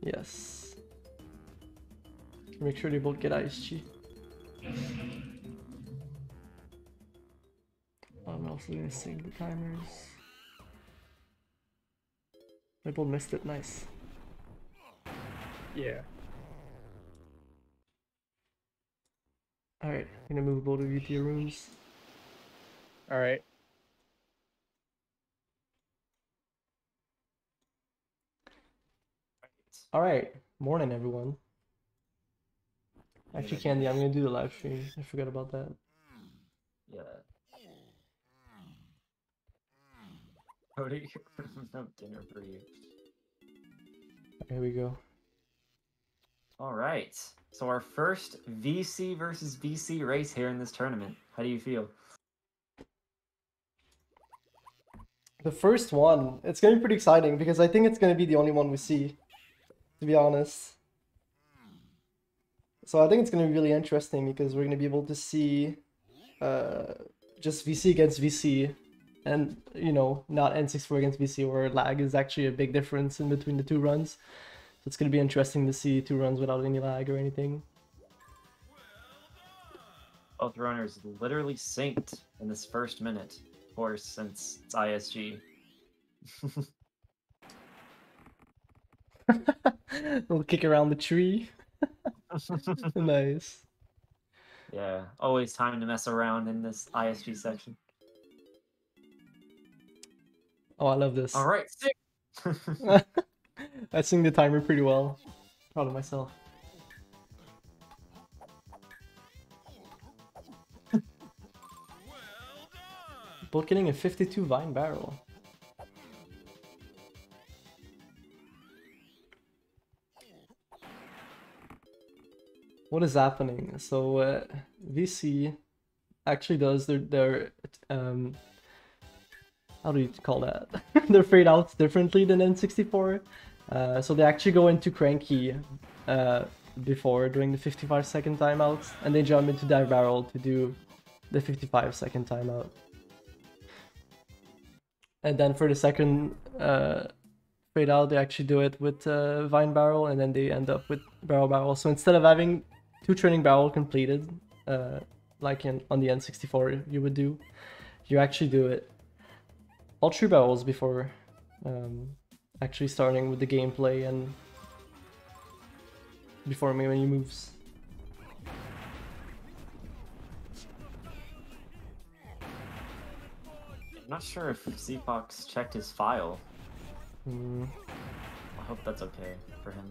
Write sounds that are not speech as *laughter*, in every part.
Yes. Make sure they both get ISG. I'm also gonna save the timers. They both missed it, nice. Yeah. Alright, gonna move both of you to your rooms. All right. Morning everyone. Actually, Candy, I'm gonna do the live stream. I forgot about that. Yeah. Cody, *laughs* no dinner for you. Here we go. All right. So our first VC versus VC race here in this tournament. How do you feel? The first one, it's gonna be pretty exciting because I think it's gonna be the only one we see, to be honest. So I think it's gonna be really interesting because we're gonna be able to see uh, just VC against VC and, you know, not N64 against VC where lag is actually a big difference in between the two runs. So it's gonna be interesting to see two runs without any lag or anything. Both runners literally synced in this first minute. Of course, since it's ISG. *laughs* *laughs* Little kick around the tree. *laughs* nice. yeah, always time to mess around in this ISG section. Oh, I love this. All right, *laughs* six. I sing the timer pretty well. Proud of myself. Both getting a 52 vine barrel. What is happening? So uh, VC actually does their their um how do you call that? *laughs* their fade outs differently than N64. Uh, so they actually go into cranky uh, before doing the 55 second timeouts, and they jump into dive barrel to do the 55 second timeout. And then for the second uh, fade out, they actually do it with uh, vine barrel, and then they end up with barrel barrel. So instead of having two training barrel completed, uh, like in on the N64 you would do, you actually do it all three barrels before um, actually starting with the gameplay and before making any moves. I'm not sure if Fox checked his file. Hmm, I hope that's okay for him.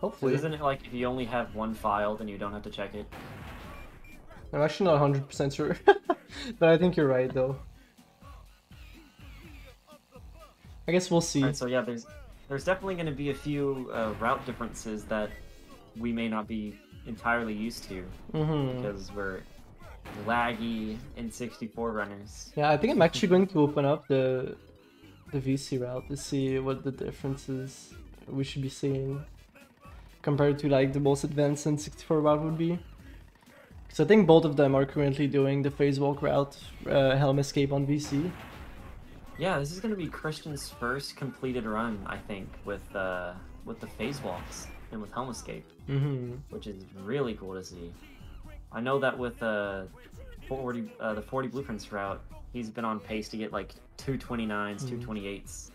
Hopefully. Isn't it like if you only have one file, then you don't have to check it? I'm actually not 100% sure, *laughs* but I think you're right though. I guess we'll see. Alright, so yeah, there's there's definitely going to be a few uh, route differences that we may not be entirely used to hmm because we're laggy N64 runners. Yeah, I think I'm actually going to open up the the VC route to see what the differences we should be seeing compared to like the most advanced N64 route would be. Because I think both of them are currently doing the phase walk route, uh, Helm Escape on VC. Yeah, this is going to be Christian's first completed run, I think, with uh, with the phase walks and with Helm Escape, Mm-hmm. which is really cool to see. I know that with uh, 40, uh, the 40 blueprints route, he's been on pace to get like 229s, 228s.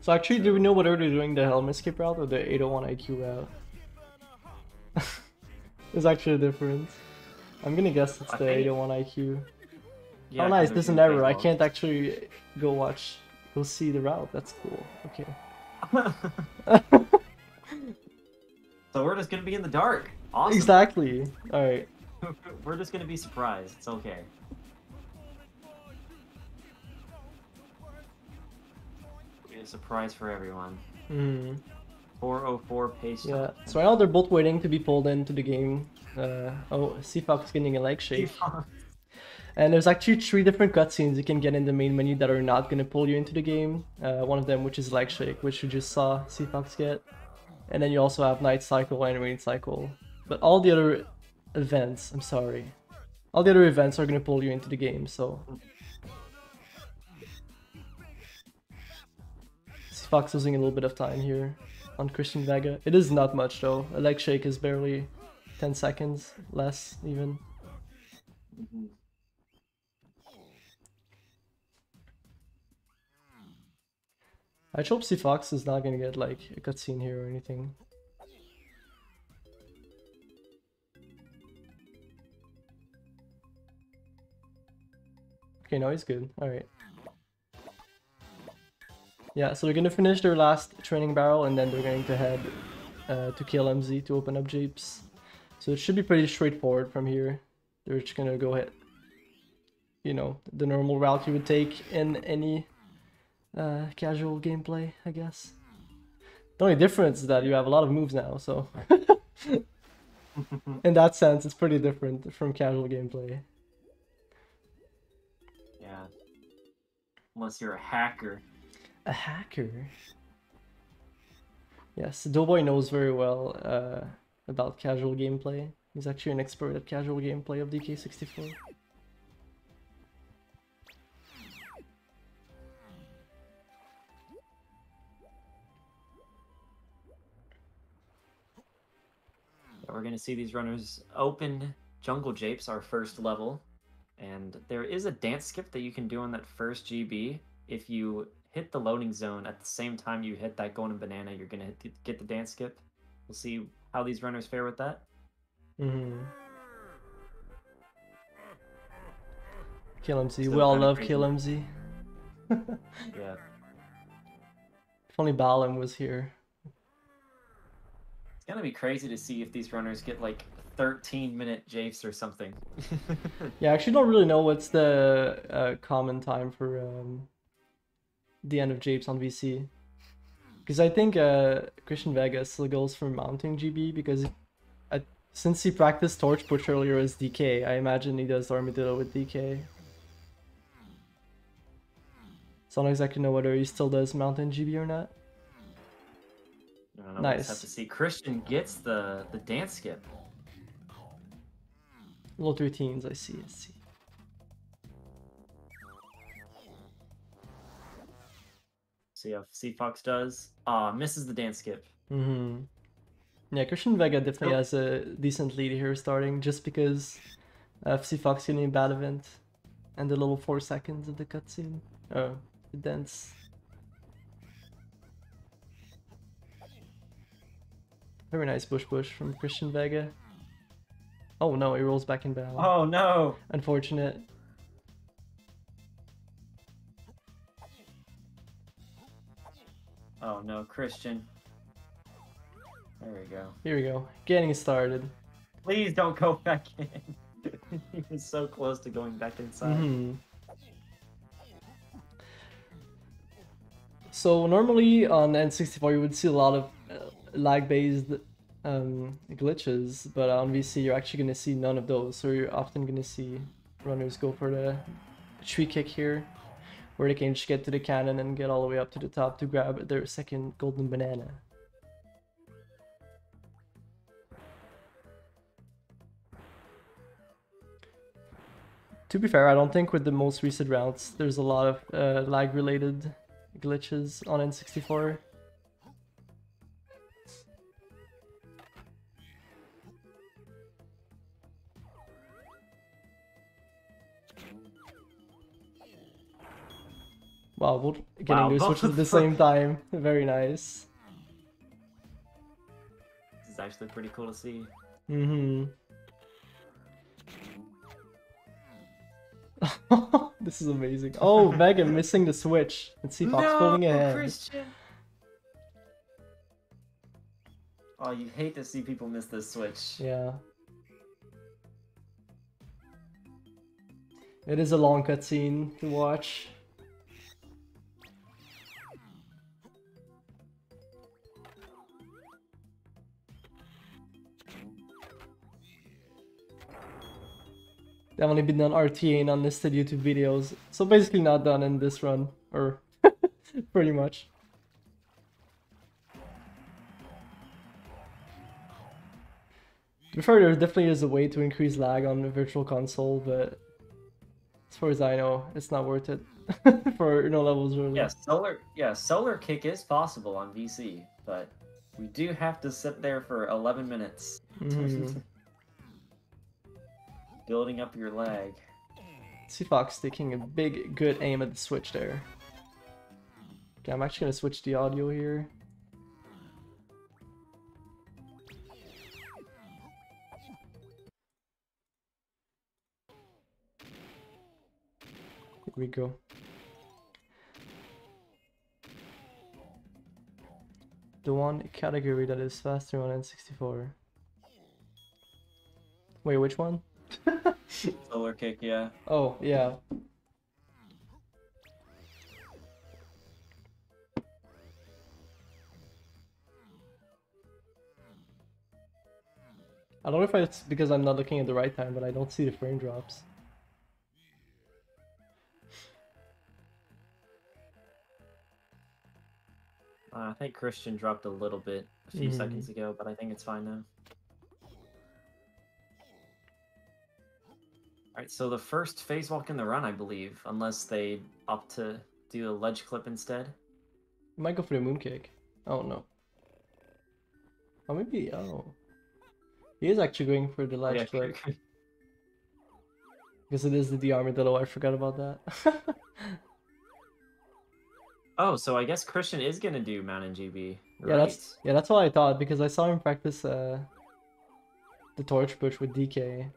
So actually, do we know whether they're doing the Helm Escape route or the 801 IQ route? There's actually a difference. I'm gonna guess it's the think- 801 IQ. Yeah, oh nice, there's an error. I can't actually go watch, go see the route. That's cool. Okay. *laughs* so we're just gonna be in the dark. Awesome. Exactly. All right. *laughs* we're just gonna be surprised. It's okay. Be a surprise for everyone. Hmm. 404 pace. Yeah. So right now they're both waiting to be pulled into the game. Uh, oh, C Fox getting a leg shake. And there's actually three different cutscenes you can get in the main menu that are not gonna pull you into the game. Uh, one of them, which is leg shake, which you just saw C Fox get, and then you also have night cycle and rain cycle. But all the other events, I'm sorry, all the other events are gonna pull you into the game. So Fox losing a little bit of time here on Christian Vega. It is not much though. A leg shake is barely 10 seconds, less even. I hope C Fox is not gonna get like a cutscene here or anything. Okay, now he's good. Alright. Yeah, so they're gonna finish their last training barrel and then they're going to head uh, to K. Lumsy to open up Japes. So it should be pretty straightforward from here. They're just gonna go ahead, you know, the normal route you would take in any uh, casual gameplay, I guess. The only difference is that you have a lot of moves now, so *laughs* in that sense, it's pretty different from casual gameplay. Yeah. Unless you're a hacker. A hacker. Yes, Doughboy knows very well uh, about casual gameplay. He's actually an expert at casual gameplay of DK64. We're gonna see these runners open Jungle Japes, our first level. And there is a dance skip that you can do on that first GB. If you hit the loading zone at the same time you hit that golden banana, you're gonna hit the, get the dance skip. We'll see how these runners fare with that. Mm-hmm. K. Lumsy, we all love crazy. K. Lumsy. *laughs* Yeah. If only Balam was here. It's gonna be crazy to see if these runners get like 13 minute japes or something. *laughs* Yeah, I actually don't really know what's the uh, common time for um, the end of Japes on VC. Because I think uh, Christian Vega still goes for mountain GB because I, since he practiced Torch Push earlier as DK, I imagine he does Armadillo with DK. So I don't exactly know whether he still does mountain GB or not. Know. We'll just have to see. Christian gets the the dance skip. Low 13s, I see, I see. See how C Fox does. Ah, misses the dance skip. Mm-hmm. Yeah, Christian Vega definitely Oh. has a decent lead here starting just because FC Fox getting a bad event and the little four seconds of the cutscene. Oh, the dance. Very nice bush bush from Christian Vega. Oh no, he rolls back in bound. Oh no! Unfortunate. Oh no, Christian. There we go. Here we go. Getting started. Please don't go *laughs* back in. *laughs* he was so close to going back inside. Mhm. So normally on N64 you would see a lot of uh, lag-based um, glitches, but on VC you're actually gonna see none of those. So you're often gonna see runners go for the tree kick here, where they can just get to the cannon and get all the way up to the top to grab their second golden banana. To be fair, I don't think with the most recent rounds there's a lot of uh, lag-related glitches on N64. Wow, both getting Wow, both switches at the same *laughs* time. Very nice. This is actually pretty cool to see. Mm-hmm. *laughs* this is amazing. Oh, Vega *laughs* missing the switch. Let's see Fox pulling ahead. Christian! Oh, you hate to see people miss this switch. Yeah. It is a long cutscene to watch. Definitely been done RTA and unlisted YouTube videos, so basically not done in this run, or *laughs* pretty much. To be fair, there definitely is a way to increase lag on the virtual console, but as far as I know, it's not worth it *laughs* for no levels really. Yeah, solar. Yeah, solar kick is possible on VC, but we do have to sit there for 11 minutes, Mhm. Building up your leg. C Fox taking a big, good aim at the switch there. Okay, I'm actually gonna switch the audio here. Here we go. The one category that is faster on N64. Wait, which one? Solar kick, yeah. Oh, yeah. I don't know if it's because I'm not looking at the right time, but I don't see the frame drops. Uh, I think Christian dropped a little bit a few Mhm. seconds ago, but I think it's fine now. Alright, so the first phase walk in the run, I believe, unless they opt to do a ledge clip instead. Might go for the moonkick. Oh no. Oh maybe oh. He is actually going for the ledge Yeah, clip. *laughs* Because it is the D armadillo, I forgot about that. *laughs* oh, so I guess Christian is gonna do Mountain GB. Yeah, that's yeah, that's what I thought because I saw him practice uh the torch push with DK.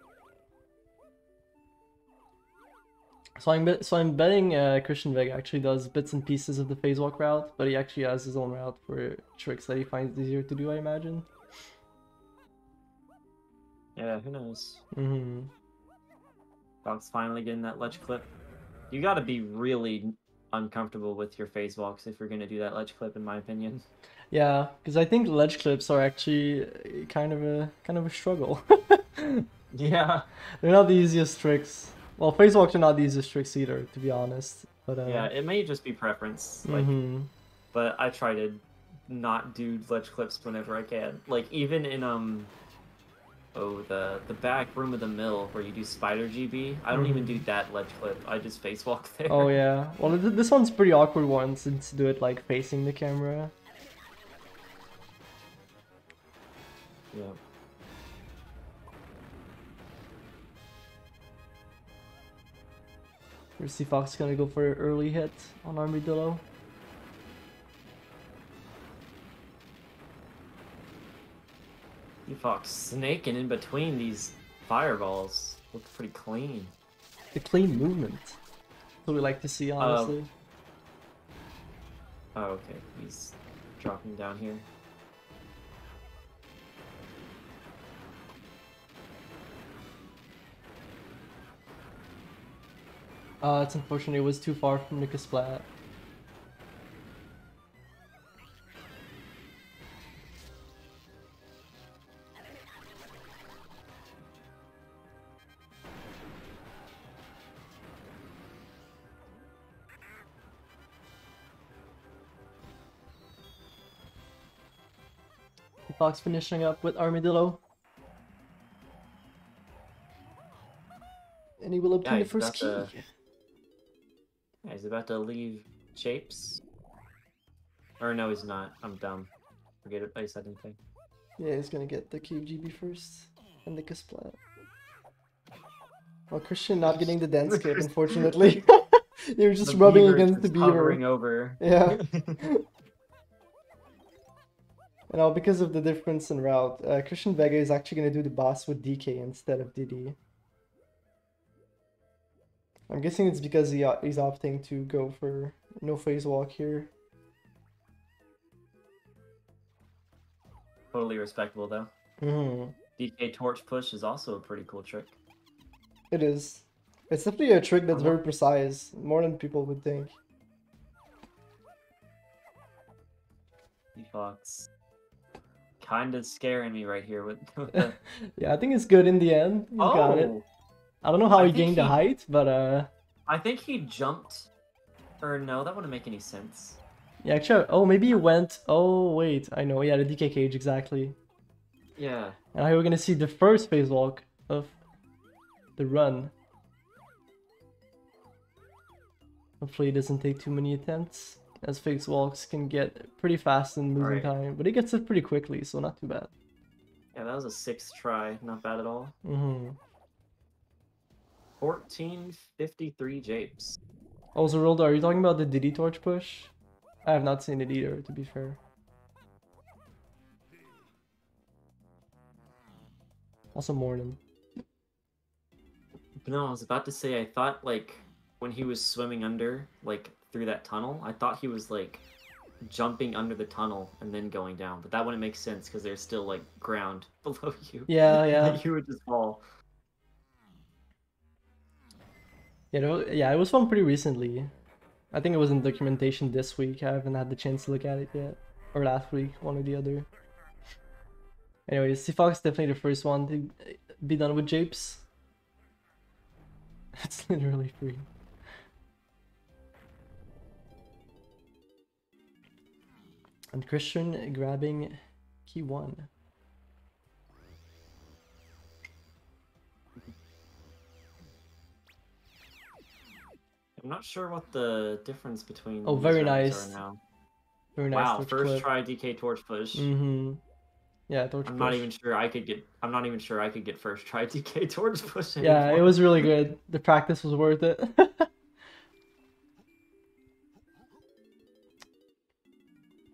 So I'm so I'm betting uh, Christian Vega actually does bits and pieces of the phase walk route, but he actually has his own route for tricks that he finds easier to do, I imagine. Yeah, who knows? Mm-hmm. Fox finally getting that ledge clip. You gotta be really uncomfortable with your phase walks if you're gonna do that ledge clip, in my opinion. Yeah, because I think ledge clips are actually uh, kind of a kind of a struggle. *laughs* Yeah. They're not the easiest tricks. Well, phase walks are not the easiest tricks either, to be honest. But uh, Yeah, it may just be preference. Like mhm. but I try to not do ledge clips whenever I can. Like even in um oh the the back room of the mill where you do spider GB, I don't even do that ledge clip. I just phase walk there. Oh yeah. Well, th- this one's pretty awkward one since do it like facing the camera. Yeah. Rusty Fox is gonna go for an early hit on Armadillo. You Fox snaking in between these fireballs. Looks pretty clean. The clean movement. That's what we like to see, uh, honestly. Oh okay. He's dropping down here. Uh, it's unfortunate it was too far from Nika Splat. Fox finishing up with Armadillo. And he will obtain the first key. to- Yeah, he's about to leave Japes. Or no, he's not. I'm dumb. Forget it. I said anything. Yeah, he's gonna get the QGB first and the Splat. Well, Christian not getting the dance skip, Chris- unfortunately. *laughs* *laughs* You're just The rubbing beaver against the just beaver. hovering over. Yeah. *laughs* And now, because of the difference in route, uh, Christian Vega is actually gonna do the boss with DK instead of Diddy. I'm guessing it's because he he's opting to go for no phase walk here. totally respectable though. hmm DK torch push is also a pretty cool trick. It is. It's definitely a trick that's very precise, more than people would think. Fox. Kind of scaring me right here with. *laughs* *laughs* Yeah, I think it's good in the end. He's got it. I don't know how I he gained the height, but uh, I think he jumped. Or no, that wouldn't make any sense. yeah, actually, oh, maybe he went. Oh, wait, I know. Yeah, the DK cage exactly. Yeah. And now we're gonna see the first phase walk of the run. Hopefully it doesn't take too many attempts, as phase Walks can get pretty fast in moving Alright. time, but he gets it pretty quickly, so not too bad. Yeah, that was a sixth try. Not bad at all. Mm-hmm. 1453 Japes. Also, Zerolda, are you talking about the Diddy Torch push? I have not seen it either, to be fair. Also morning. But no, I was about to say, I thought, like, when he was swimming under, like, through that tunnel, I thought he was, like, jumping under the tunnel and then going down. But that wouldn't make sense because there's still, like, ground *laughs* below you. Yeah, yeah. *laughs* You would just fall. Yeah, no, yeah, it was filmed pretty recently. I think it was in documentation this week. I haven't had the chance to look at it yet. Or last week, one or the other. Anyways, C Fox definitely the first one to be done with japes. *laughs* It's literally free. And Christian grabbing key one. I'm not sure what the difference between Oh, very nice. now. Very nice. wow, first clip. try DK torch push. Mm-hmm. Yeah, torch I'm not even sure I could get. I'm not even sure I could get first try *laughs* DK torch push. Anymore. Yeah, it was really good. The practice was worth it. *laughs*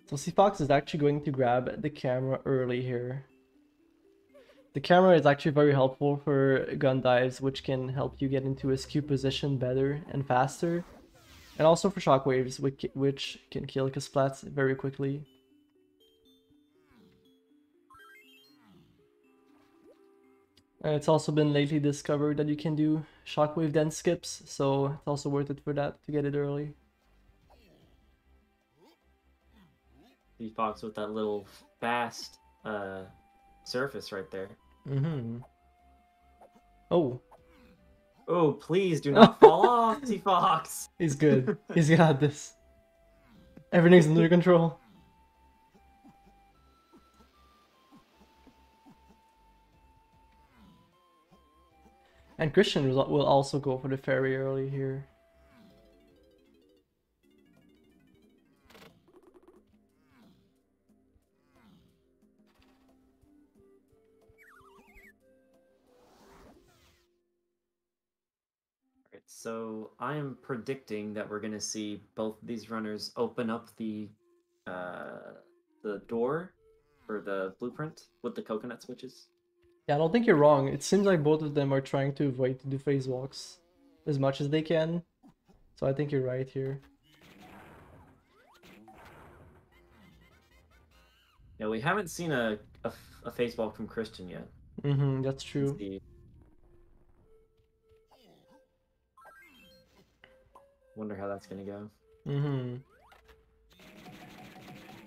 so C Fox is actually going to grab the camera early here. The camera is actually very helpful for gun dives, which can help you get into a skew position better and faster. And also for shockwaves, which, which can kill Kasplats very quickly. And it's also been lately discovered that you can do shockwave dance skips, so it's also worth it for that to get it early. Fox with that little fast uh surface right there. Mm-hmm. Oh, Oh, please do *laughs* not fall off, C Fox. he's good. *laughs* he's got this. Everything's under control. And Christian will will also go for the ferry early here. So I am predicting that we're gonna see both these runners open up the uh the door or the blueprint with the coconut switches. Yeah, I don't think you're wrong. It seems like both of them are trying to avoid to do phase walks as much as they can. So I think you're right here. Yeah, we haven't seen a a phase walk from Christian yet. Mm-hmm, that's true. Wonder how that's gonna go. Mm-hmm.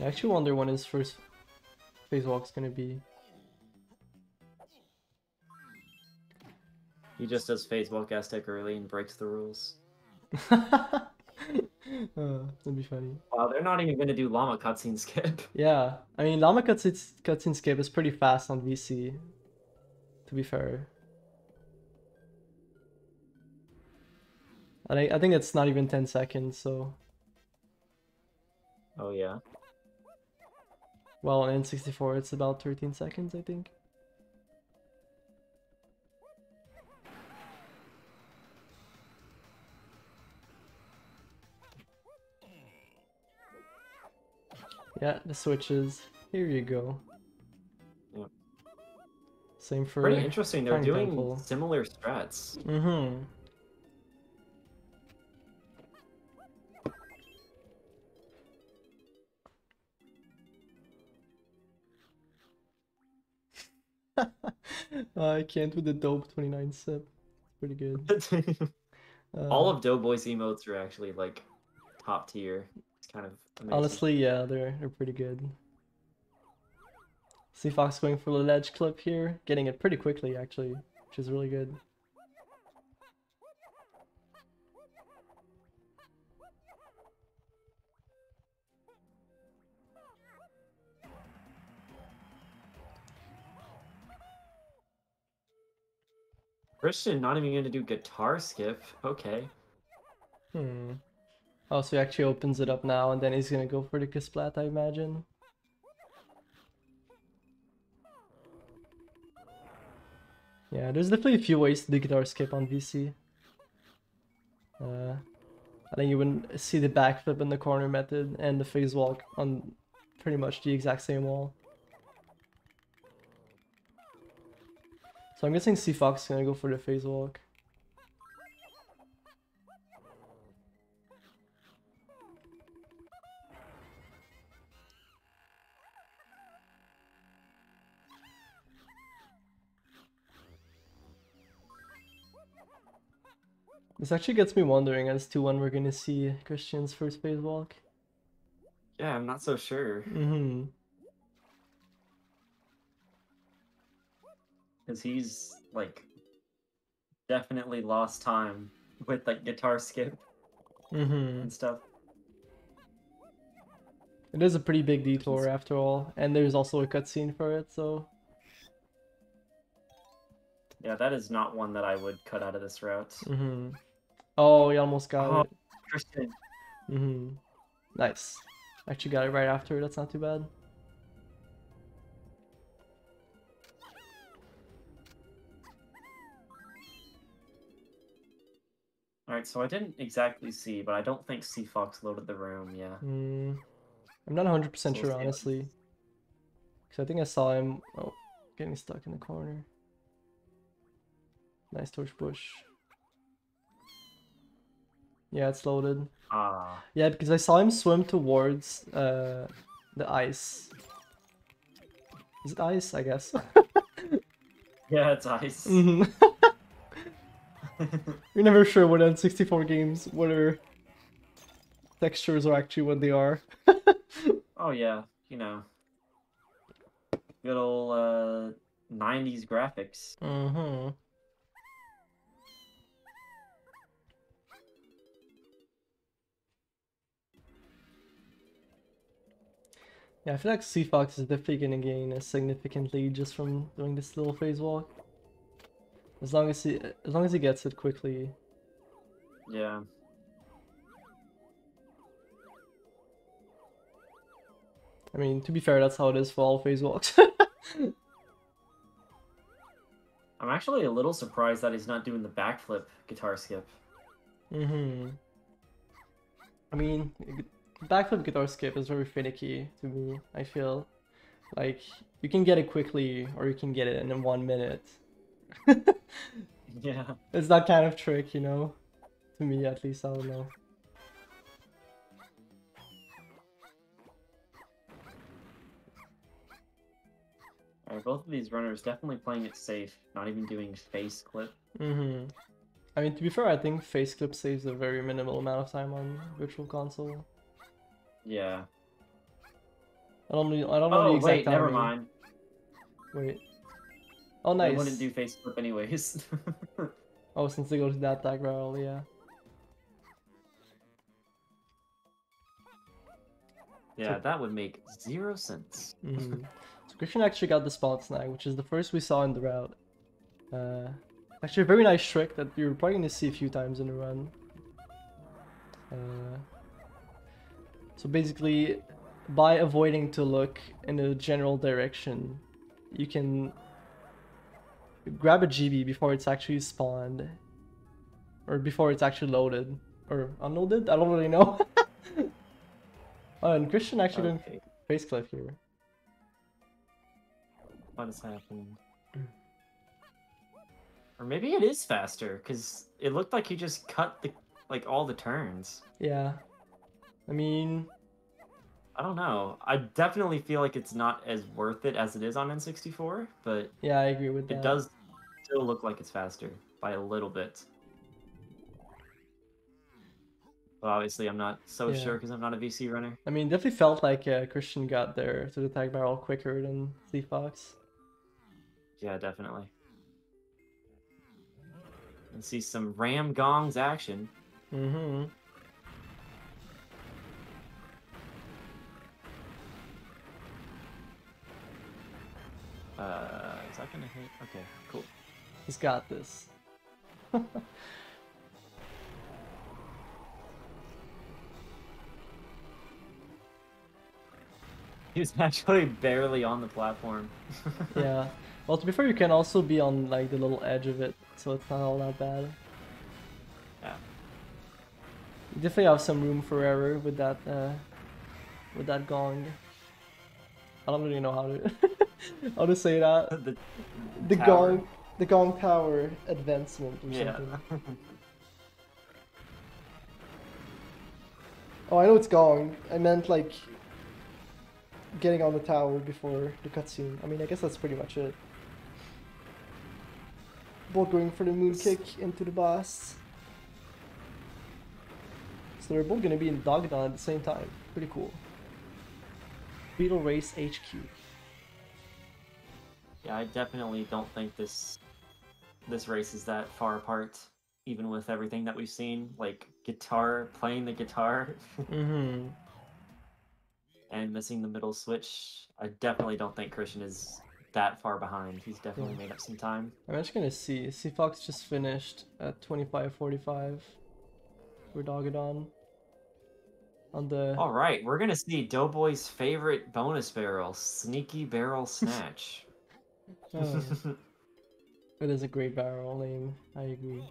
I actually wonder when his first phase walk's gonna be. He just does phase walk Aztec early and breaks the rules. uh, *laughs* that'd be funny. Wow, they're not even gonna do llama cutscene skip. *laughs* Yeah, I mean, Llama cutscene, cutscene skip is pretty fast on VC, to be fair. I think, I think it's not even 10 seconds, so... Oh yeah. Well, in N64 it's about 13 seconds, I think. Yeah, the switches. Here you go. Yep. Same for... Pretty interesting. They're doing similar strats. Mm-hmm. *laughs* I can't with the dope 29 sip. Pretty good. *laughs* All Uh, of Doughboy's emotes are actually like top tier. It's kind of amazing. honestly, yeah, they're they're pretty good. C Fox going for the ledge clip here, getting it pretty quickly actually, which is really good. Christian not even gonna do guitar skip. Okay. Hmm. Oh, so he actually opens it up now, and then he's gonna go for the Kasplat, I imagine. Yeah, there's definitely a few ways to do guitar skip on VC. Uh, I think you wouldn't see the backflip in the corner method and the phase walk on pretty much the exact same wall. So I'm guessing C Fox is gonna go for the phase walk. This actually gets me wondering as to when we're gonna see Christian's first phase walk. Yeah, I'm not so sure. Mm-hmm. Because he's like definitely lost time with like guitar skip Mm-hmm. and stuff. It is a pretty big detour after all, and there's also a cutscene for it, so Yeah, that is not one that I would cut out of this route. mm-hmm. Oh, you almost got Oh. it. Christian. Mm-hmm. Nice. Actually got it right after, that's not too bad. Alright, so I didn't exactly see, but I don't think C Fox loaded the room, yeah. Mm. I'm not 100% So sure, honestly. Because I think I saw him oh, getting stuck in the corner. Nice torch push. Yeah, it's loaded. Ah. Yeah, because I saw him swim towards uh, the ice. Is it ice? I guess. *laughs* Yeah, it's ice. hmm *laughs* *laughs* You're never sure what N64 games, whether textures are actually what they are. *laughs* oh yeah, you know. Good old uh 90s graphics. Mm-hmm. Yeah, I feel like C Fox is definitely gonna gain significantly just from doing this little phase walk. As long as he, as long as he gets it quickly. Yeah. I mean, to be fair, that's how it is for all phase walks. *laughs* I'm actually a little surprised that he's not doing the backflip guitar skip. mm-hmm. I mean, backflip guitar skip is very finicky to me. I feel like you can get it quickly, or you can get it in one minute. Yeah. *laughs* It's that kind of trick, you know? To me, at least, I don't know. Alright, both of these runners definitely playing it safe, not even doing face clip. Mm-hmm. I mean, to be fair, I think face clip saves a very minimal amount of time on Virtual Console. Yeah. I don't know. I don't know Oh the exact wait, never mind. Wait. Oh, They I wouldn't do face flip anyways. *laughs* Oh, since they go to that tag barrel, yeah. yeah, that would make zero sense. hmm *laughs* so Christian actually got the spot snag, which is the first we saw in the route. Uh, actually, a very nice trick that you're probably going to see a few times in the run. Uh, so basically, by avoiding to look in a general direction, you can grab a GB before it's actually spawned, or before it's actually loaded, or unloaded. I don't really know. *laughs* oh, and Christian actually Okay, face cliff here. what has happened? Or maybe it is faster, because it looked like he just cut the like all the turns. Yeah. I mean, I don't know. I definitely feel like it's not as worth it as it is on N64, but yeah, I agree with that. it does still look like it's faster by a little bit. But obviously, I'm not so Yeah. sure because I'm not a VC runner. I mean, definitely felt like uh, Christian got there to the tag barrel quicker than C Fox. Yeah, definitely. And see some Ram Gongs action. Mm-hmm. Uh, is that gonna hit? Okay, cool. He's got this. *laughs* He's actually barely on the platform. *laughs* yeah. Well, to be fair, you can also be on like the little edge of it, so it's not all that bad. Yeah. You definitely have some room for error with that, uh, with that gong. I don't really know how to. *laughs* *laughs* how to say that. the The gong, the gong tower advancement or Yeah. something. Oh, I know it's gong. I meant like getting on the tower before the cutscene. I mean, I guess that's pretty much it. Both going for the moon kick into the boss. So they're both gonna be in Dogadon at the same time. Pretty cool. Beetle Race HQ. Yeah, I definitely don't think this this race is that far apart, even with everything that we've seen. Like guitar, playing the guitar, Mm-hmm. and missing the middle switch. I definitely don't think Christian is that far behind. He's definitely made up some time. I'm just gonna see. C Fox just finished at 25.45 for Dogadon. On the All right, we're gonna see Doughboy's favorite bonus barrel, Sneaky Barrel Snatch. Oh, it is a great barrel name. I agree.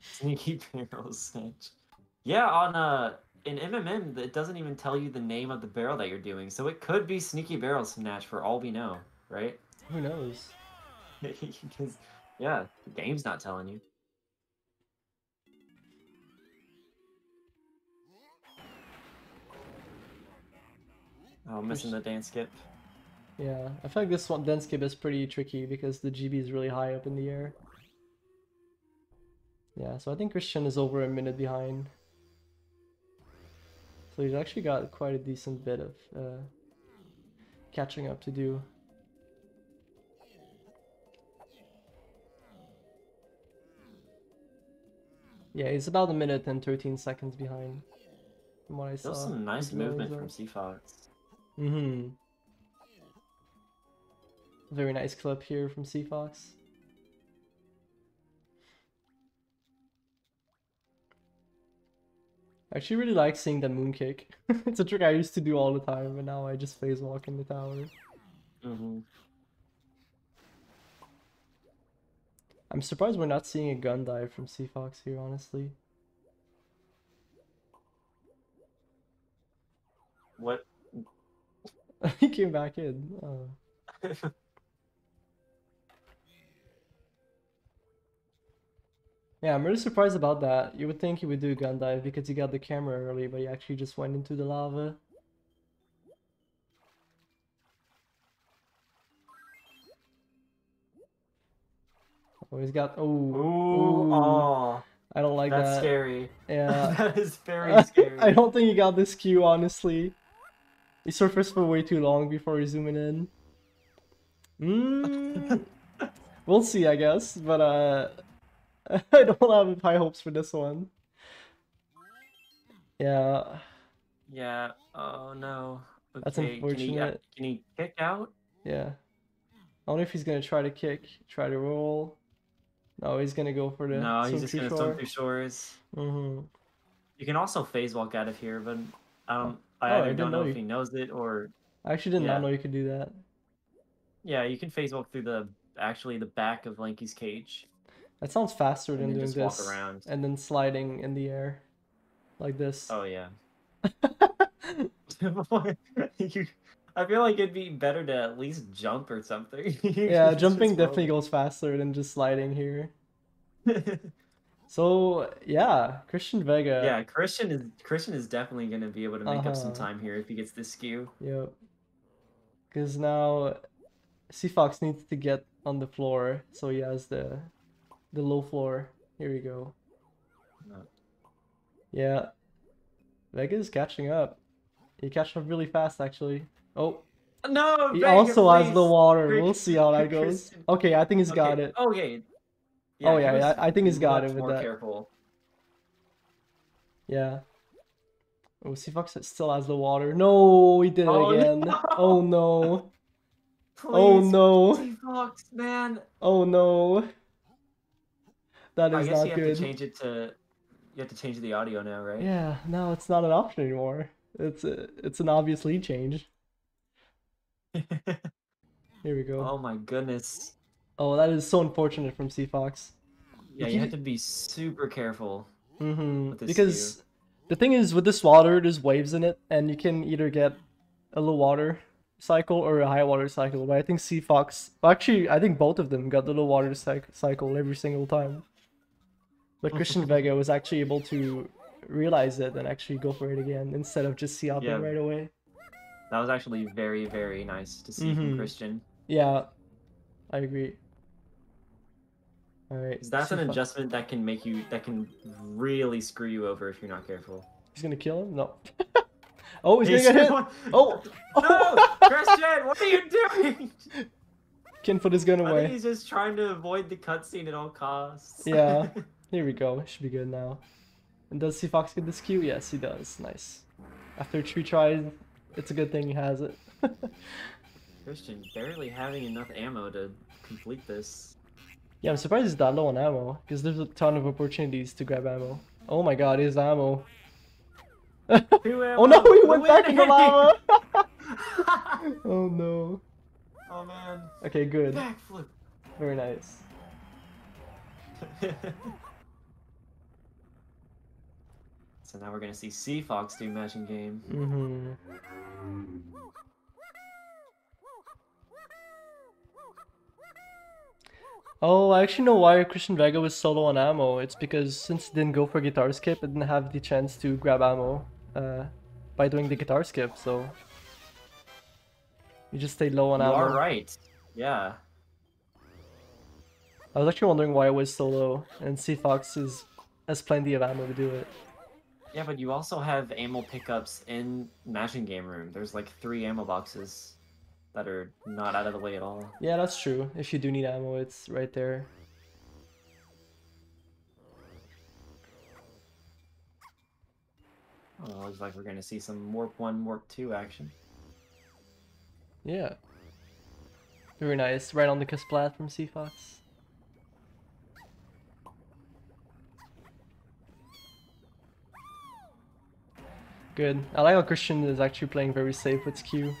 Sneaky Barrel Snatch. Yeah, on uh in MMM, it doesn't even tell you the name of the barrel that you're doing, so it could be Sneaky Barrel Snatch for all we know, right? Who knows? *laughs* Because yeah, the game's not telling you. Oh, missing the dance skip. Yeah, I feel like this one dance skip is pretty tricky because the GB is really high up in the air. Yeah, so I think Christian is over a minute behind. So he's actually got quite a decent bit of uh, catching up to do. Yeah, he's about a minute and 13 seconds behind from what I saw. That was some nice movement from up. Mm-hmm. Very nice clip here from C Fox. I actually really like seeing the moon kick. *laughs* it's a trick I used to do all the time, but now I just phase walk in the tower. Mm-hmm. I'm surprised we're not seeing a gun dive from C Fox here, honestly. What? *laughs* he came back in. Oh. *laughs* Yeah, I'm really surprised about that. You would think he would do a gun dive because he got the camera early, but he actually just went into the lava. Oh, he's got. Oh, Ooh, ooh, oh, I don't like that's that. That's scary. Yeah. *laughs* that is very scary. I don't think he got this cue, honestly. He surfaced for way too long before zooming in. Mm, *laughs* we'll see, I guess, but uh, *laughs* I don't have high hopes for this one. Yeah, Yeah. Oh no. Okay. That's Can he, uh, unfortunate. can he kick out? yeah. I wonder if he's gonna try to kick, try to roll. No, he's gonna go for the No, he's just gonna shore. swim through shores. Mm-hmm. You can also phase walk out of here, but I don't. I Oh, I don't know know if he knows it or I actually did Yeah. not know you could do that. yeah, you can phase walk through the actually the back of Lanky's cage That sounds faster and than doing just walk this around. and then sliding in the air, like this. Oh yeah. *laughs* *laughs* You- I feel like it'd be better to at least jump or something. *laughs* Yeah, jumping definitely goes faster than just sliding here. So yeah, Christian Vega. yeah, Christian is Christian is definitely gonna be able to make up some Uh-huh. time here if he gets this skew. Yep. Because now, C Fox needs to get on the floor, so he has the the low floor. Here we go. No. Yeah, is catching up. He catch up really fast, actually. Oh, No, he Vega, also has the water. We'll see how that goes. Okay, I think he's got it. Okay. Oh, yeah, was yeah, I think he's got it with more that. Careful. Yeah. Oh, C Fox still has the water. No, he did it Oh, again. no. Oh no. *laughs* Oh no. Fox, man. Oh no. That I guess you have good. to change it to. you have to change the audio now, right? Yeah, no, it's not an option anymore. It's a, it's an obvious lead change. *laughs* Here we go. oh my goodness. Oh, that is so unfortunate from C Fox. Yeah, you you- have to be super careful. Mm-hmm. Because the thing is, with this water, there's waves in it, and you can either get a low water cycle or a high water cycle. But I think C Fox, well, actually, I think both of them got the low water cycle every single time. But *laughs* Christian Vega was actually able to realize it and actually go for it again instead of just see out Yeah. right away. That was actually very, very nice to see from Mhm. Christian. Yeah, I agree. All right, that's an adjustment that can make you that can really screw you over if you're not careful. He's gonna kill him? No. *laughs* oh, he's, gonna get hit. Oh, No, Christian, what are you doing? *laughs* Ken put his gun I think away. he's just trying to avoid the cutscene at all costs. Yeah. *laughs* Here we go. Should be good now. And does C Fox get this Q? Yes, he does. Nice. After three tries, it's a good thing he has it. Christian barely having enough ammo to complete this. Yeah, I'm surprised he's that low on ammo, because there's a ton of opportunities to grab ammo. Oh my god, his ammo. *laughs* oh no, he went back in the lava! *laughs* *laughs* oh no. oh man, Okay, good. backflip. Very nice. so now we're gonna see C Fox do matching game. Mm-hmm. Oh, I actually know why Christian Vega was solo on ammo. It's because since he didn't go for guitar skip, it didn't have the chance to grab ammo uh, by doing the guitar skip, so he just stayed low on You ammo. are right. Yeah. I was actually wondering why it was solo, and C Fox is has plenty of ammo to do it. Yeah, but you also have ammo pickups in matching game room. There's like three ammo boxes that are not out of the way at all. Yeah, that's true. If you do need ammo, it's right there. Oh, looks like we're gonna see some warp one, warp two action. Yeah. Very nice. Right on the Kasplat from C Fox. Good. I like how Christian is actually playing very safe with Q.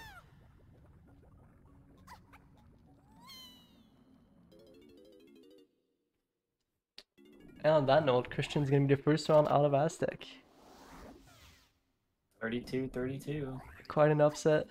And on that note, Christian's gonna be the first round out of Aztec. 32, 32. Quite an upset.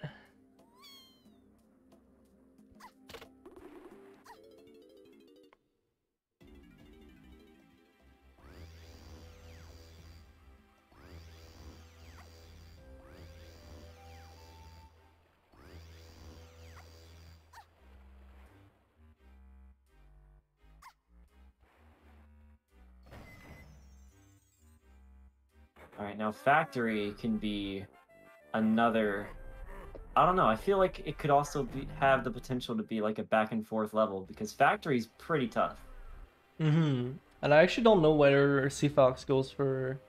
Factory can be another. I don't know. I feel like it could also be have the potential to be like a back and forth level because factory's pretty tough. Mm-hmm. And I actually don't know whether C Fox goes for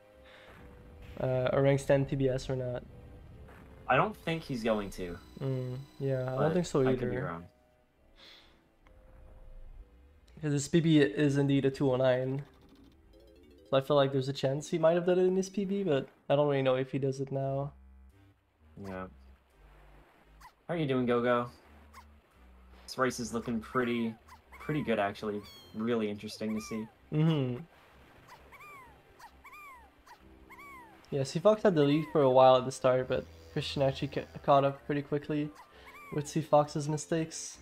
uh, a rank 10 TBS or not. I don't think he's going to. Mm, yeah, I don't think so I could be either. wrong. Because his PB is indeed a 209. So I feel like there's a chance he might have done it in his PB, but I don't really know if he does it now. Yeah. How are you doing, Gogo? This race is looking pretty, pretty good actually. Really interesting to see. Mm-hmm. Yeah, C Fox had the lead for a while at the start, but Christian actually ca- caught up pretty quickly with C Fox's mistakes.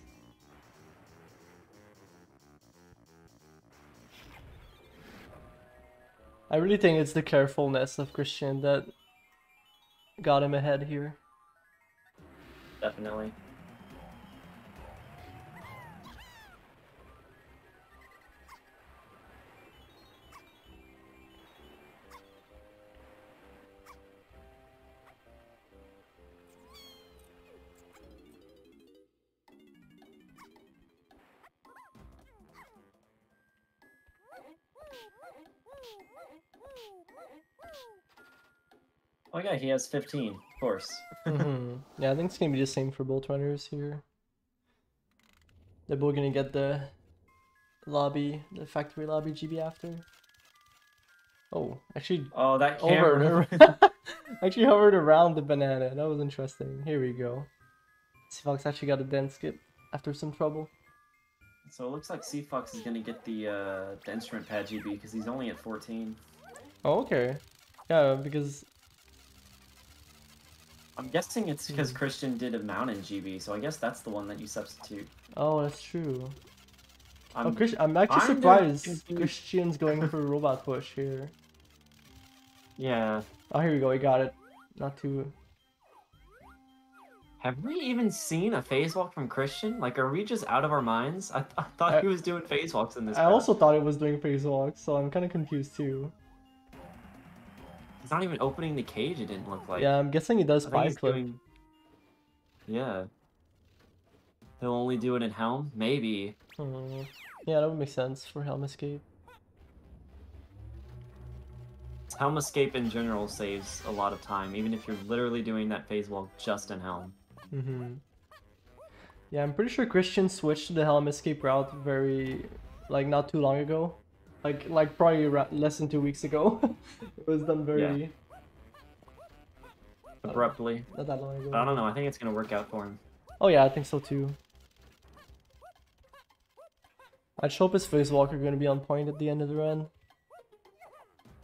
I really think it's the carefulness of Christian that got him ahead here. Definitely. Yeah, he has 15, of course. hmm Yeah, I think it's gonna be the same for both runners here. They're both gonna get the lobby, the factory lobby GB after. Oh, actually Oh, that camera. *laughs* over actually hovered around the banana. That was interesting. Here we go. C Fox actually got a den skip after some trouble. so it looks like Fox is gonna get the uh, the instrument pad GB because he's only at 14. Oh, okay. Yeah, because I'm guessing it's because Hmm. Christian did a mountain GB, so I guess that's the one that you substitute. oh, that's true. I'm, oh, Christian, I'm actually kinda surprised confused. Christian's going for a *laughs* robot push here. Yeah. Oh, here we go. We got it. Not too. Have we even seen a phase walk from Christian? Like, are we just out of our minds? I, th- I thought I- he was doing phase walks in this. I patch. also thought it was doing phase walks, so I'm kind of confused too. He's not even opening the cage. It didn't look like. yeah, I'm guessing he does I think five he's clip. doing. Yeah. He'll only do it in Helm, maybe. Hmm. Yeah, that would make sense for Helm Escape. Helm escape in general saves a lot of time, even if you're literally doing that phase walk just in Helm. Mm-hmm. Yeah, I'm pretty sure Christian switched to the Helm Escape route very, like, not too long ago. Like, like probably less than two weeks ago. *laughs* it was done very uh, Abruptly. not that long ago. But I don't know. I think it's gonna work out for him. Oh yeah, I think so too. I just hope his phase walk are gonna be on point at the end of the run.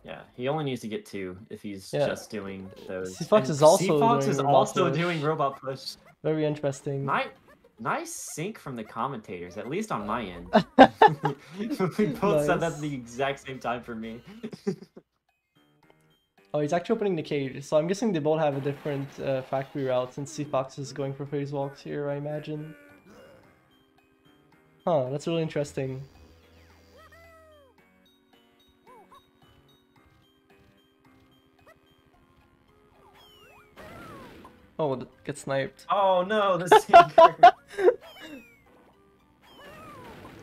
Yeah, he only needs to get two if he's Yeah. just doing those. C Fox is also C Fox doing is robot also push. doing robot push. Very interesting. Nice, nice sync from the commentators, at least on my end. *laughs* *laughs* we both said that at the exact same time for me. *laughs* Oh, he's actually opening the cage, so I'm guessing they both have a different uh, factory route since Fox is going for phase walks here, I imagine. Huh, that's really interesting. Oh, get sniped. oh no, the *laughs* sinker!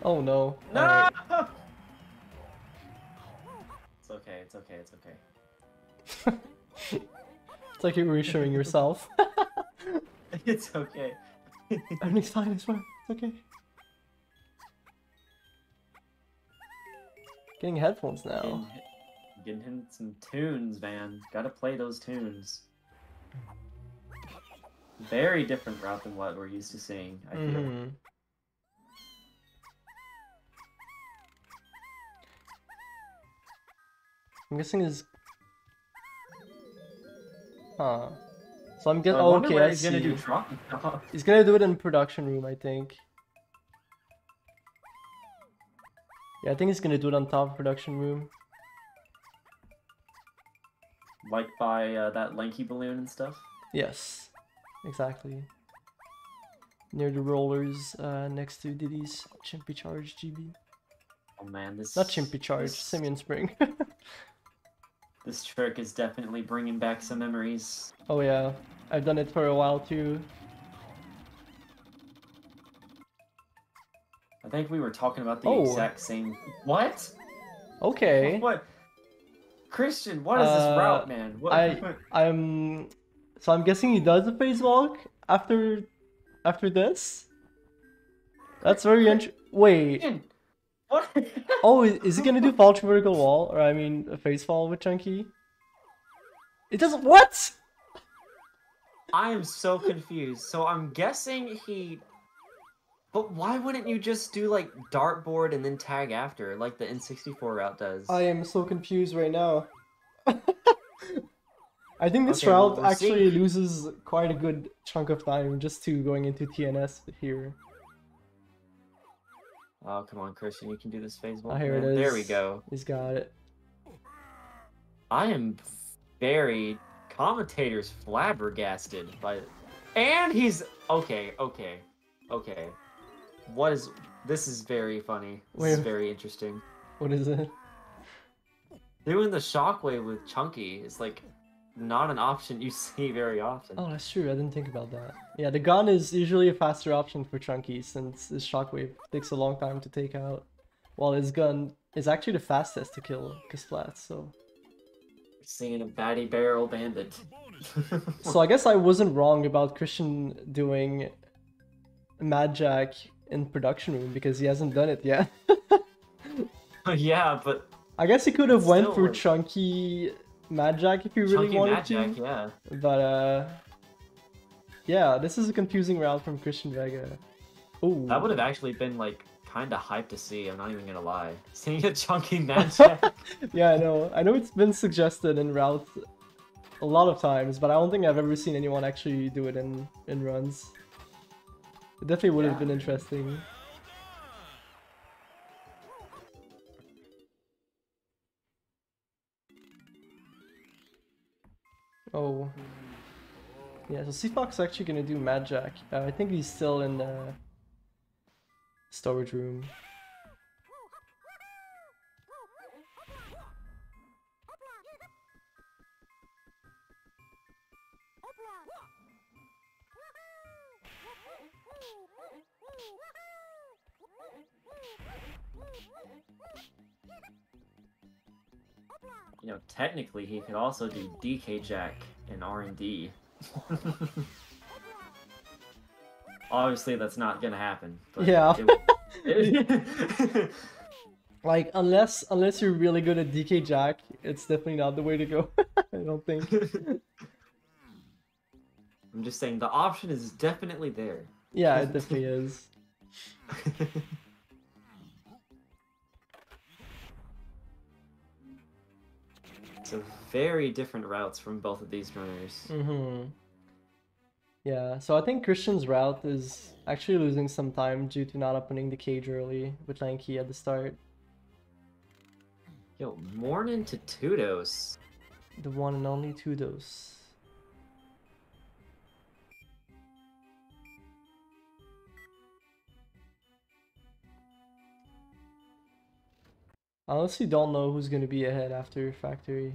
Oh no. no! Alright. It's okay. It's okay. It's okay. *laughs* It's like you're reassuring yourself. *laughs* It's okay. Everything's fine, it's fine. It's okay. Getting headphones now. Getting, getting him some tunes, man. Gotta play those tunes. Very different route than what we're used to seeing. I feel. Mhm. I'm guessing is. Huh. So I'm guessing. Oh, okay, I he's see. gonna do. *laughs* He's gonna do it in production room, I think. Yeah, I think he's gonna do it on top of production room. like by uh, that lanky balloon and stuff. Yes, exactly. Near the rollers, uh, next to Diddy's Chimpy Charge GB. Oh man, this Not Chimpy Charge, this- Simian Spring. *laughs* This trick is definitely bringing back some memories. oh yeah, I've done it for a while too. I think we were talking about the Oh. exact same. What? Okay. What? Christian, what is this Uh, route, man? What? I- *laughs* I'm so I'm guessing he does a phase walk after after this. That's very interesting. Wait. What? *laughs* Oh, is, is he gonna do fall through vertical wall or I mean a phase fall with Chunky? It doesn't- what? I am so confused. So I'm guessing he. But why wouldn't you just do like dartboard and then tag after, like the N64 route does? I am so confused right now. *laughs* I think this Okay, route we're actually seeing- loses quite a good chunk of time just to going into TNS here. Oh come on, Christian, you can do this phase Oh, ah, one. here it is. There we go. He's got it. I am very commentators flabbergasted by and he's okay, okay, okay. What is this is very funny. This is very interesting. What is it? Doing the shockwave with Chunky is like not an option you *laughs* see very often. Oh, that's true. I didn't think about that. Yeah, the gun is usually a faster option for Chunky since his shockwave takes a long time to take out, while his gun is actually the fastest to kill Kasplat. So, Seeing a batty barrel bandit. *laughs* so I guess I wasn't wrong about Christian doing Mad Jack in production room because he hasn't done it yet. *laughs* yeah, but I guess he could have went for chunky Mad Jack if you really Chunky wanted Mad to. Jack, yeah. But uh, yeah, this is a confusing route from Christian Vega. Oh, That would have actually been like kind of hype to see. I'm not even gonna lie. *laughs* Seeing a chunky *laughs* Mad Jack. yeah, I know. I know it's been suggested in routes a lot of times, but I don't think I've ever seen anyone actually do it in in runs. It definitely would have Yeah. been interesting. Oh. Yeah, so C Fox is actually gonna do Mad Jack. Uh, I think he's still in the storage room. You know, technically he could also do DK Jack in R and D. *laughs* Obviously, that's not gonna happen. But Yeah. it- *laughs* it- *laughs* Like unless unless you're really good at DK Jack, it's definitely not the way to go. I don't think. I'm just saying the option is definitely there. Yeah, it definitely is. So very different routes from both of these runners. Mm-hmm. Yeah, so I think Christian's route is actually losing some time due to not opening the cage early with Lanky at the start. Yo, morning to Tudos. The one and only Tudos. I honestly don't know who's gonna be ahead after Factory.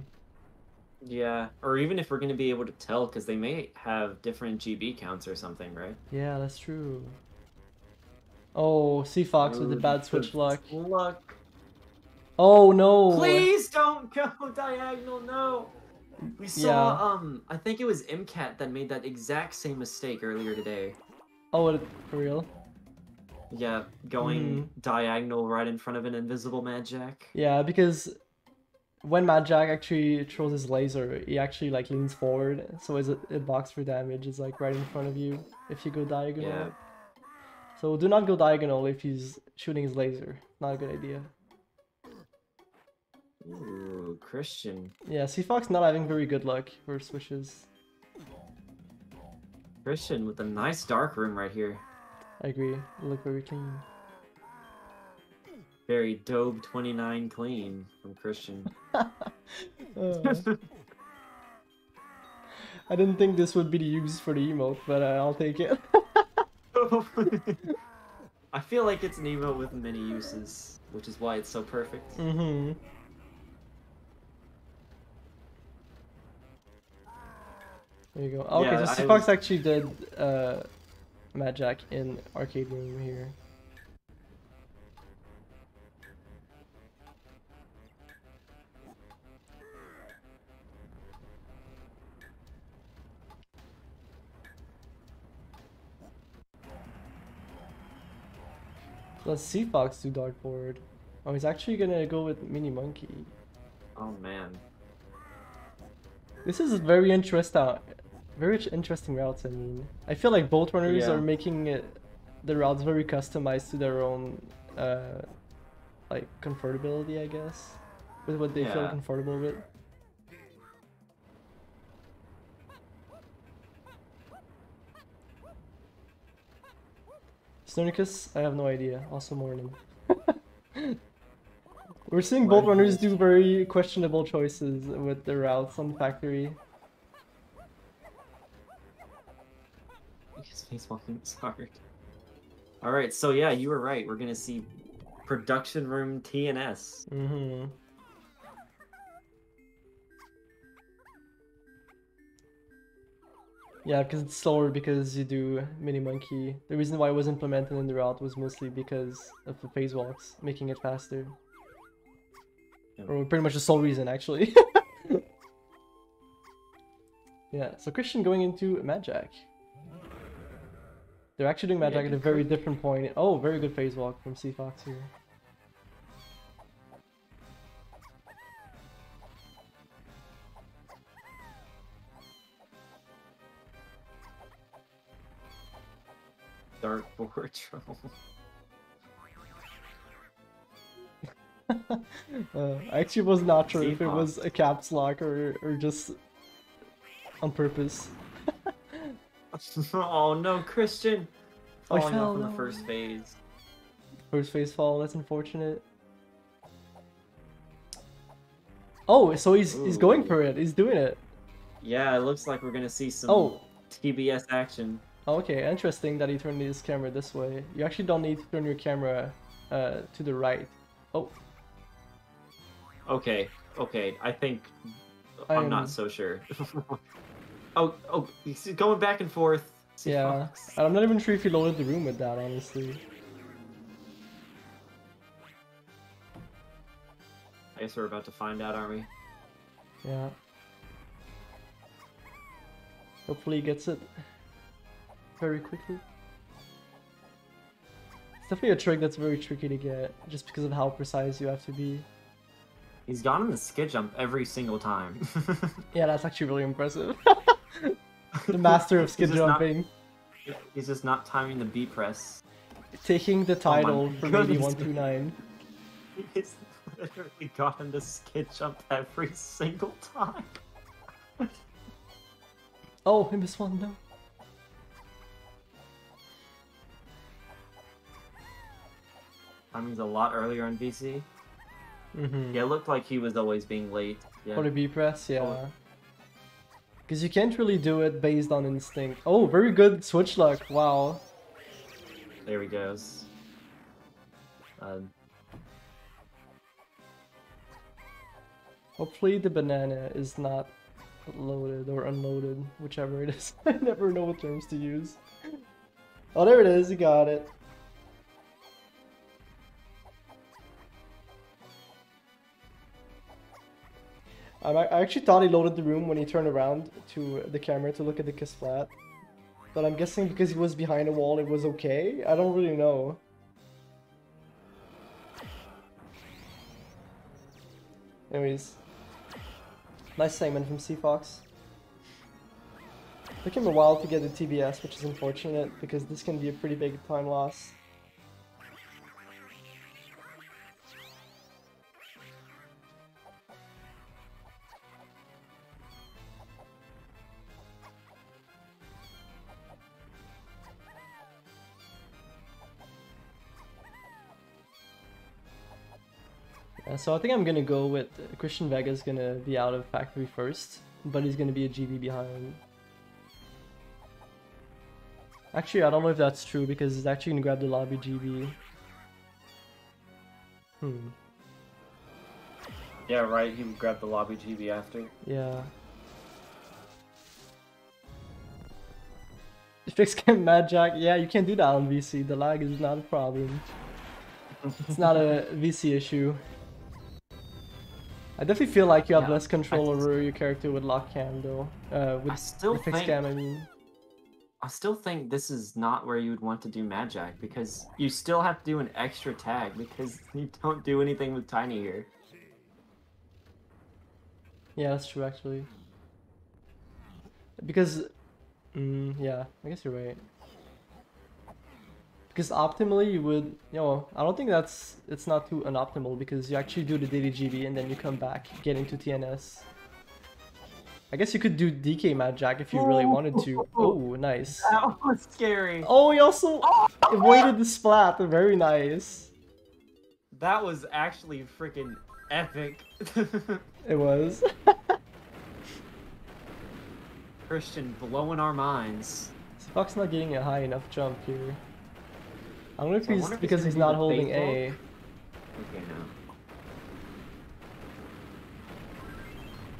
Yeah, or even if we're gonna be able to tell, because they may have different GB counts or something, right? Yeah, that's true. Oh, C Fox with the bad switch luck. *laughs* Luck. Oh no! Please don't *laughs* go diagonal, no. We saw, Yeah. um, I think it was MCAT that made that exact same mistake earlier today. Oh, what, for real? Yeah, going Mm-hmm. diagonal right in front of an invisible Mad Jack. Yeah, because when Mad Jack actually throws his laser, he actually like leans forward, so his it box for damage is like right in front of you if you go diagonal. Yeah. So do not go diagonal if he's shooting his laser. Not a good idea. Ooh, Christian. Yeah, C Fox not having very good luck for swishes. Christian with a nice dark room right here. I agree. They look very clean. Very dope 29 clean from Christian. *laughs* *laughs* Uh, I didn't think this would be the use for the emote, but uh, I'll take it. *laughs* I feel like it's an emote with many uses, which is why it's so perfect. mm-hmm. There you go. Okay, Yeah, so I Fox was- actually did uh, Mad Jack in arcade room here. Let's see Fox do dartboard. Oh, he's actually gonna go with Mini Monkey. Oh man. This is very interesting. Very interesting routes. I mean, I feel like both runners Yeah. are making it, the routes very customized to their own, uh, like comfortability. I guess, with what they feel comfortable with. Snornicus, I have no idea. Also morning. *laughs* We're seeing both runners do very questionable choices with their routes on factory. Phase walking is *laughs* hard. Alright, so yeah, you were right. We're gonna see production room TNS. Mm-hmm. Yeah, because it's slower because you do Mini Monkey. The reason why it was implemented in the route was mostly because of the phase walks, making it faster. Yeah. Or pretty much the sole reason, actually. *laughs* yeah, so Christian going into Mad Jack. They're actually doing Mad Jack yeah, at a very different point. Oh, very good phase walk from C Fox here. Dartboard troll. *laughs* *laughs* uh, actually was not sure if it was a caps lock or, or just on purpose. *laughs* *laughs* oh no, Christian! Falling fell off in the first phase. First phase fall, that's unfortunate. Oh, so he's he's going for it. He's doing it. Yeah, it looks like we're gonna see some Oh. TBS action. Okay, interesting that he turned his camera this way. You actually don't need to turn your camera uh, to the right. Oh, Okay, okay, I think I'm I'm- not so sure. *laughs* oh, oh, he's going back and forth. yeah. I'm not even sure if he loaded the room with that, honestly. I guess we're about to find out, aren't we? Yeah. Hopefully he gets it very quickly. It's definitely a trick that's very tricky to get, just because of how precise you have to be. He's gotten the skid jump every single time. *laughs* Yeah, that's actually really impressive. *laughs* *laughs* the master of skid He's just not- jumping, He's just not timing the B press. taking the Oh title *laughs* from goodness. 8129. He's literally gotten the skid jump every single time. Oh, I missed one, no. Timing's a lot earlier on VC. Mm-hmm. Yeah, it looked like he was always being late. Yeah. For the B press, yeah. Oh. Because you can't really do it based on instinct. Oh, very good switch luck. Wow. There he goes. Uh, Hopefully the banana is not loaded or unloaded, whichever it is. *laughs* I never know what terms to use. Oh, there it is. You got it. Um, I I actually thought he loaded the room when he turned around to the camera to look at the Kasplat. But I'm guessing because he was behind a wall, it was okay. I don't really know. Anyways, nice segment from Fox. Took him a while to get the TBS, which is unfortunate because this can be a pretty big time loss. Yeah, so I think I'm gonna go with uh, Christian Vega's gonna be out of factory first, but he's gonna be a GB behind. Actually, I don't know if that's true because he's actually gonna grab the lobby GB. Hmm. yeah, right. He grabbed the lobby GB after. Yeah. *laughs* Fix cam Mad Jack. Yeah, you can't do that on VC. The lag is not a problem. It's not a VC issue. I definitely feel like you have Yeah, less control I- over your character with lock cam though. Uh, I with still with fixed think cam, I mean. I still think this is not where you would want to do Mad Jack because you still have to do an extra tag because *laughs* you don't do anything with Tiny here. Yeah, that's true actually. Because, mm, yeah, I guess you're right. Because optimally you would, you know, I don't think that's, it's not too unoptimal because you actually do the daily GB and then you come back, get into TNS. I guess you could do DK Mad Jack if you really wanted to. *laughs* Oh, nice. That was scary. Oh, he also *laughs* oh, avoided the splat. Very nice. That was actually freaking epic. *laughs* It was. Christian blowing our minds. Fox not getting a high enough jump here. I don't know if he's wonder if he's because he's not holding. A. Okay, now.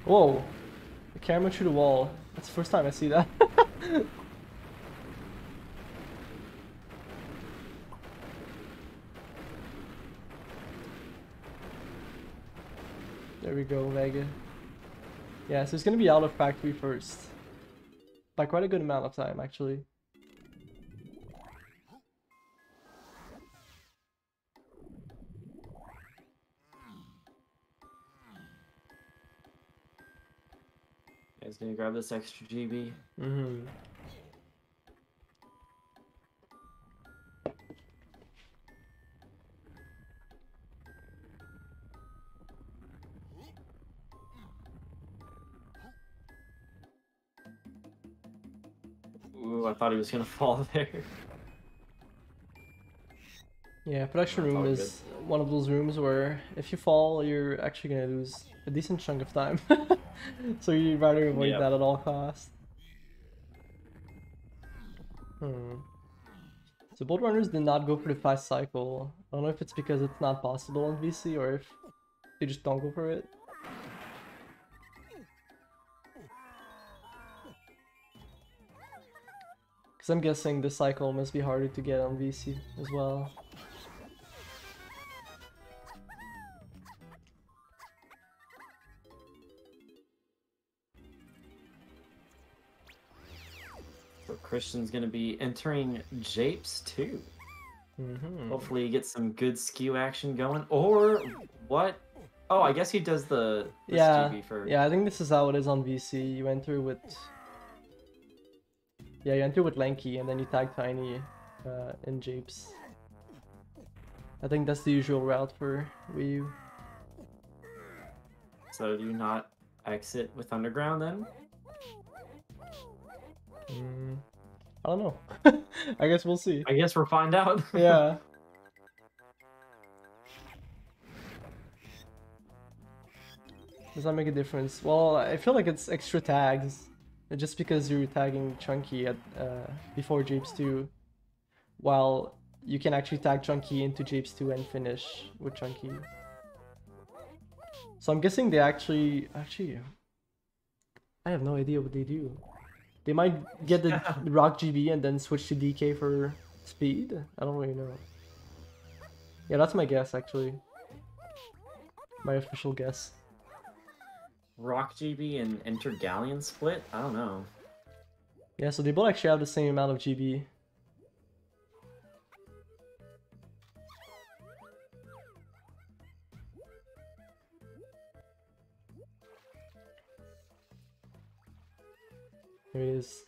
Whoa! The camera through the wall. That's the first time I see that. *laughs* there we go, Vega. Yeah, so it's gonna be out of factory first. By quite a good amount of time, actually. guys gonna grab this extra GB? Mm-hmm. Ooh, I thought he was gonna *laughs* fall there. Yeah, production room is one of those rooms where if you fall, you're actually gonna lose a decent chunk of time. *laughs* so you'd rather avoid Yep. that at all costs. Hmm. So both runners did not go for the fast cycle. I don't know if it's because it's not possible on VC or if they just don't go for it. Because I'm guessing the cycle must be harder to get on VC as well. Christian's gonna be entering Japes too. Mm-hmm. Hopefully, he gets some good skew action going. Or what? Oh, I guess he does the, the Yeah, for. Yeah, I think this is how it is on VC. You enter with. Yeah, you enter with Lanky and then you tag Tiny uh, in Japes. I think that's the usual route for Wii U. So do you not exit with Underground then? I don't know. *laughs* I guess we'll see. I guess we'll find out. *laughs* Yeah. Does that make a difference? Well, I feel like it's extra tags. Just because you're tagging Chunky at uh, before Japes 2, while you can actually tag Chunky into Japes 2 and finish with Chunky. So I'm guessing they actually actually I have no idea what they do. They might get the *laughs* Rock GB and then switch to DK for speed. I don't really know. Yeah, that's my guess actually. My official guess. Rock GB and Intergallian split? I don't know. Yeah, so they both actually have the same amount of GB. Here is.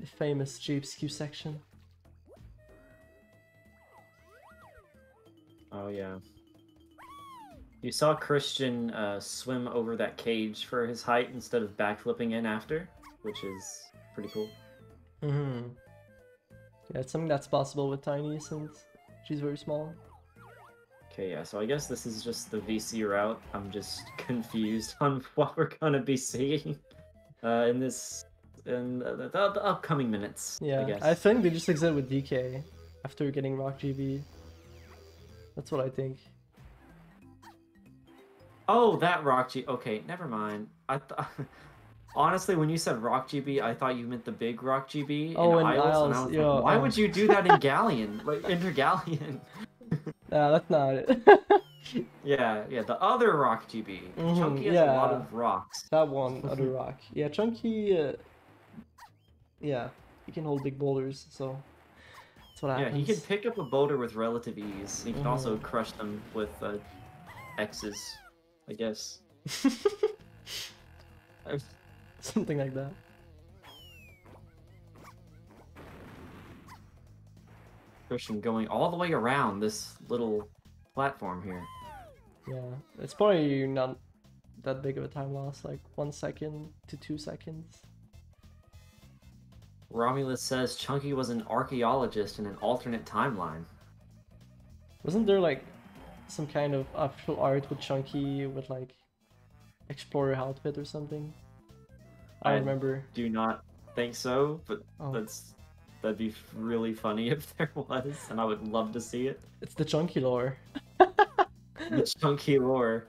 The famous Japes Q section. Oh yeah. You saw Christian uh, swim over that cage for his height instead of backflipping in after, which is pretty cool. Mm-hmm. Yeah, it's something that's possible with Tiny since she's very small. Okay, yeah, so I guess this is just the VC route. I'm just *laughs* confused on *laughs* what we're gonna be seeing uh, in this in the, the, the upcoming minutes. Yeah, I guess. I think they just exit with DK after getting Rock GB. That's what I think. Oh, that Rock GB. Okay, never mind. I thought. *laughs* Honestly, when you said Rock GB, I thought you meant the big Rock GB Oh, in in Isles, and I Isles, yeah, like, why oh. would you do that in Galleon, *laughs* like Intergalleon? *laughs* Nah, that's not it. Yeah, yeah, the other Rock GB. Mhm, Chunky has a lot of rocks. that one, other rock. Yeah, Chunky. Uh, yeah, he can hold big boulders, so that's what Yeah, happens. he can pick up a boulder with relative ease. He can also Mhm. crush them with uh, X's, I guess. *laughs* Something like that. Christian going all the way around this little platform here. Yeah, it's probably not that big of a time loss, like one second to two seconds. Romulus says Chunky was an archaeologist in an alternate timeline. Wasn't there like some kind of official art with Chunky with like explorer outfit or something? I, I- remember. Do not think so, but Oh. that's that'd be really funny *laughs* if there was, and I would love to see it. It's the Chunky lore. *laughs* The Chunky lore.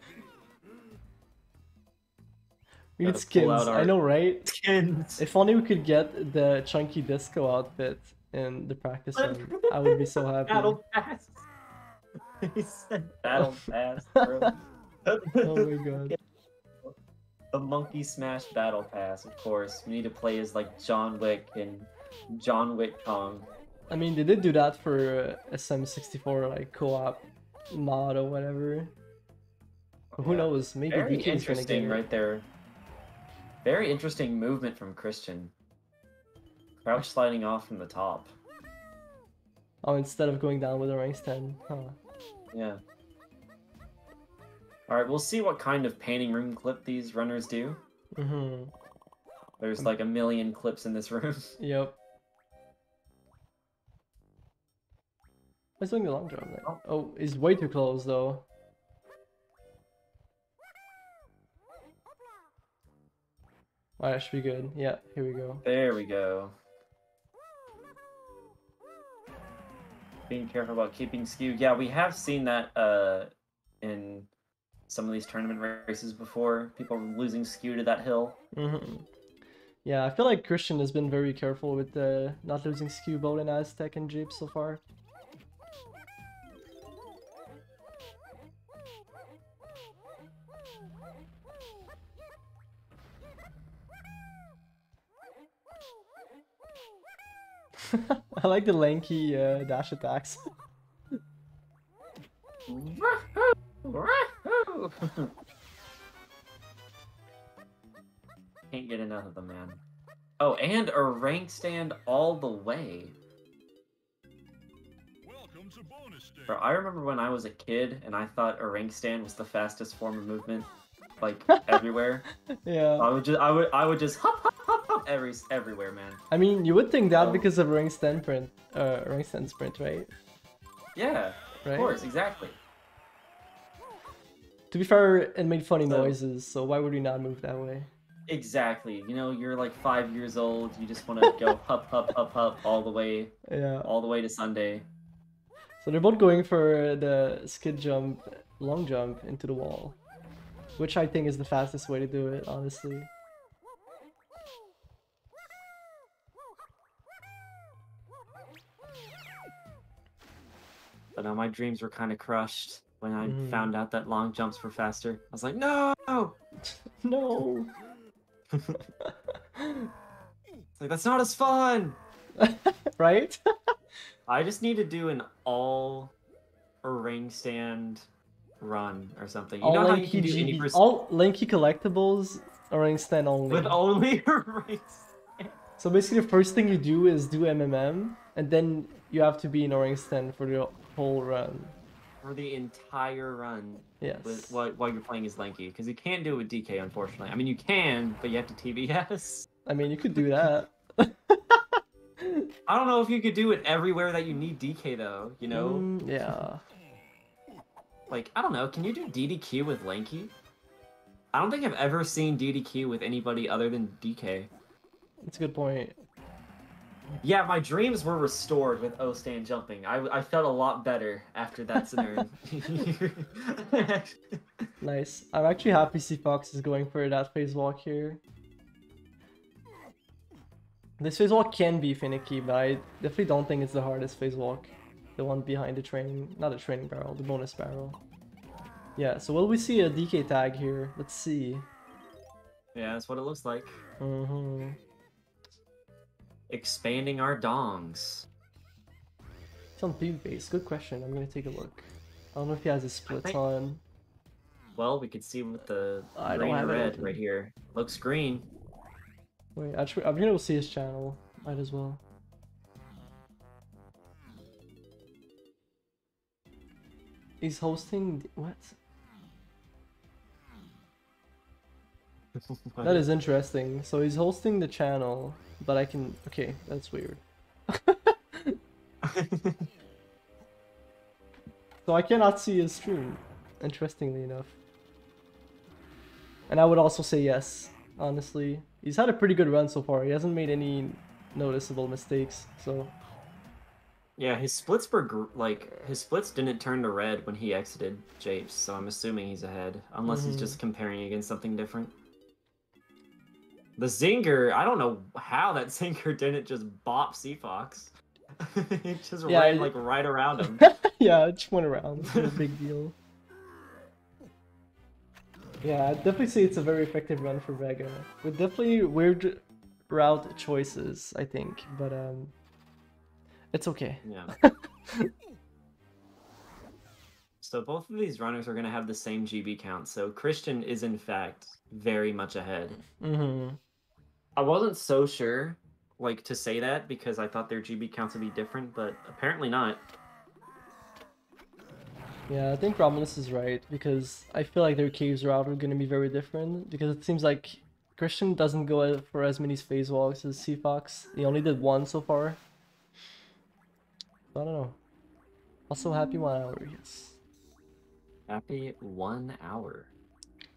We need skins. out I know, right? *laughs* Skins. If only we could get the Chunky disco outfit in the practice room, I would be so happy. Battle pass. *laughs* he said battle *laughs* pass, bro. Oh my god. the Monkey Smash Battle Pass, of course. We need to play as like John Wick and John Wick Kong. I mean, they did do that for uh, SM64, like co-op mod or whatever. But Who Yeah. knows? Maybe Very DK is interesting, right there. Very interesting movement from Christian. Crouch sliding off from the top. Oh, instead of going down with a ranks 10, huh? Yeah. Alright, we'll see what kind of painting room clip these runners do. Mm hmm There's like a million clips in this room. *laughs* yep. What's doing the long jump there? Oh, oh it's way too close though. Alright, that should be good. Yeah, here we go. There we go. Being careful about keeping skew. Yeah, we have seen that uh, in some of these tournament races before. People losing skew to that hill. hmm Yeah, I feel like Christian has been very careful with uh, not losing skew both in Aztec and Japes so far. *laughs* I like the lanky uh, dash attacks. *laughs* Can't get enough of them, man. Oh, and a rank stand all the way. Welcome to bonus stage. Bro, I remember when I was a kid and I thought a rank stand was the fastest form of movement, like *laughs* everywhere. yeah. I would just, I would, I would just hop, hop, hop, hop every, everywhere, man. I mean, you would think that Oh. because of ring stand print, uh, ring stand sprint, right? Yeah, Right. of course, exactly. To be fair, it made funny So- noises, so why would we not move that way? Exactly. You know, you're like five years old. You just want to go *laughs* hop, hop, hop, hop all the way, Yeah. all the way to Sunday. So they're both going for the skid jump, long jump into the wall, which I think is the fastest way to do it, honestly. But now my dreams were kind of crushed when I Mhm. found out that long jumps were faster. I was like, no. *laughs* No. *laughs* Like that's not as fun. *laughs* right? I just need to do an all ring stand run or something. You all know how you lanky can do any all lanky collectibles are in stand only. with only. *laughs* So basically, the first thing you do is do MMM, and then you have to be in orange stand for the whole run. for the entire run Yes. with, while, while you're playing as Lanky because you can't do it with DK unfortunately. I mean you can, but you have to TBS. I mean, you could do that. *laughs* I don't know if you could do it everywhere that you need DK though. You know, Mm, yeah. Like I don't know. Can you do DDQ with Lanky? I don't think I've ever seen DDQ with anybody other than DK. That's a good point. Yeah, my dreams were restored with O stand jumping. I, I felt a lot better after that scenario. *laughs* *laughs* Nice. I'm actually happy C Fox is going for that phase walk here. This phase walk can be finicky, but I definitely don't think it's the hardest phase walk. The one behind the training, not the training barrel, the bonus barrel. Yeah, so will we see a DK tag here? Let's see. yeah, that's what it looks like. Mm-hmm. Expanding our dongs. It's on PB pace. Good question. I'm gonna take a look. I don't know if he has his splits think- on. Well, we could see him with the I don't green it red open. right here. Looks green. Wait, actually, I'm gonna go see his channel. Might as well. He's hosting. What? *laughs* That is interesting. So he's hosting the channel, but I can. Okay, that's weird. *laughs* So I cannot see his stream. Interestingly enough. And I would also say yes, honestly. He's had a pretty good run so far. He hasn't made any noticeable mistakes. So yeah, his splits were gr- like his splits didn't turn to red when he exited Japes, so I'm assuming he's ahead, unless he's Mhm. just comparing against something different. The Zinger, I don't know how that *laughs* Zinger didn't just bop C Fox. *laughs* it just Yeah, ran it- like right around him. *laughs* yeah, it just went around. No big deal. Yeah, I'd definitely say it's a very effective run for Vega. With definitely weird route choices, I think, but um, it's okay. Yeah. *laughs* so both of these runners are going to have the same GB count. So Christian is in fact very much ahead. Mm-hmm. I wasn't so sure like to say that because I thought their GB counts would be different, but apparently not. Yeah, I think Romulus is right because I feel like their caves route are gonna be very different because it seems like Christian doesn't go for as many phase walks as C Fox. He only did one so far. I don't know. Also, happy one hour, yes. Happy one hour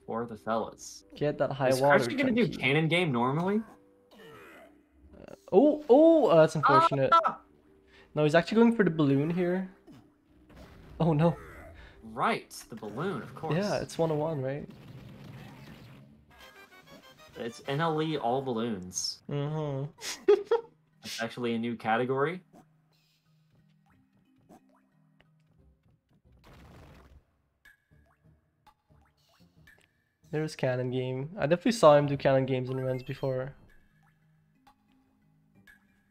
for the fellas. Get that high Is water. Christian gonna do cannon game normally? Oh, oh, uh, that's unfortunate. Ah! No, he's actually going for the balloon here. Oh no. Right, the balloon, of course. Yeah, it's one on one, right? it's NLE all balloons. Mm-hmm. It's actually a new category. There's cannon game. I definitely saw him do cannon games in runs before.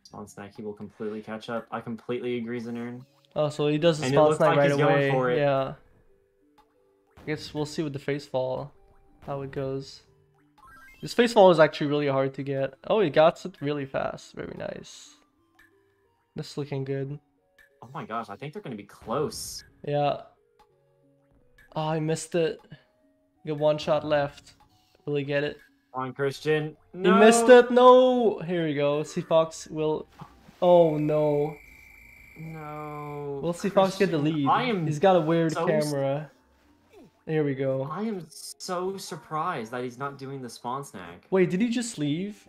Spawn Snag, he will completely catch up. I completely agree, Zanern. Oh, so he does the And spawn snipe like right going away. for it. Yeah. I guess we'll see with the phase fall how it goes. This phase fall is actually really hard to get. Oh, he got it really fast. Very nice. This is looking good. Oh my gosh, I think they're gonna be close. Yeah. Oh, I missed it. You got one shot left. Will he get it? On, Christian. He missed it. No. Here we go. C Fox will. Oh no. No. We'll see Fox get the lead. I am He's got a weird so camera. Here we go. I am so surprised that he's not doing the spawn snag. Wait, did he just leave?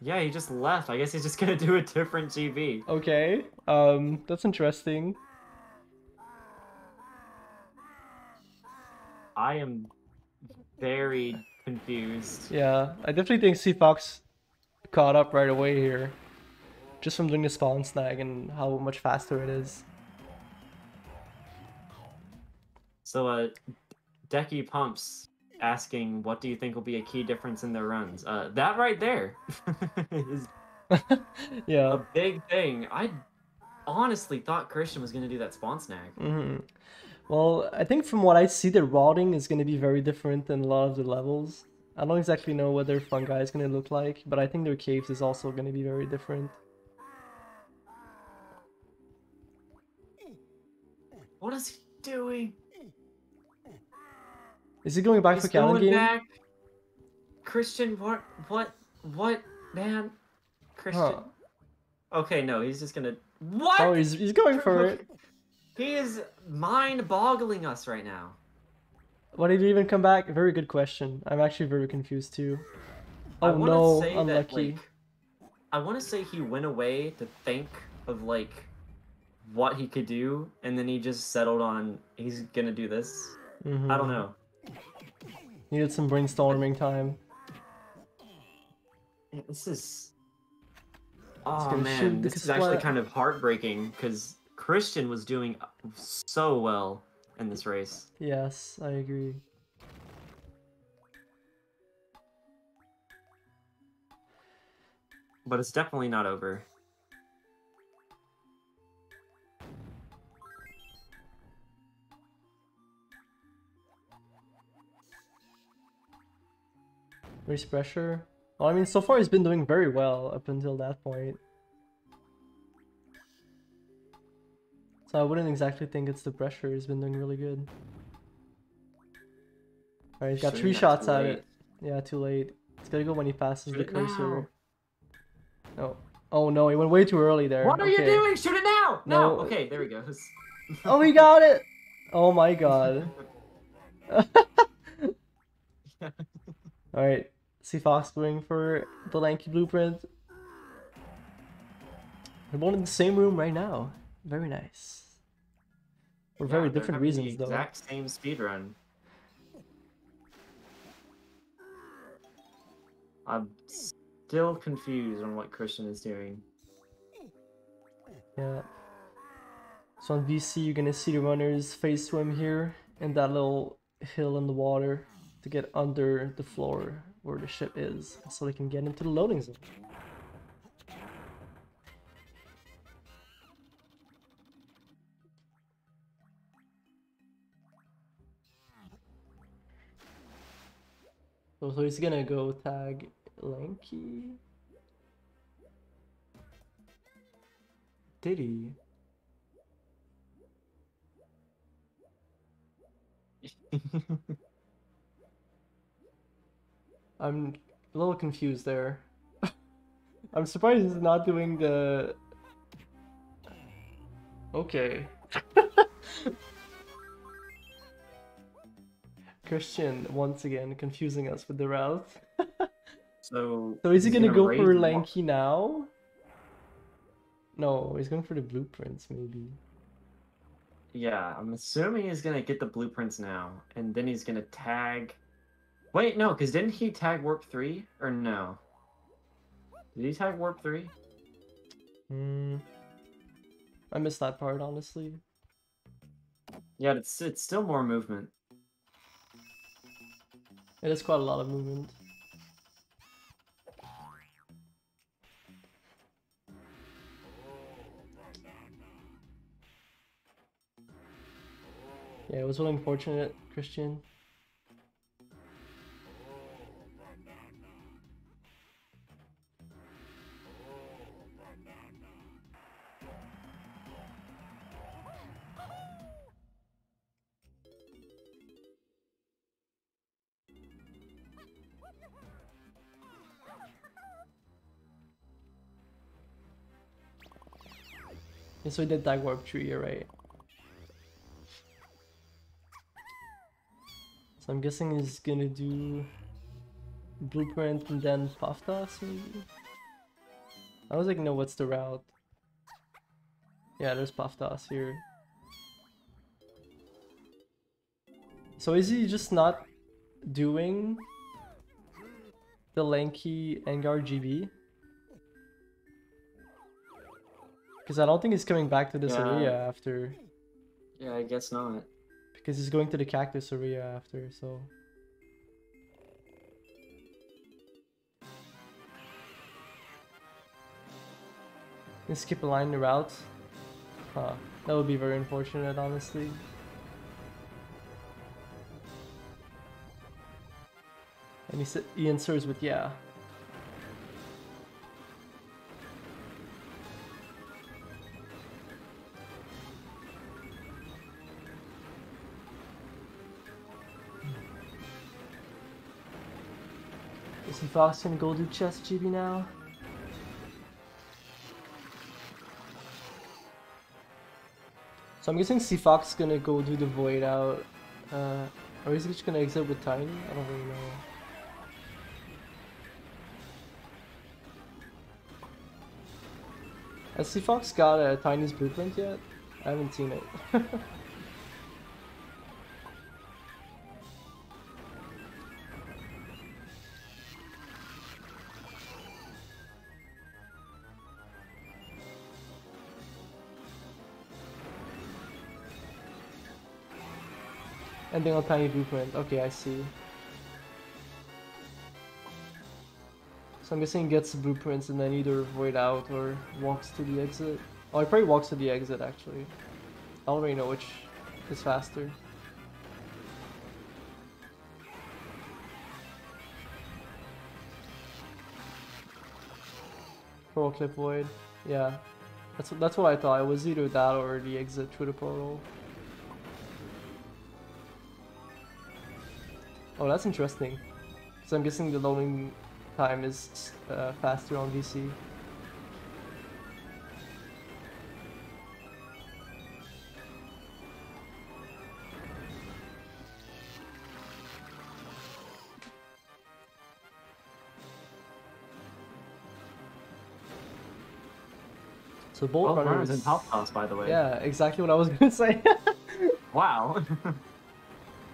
Yeah, he just left. I guess he's just gonna *laughs* do a different GB. Okay. Um, that's interesting. I am very confused. Yeah, I definitely think C Fox caught up right away here. Just from doing the spawn snag and how much faster it is. So, uh, Decky Pumps asking, what do you think will be a key difference in their runs? Uh, that right there *laughs* is *laughs* yeah. a big thing. I honestly thought Christian was gonna do that spawn snag. hmm Well, I think from what I see, the routing is going to be very different in a lot of the levels. I don't exactly know what their fungi is going to look like, but I think their caves is also going to be very different. What is he doing? Is he going back He's for cannon going game? back. Christian, what, what, what, man? Christian. Huh. Okay, no, he's just gonna. What? Oh, he's, he's going for it. He is mind-boggling us right now. Why did he even come back? Very good question. I'm actually very confused too. I Oh no, say unlucky. That, like, I want to say he went away to think of like what he could do, and then he just settled on he's gonna do this. I Mhm. don't know. Needed some brainstorming time. This is. Oh man, this is actually kind of heartbreaking because Christian was doing uh, so well in this race. Yes, I agree. But it's definitely not over. Race pressure. Well, I mean, so far he's been doing very well up until that point. So I wouldn't exactly think it's the pressure. He's been doing really good. Alright, he's got three shots at it. Yeah, too late. It's gotta go when he passes Shoot the cursor. No. Oh no, he went way too early there. What are you doing? Shoot it now! No. No. Okay, there he goes. Oh, he got it! Oh my god. *laughs* *laughs* Alright, C Fox going for the lanky blueprint. They're both in the same room right now. Very nice. For Yeah, very different reasons, the though. Exact same speed run. I'm still confused on what Christian is doing. Yeah. So on VC, you're gonna see the runners phase swim here in that little hill in the water to get under the floor where the ship is, so they can get into the loading zone. So, so he's gonna go tag Lanky. Did he? *laughs* I'm a little confused there. *laughs* I'm surprised he's not doing the Okay. Christian once again confusing us with the route. *laughs* So So is he he's gonna, go for Lanky now? No, he's going for the blueprints maybe. Yeah, I'm assuming he's gonna get the blueprints now, and then he's gonna tag. Wait, no, because didn't he tag warp three or no? Did he tag warp three? Hmm. I missed that part honestly. Yeah, it's it's still more movement. It is quite a lot of movement. Yeah, it was really unfortunate, Christian. So he did tag warp tree, right. So I'm guessing he's gonna do blueprint and then Pufftoss maybe? I was like, no, what's the route? Yeah, there's Pufftoss here. So is he just not doing the lanky Enguarde GB? Because I don't think he's coming back to this Yeah. area after. Yeah, I guess not. Because he's going to the cactus area after, so. You skip a line in the route? Huh. That would be very unfortunate, honestly. And he, s- he answers with yeah. Fox gonna go do chess GB now? So I'm guessing C Fox gonna go do the void out. Uh, or is he just gonna exit with Tiny? I don't really know. Has C Fox got a Tiny's blueprint yet? I haven't seen it. *laughs* Ending on Tiny Blueprint. Okay, I see. So I'm guessing gets blueprints and then either void out or walks to the exit. Oh, he probably walks to the exit actually. I already know which is faster. Pearl clip void. Yeah. That's that's what I thought. It was either that or the exit through the portal. Oh, that's interesting. So I'm guessing the loading time is uh, faster on VC. So Bolt Runner runners in Pufftoss, by the way. Yeah, exactly what I was gonna *laughs* say. Wow. *laughs*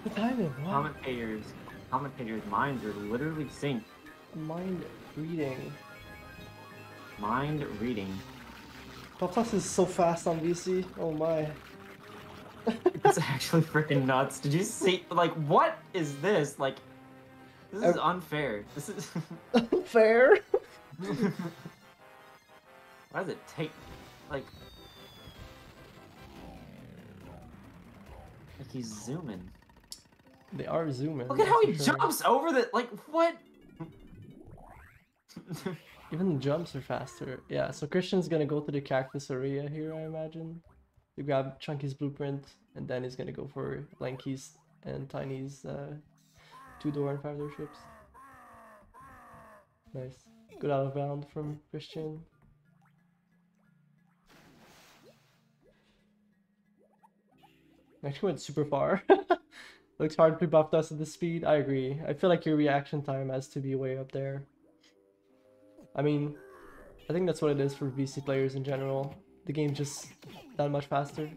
the timing, wow. commentators, commentators' minds are literally synced. Mind reading. Mind reading. Top is so fast on VC. Oh my. *laughs* It's *laughs* actually freaking nuts. Did you see? Like, what is this? Like, this is er- unfair. This is. *laughs* unfair. Why does it take? Like. Like he's zooming. They are zooming. Look at how he sure. jumps over the. Like, what? *laughs* Even the jumps are faster. Yeah, so Christian's gonna go to the cactus area here, I imagine. To grab Chunky's blueprint, and then he's gonna go for Lanky's and Tiny's uh, two door and five door ships. Nice. Good out of bound from Christian. Actually went super far. *laughs* Looks hard to buffed us at this speed. I agree. I feel like your reaction time has to be way up there. I mean, I think that's what it is for VC players in general. The game's just that much faster.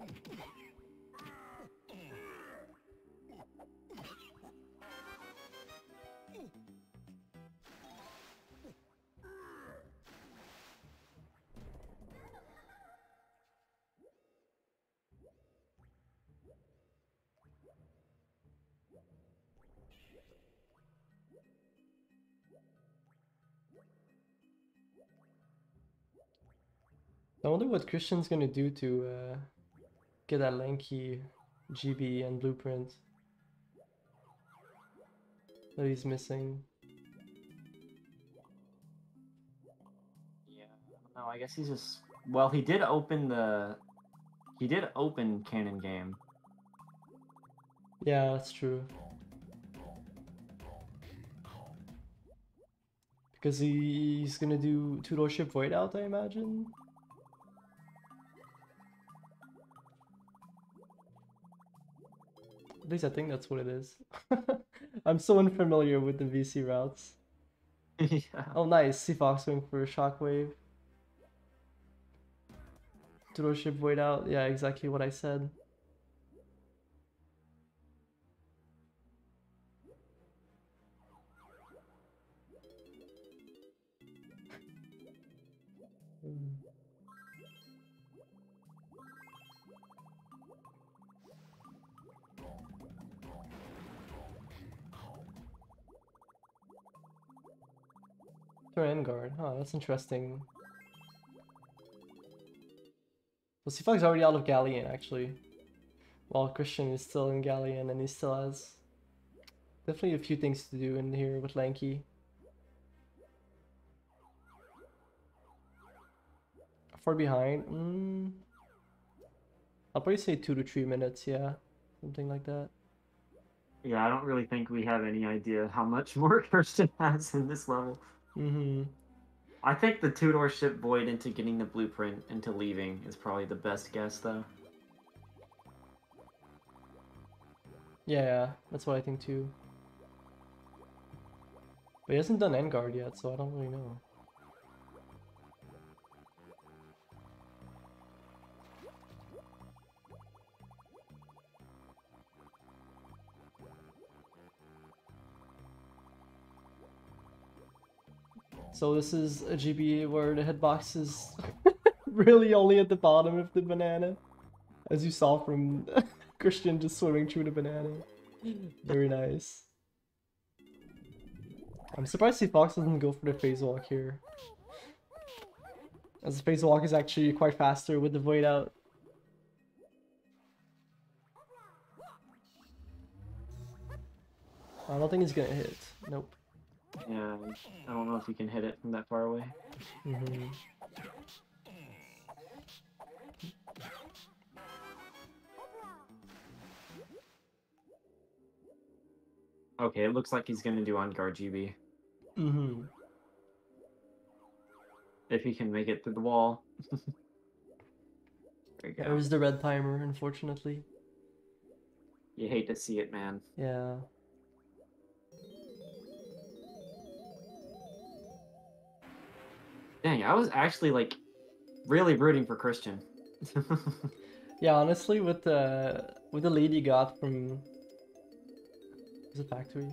I wonder what Christian's gonna do to uh, get that lanky GB and blueprint that he's missing. Yeah, no, I guess he's just. Well, he did open the. He did open Cannon Game. Yeah, that's true. Because he's gonna do two-door ship void out, I imagine. At least I think that's what it is. *laughs* I'm so unfamiliar with the VC routes. *laughs* yeah. Oh, nice. C Fox going for a shockwave. Two-door ship void out. Yeah, exactly what I said. *laughs* Mm. Turn guard. Huh, that's interesting. Well, C Fox's already out of Galleon, actually. While Christian is still in Galleon, and he still has definitely a few things to do in here with Lanky. Far behind? Mm. I'll probably say two to three minutes, yeah. Something like that. Yeah, I don't really think we have any idea how much *laughs* more Christian has in this level. Mm-hmm. I think the two door ship void into getting the blueprint into leaving is probably the best guess, though. Yeah, yeah, that's what I think too. But he hasn't done Enguarde yet, so I don't really know. So this is a GB where the hitbox is *laughs* really only at the bottom of the banana. As you saw from *laughs* Christian just swimming through the banana. Very nice. I'm surprised C Fox doesn't go for the phase walk here. As the phase walk is actually quite faster with the void out. I don't think he's gonna hit. Nope. Yeah, I don't know if you can hit it from that far away. hmm Okay, it looks like he's gonna do Enguarde GB. hmm If he can make it through the wall. *laughs* there. There's the red timer, unfortunately. You hate to see it, man. Yeah. Dang, I was actually like really rooting for Christian. *laughs* Yeah, honestly, with the with the lead you got from is it factory?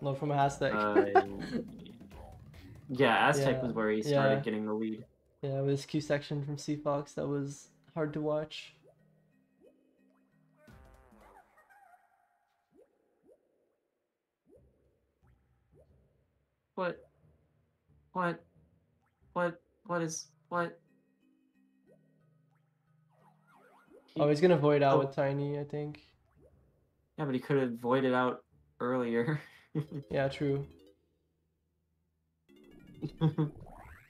No, from Aztec. Uh, *laughs* yeah, Aztec Yeah, was where he started yeah. getting the lead. yeah, with his Q section from C Fox, that was hard to watch. What? What? What? What is? What? He- Oh, he's gonna void out Oh. with Tiny, I think. Yeah, but he could have voided out earlier. *laughs* Yeah, true. *laughs*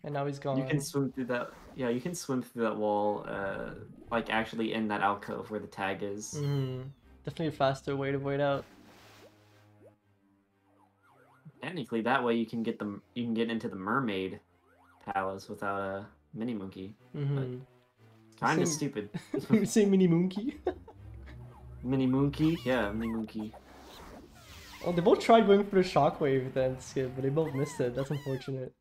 And now he's gone. You can swim through that. Yeah, you can swim through that wall. Uh, like actually in that alcove where the tag is. hmm Definitely a faster way to void out. Technically, that way you can get the you can get into the mermaid palace without a mini monkey. hmm Kind of stupid. *laughs* you say mini monkey? Mini Monkey? Yeah, Mini Monkey. Oh, they both tried going for the shockwave then skip, but they both missed it. That's unfortunate.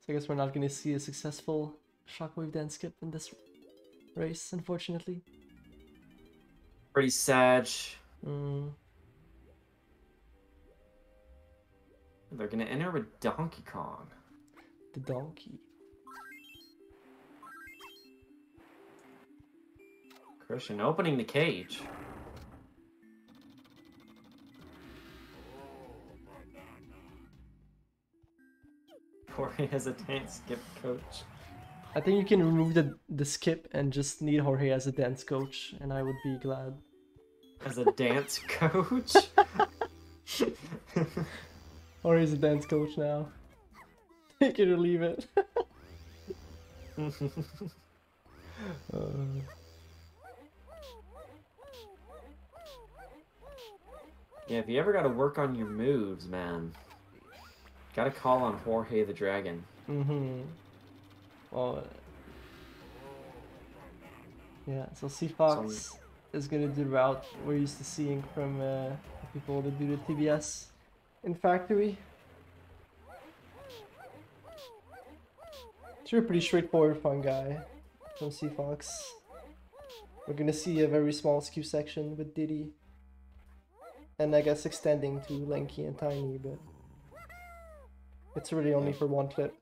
So I guess we're not gonna see a successful shockwave dance skip in this race, unfortunately. Pretty sad. Mm. They're gonna enter with Donkey Kong. The donkey. Christian opening the cage. Jorge has a dance skip coach. I think you can remove the the skip and just need Jorge as a dance coach, and I would be glad. As a dance *laughs* coach? *laughs* or he's a dance coach now. Take it or leave it. Uh, *laughs* yeah, if you ever gotta work on your moves, man. Gotta call on Jorge the Dragon. mm-hmm. Well, uh, yeah. So C Fox is gonna do the route we're used to seeing from uh, people that do the TBS in factory. It's a pretty straightforward, fungi from C Fox. We're gonna see a very small skew section with Diddy, and I guess extending to Lanky and Tiny, but it's really only for one clip.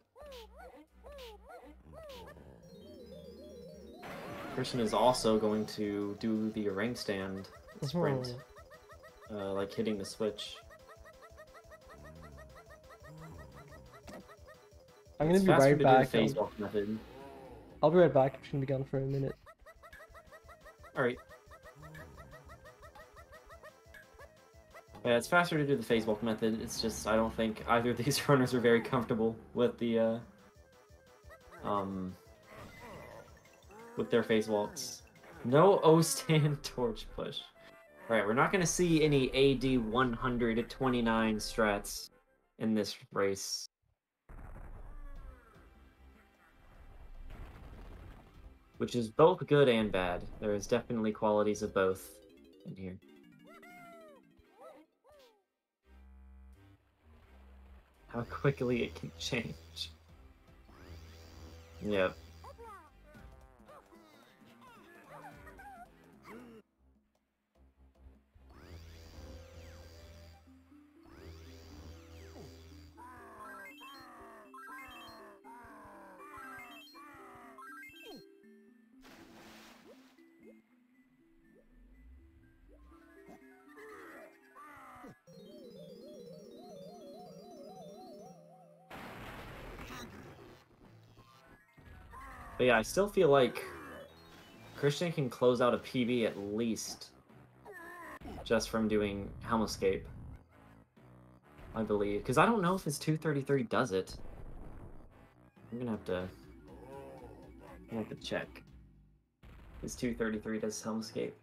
Christian is also going to do the ring stand sprint, uh, like hitting the switch. I'm gonna It's be right to back. Phase I'll, walk method. I'll be right back. I'm just gonna be gone for a minute. All right. Yeah, it's faster to do the phase walk method. It's just I don't think either of these *laughs* runners are very comfortable with the uh, um with their phase walks. No O stand *laughs* torch push. All right, we're not gonna see any AD 129 strats in this race. Which is both good and bad. There is definitely qualities of both in here. How quickly it can *laughs* change. Yep. But yeah, I still feel like Christian can close out a PB at least just from doing Helm Escape. I believe. Because I don't know if his 233 does it. I'm gonna have to. I'm gonna have to check. His 233 does Helm Escape.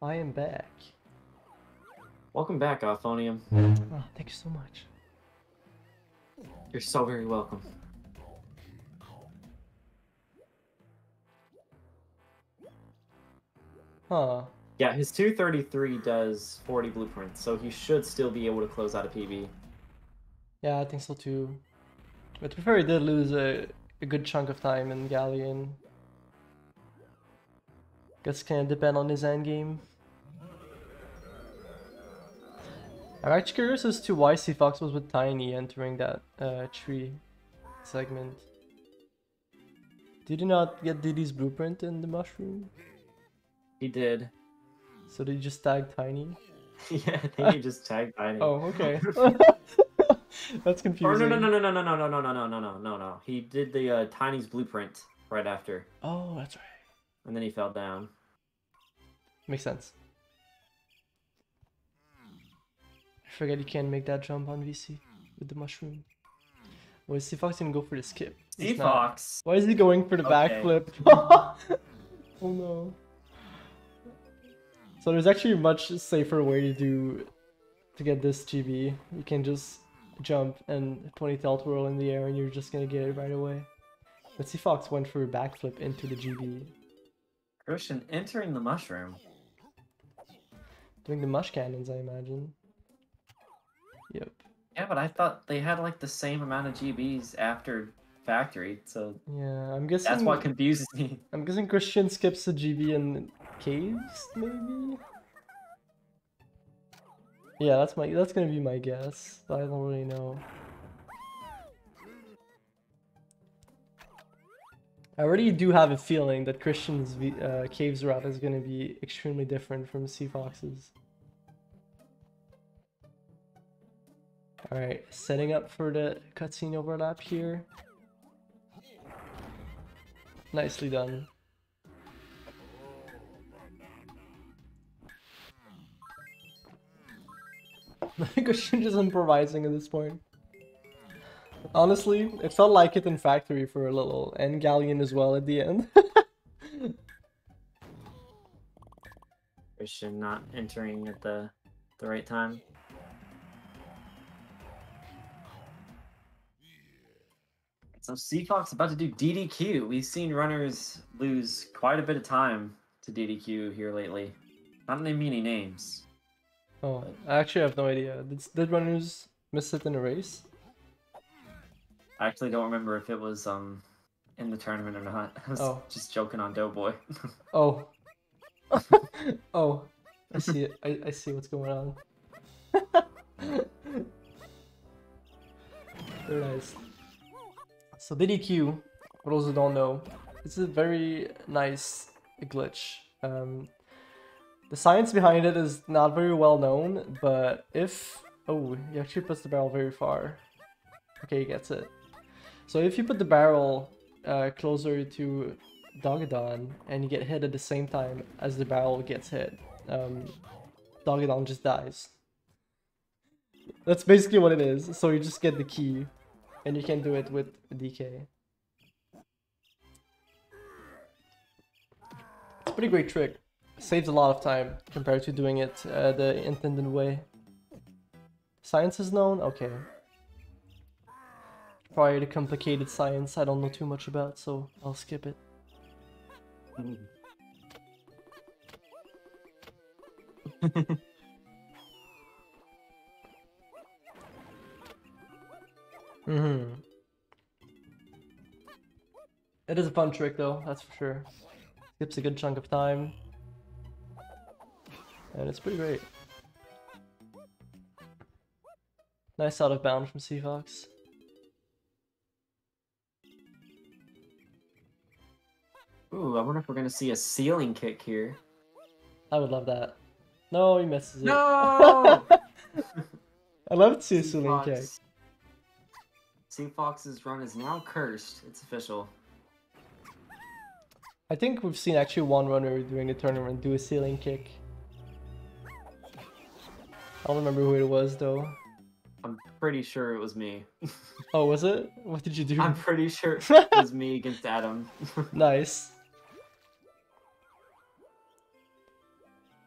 I am back. Welcome back, Auphonium. Mm-hmm. Oh, thank you so much. You're so very welcome. Huh. Yeah, his 233 does 40 blueprints, so he should still be able to close out a PB. Yeah, I think so too. But to be fair, he did lose a, a good chunk of time in Galleon. Guess can depend on his end game. I'm actually curious as to why C Fox was with Tiny entering that uh, tree segment. Did he not get Diddy's blueprint in the mushroom? He did. So did he just tag Tiny? yeah, I think he just tagged Tiny. Oh, okay. That's Or confusing. no, no, no, no, no, no, no, no, no, no, no, no, no, no. He did the uh, Tiny's blueprint right after, Oh, that's right. and then he fell down. Makes sense. Forget you can't make that jump on VC with the mushroom. Well, C Fox didn't go for the skip. He's not. Fox. Why is he going for the Okay. backflip? *laughs* oh no. So there's actually a much safer way to do to get this GB. You can just jump and ponytail twirl in the air and you're just gonna get it right away. But Fox went for a backflip into the GB. Christian entering the mushroom. Doing the mush cannons, I imagine. Yep. Yeah, but I thought they had like the same amount of GBs after factory, so Yeah, I'm guessing that's what confuses me. *laughs* I'm guessing Christian skips the GB in caves, maybe? Yeah, that's my that's gonna be my guess. I don't really know. I already do have a feeling that Christian's uh, caves route is gonna be extremely different from C Fox's. Alright, setting up for the cutscene overlap here. Nicely done. *laughs* Christian just improvising at this point. Honestly, it felt like it in Factory for a little, and Galleon as well at the end. *laughs* Christian not entering at the the right time. So C Fox about to do DDQ. We've seen runners lose quite a bit of time to DDQ here lately. Not name any names. oh, I actually have no idea. Did, did runners miss it in a race? I actually don't remember if it was um in the tournament or not. *laughs* I was Oh. just joking on Doughboy. *laughs* Oh. *laughs* oh. I see it. I, I see what's going on. Very nice. So DDQ, for those who don't know, it's a very nice glitch. Um, the science behind it is not very well known, but if... Oh, he actually puts the barrel very far. Okay, he gets it. So if you put the barrel uh, closer to Dogadon and you get hit at the same time as the barrel gets hit, um, Dogadon just dies. That's basically what it is. So you just get the key, and you can do it with DK. It's a pretty great trick. Saves a lot of time compared to doing it uh, the intended way. Science is known? Okay. Probably the complicated science I don't know too much about, so I'll skip it. *laughs* Mm-hmm. It is a fun trick though, that's for sure. Skips a good chunk of time. And it's pretty great. Nice out of bound from C Fox. Ooh, I wonder if we're gonna see a ceiling kick here. I would love that. No, he misses it. No! *laughs* I love to see a ceiling kick. C Fox- Seafox's run is now cursed. It's official. I think we've seen actually one runner during the tournament do a ceiling kick. I don't remember who it was though. I'm pretty sure it was me. *laughs* Oh, was it? What did you do? I'm pretty sure *laughs* it was me against Adam. *laughs* nice.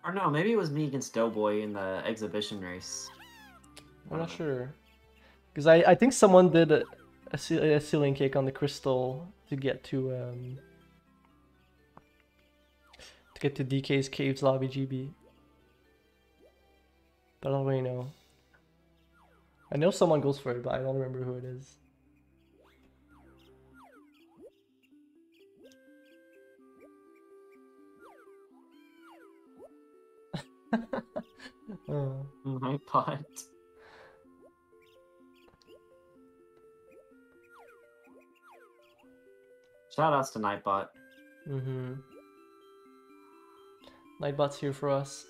or no, maybe it was me against Doughboy in the exhibition race. I'm not sure. Because I, I think someone did a, a, a ceiling kick on the crystal to get to um to get to DK's Caves Lobby GB. But I don't really know. I know someone goes for it, but I don't remember who it is. *laughs* *laughs* Oh. My *laughs* pot. Shoutouts to Nightbot. Mm-hmm. Nightbot's here for us.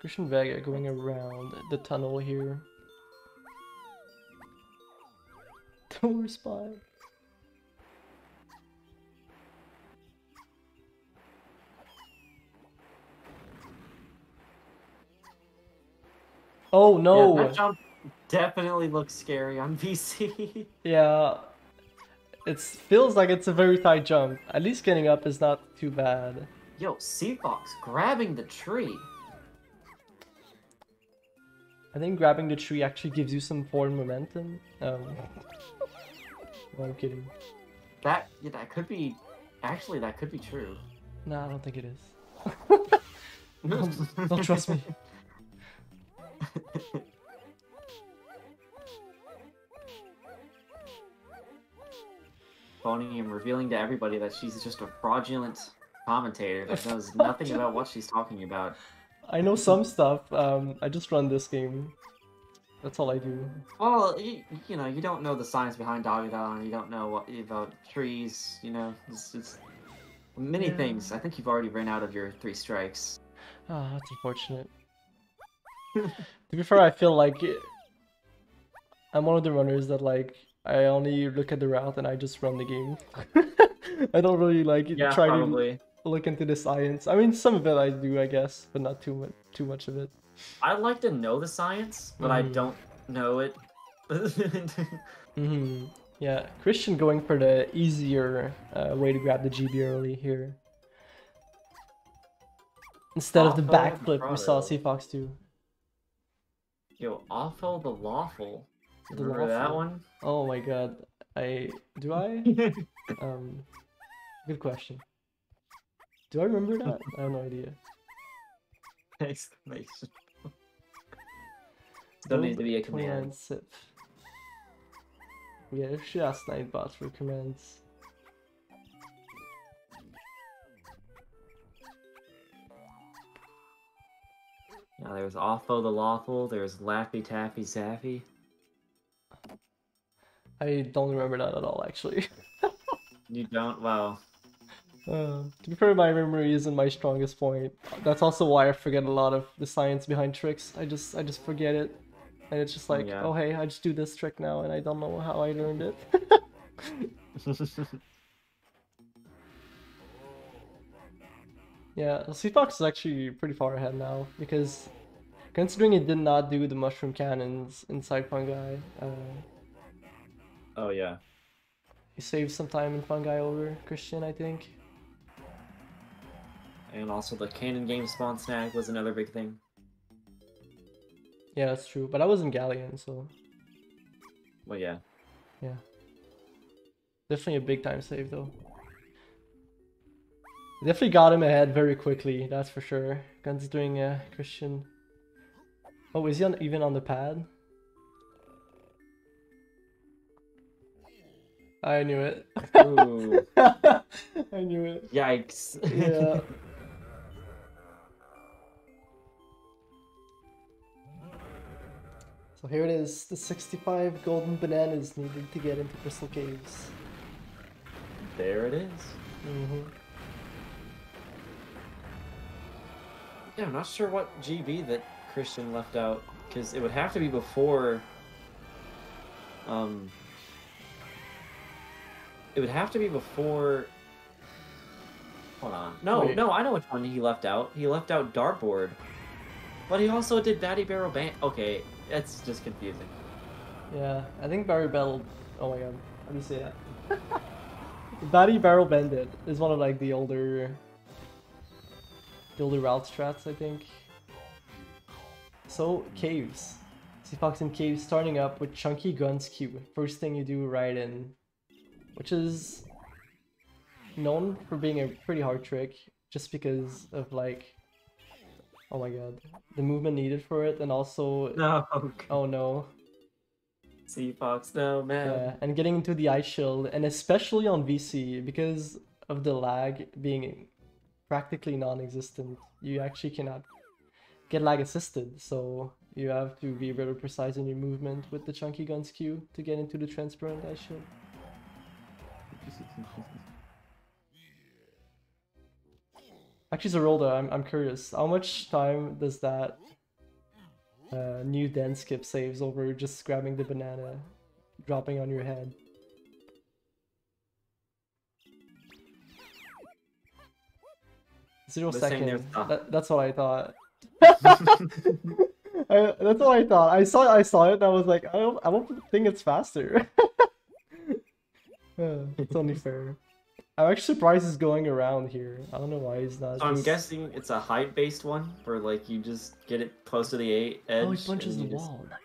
Christian Vega going around the tunnel here. *laughs* Don't respond. Oh no! jump definitely looks scary on *laughs* VC. Yeah. it feels like it's a very tight jump. At least getting up is not too bad. Yo, C Fox grabbing the tree. I think grabbing the tree actually gives you some forward momentum. Um, no, I'm kidding. That yeah, that could be. Actually, that could be true. No, I don't think it is. *laughs* *laughs* don't, don't trust me. And revealing to everybody that she's just a fraudulent commentator that *laughs* knows nothing about what she's talking about. I know some stuff. Um, I just run this game. That's all I do. Well, you, you know, you don't know the science behind Dogadon. You don't know what about trees. You know, it's, it's many Yeah. things. I think you've already ran out of your three strikes. Ah, that's unfortunate. *laughs* to be fair, I feel like it- I'm one of the runners that like I only look at the route and I just run the game. *laughs* I don't really like try to look into the science. I mean, some of it I do, I guess, but not too much. Too much of it. I like to know the science, but I Mhm. don't know it. *laughs* hmm Yeah, Christian going for the easier uh, way to grab the GB early here. Instead of the backflip we saw. C Fox do. Yo, Awful the Lawful. Remember that one? Oh my god. I do I? *laughs* Um good question. Do I remember that? I have no idea. Exclamation. *laughs* Still needs to be a command. sip. Yeah, if she asks Nightbot for commands. Yeah, there's Awful the Lawful, there's Laffy Taffy Zaffy. I don't remember that at all actually. You don't? Well, *laughs* Uh, to be fair, my memory isn't my strongest point. That's also why I forget a lot of the science behind tricks. I just I just forget it, and it's just like, Yeah. oh hey, I just do this trick now, and I don't know how I learned it. *laughs* *laughs* yeah, C Fox is actually pretty far ahead now because considering it did not do the mushroom cannons inside fungi, uh, oh yeah. he saved some time in fungi over Christian, I think. And also the cannon game spawn snag was another big thing. Yeah, that's true. But I was in Galleon, so Well, yeah. Yeah. Definitely a big time save though. Definitely got him ahead very quickly, that's for sure. Considering uh, Christian. Oh, is he on, even on the pad? I knew it. Ooh. *laughs* I knew it. Yikes. Yeah. *laughs* So here it is, the 65 golden bananas needed to get into Crystal Caves. there it is. Mm-hmm. Yeah, I'm not sure what GB that Christian left out because it would have to be before. Um. It would have to be before. Hold on. No, Wait. no, I know which one he left out. He left out dartboard, but he also did Batty Barrel Band. Okay, that's just confusing. Yeah, I think Barry Battle. Oh my god, do you say that? *laughs* Batty Barrel Bandit is one of like the older, the older route strats, I think. So caves, C Fox in caves, starting up with Chunky Guns Q. First thing you do right in, which is known for being a pretty hard trick, just because of like, oh my god, the movement needed for it, and also, *laughs* No, oh no, C Fox, no man. Yeah, and getting into the ice shield, and especially on VC, because of the lag being practically non-existent, you actually cannot get lag assisted, so you have to be very precise in your movement with the Chunky Guns Q to get into the transparent ice shield. Actually, Zerolda, I'm, I'm curious, how much time does that uh, new den skip saves over just grabbing the banana, dropping on your head? Zero seconds. That, that's what I thought. *laughs* I, that's what I thought. I saw I saw it and I was like, I don't, I don't think it's faster. *laughs* uh, Uh, it's only fair. I'm actually surprised he's going around here. I don't know why he's not. So I'm guessing it's a height based one where like you just get it close to the eight edge. Oh, he punches the you just- wall. Nice.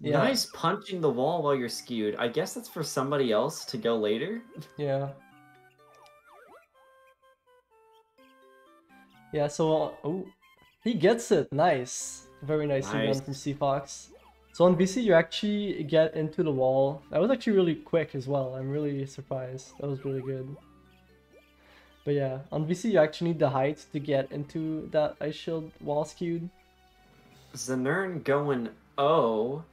Yeah. Nice punching the wall while you're skewed. I guess that's for somebody else to go later. Yeah. Yeah, so, uh, oh, he gets it. Nice. Very nicely Nice. done from C Fox. So on VC, you actually get into the wall. That was actually really quick as well. I'm really surprised. That was really good. But yeah, on VC, you actually need the height to get into that ice shield wall skewed. Zanern going oh.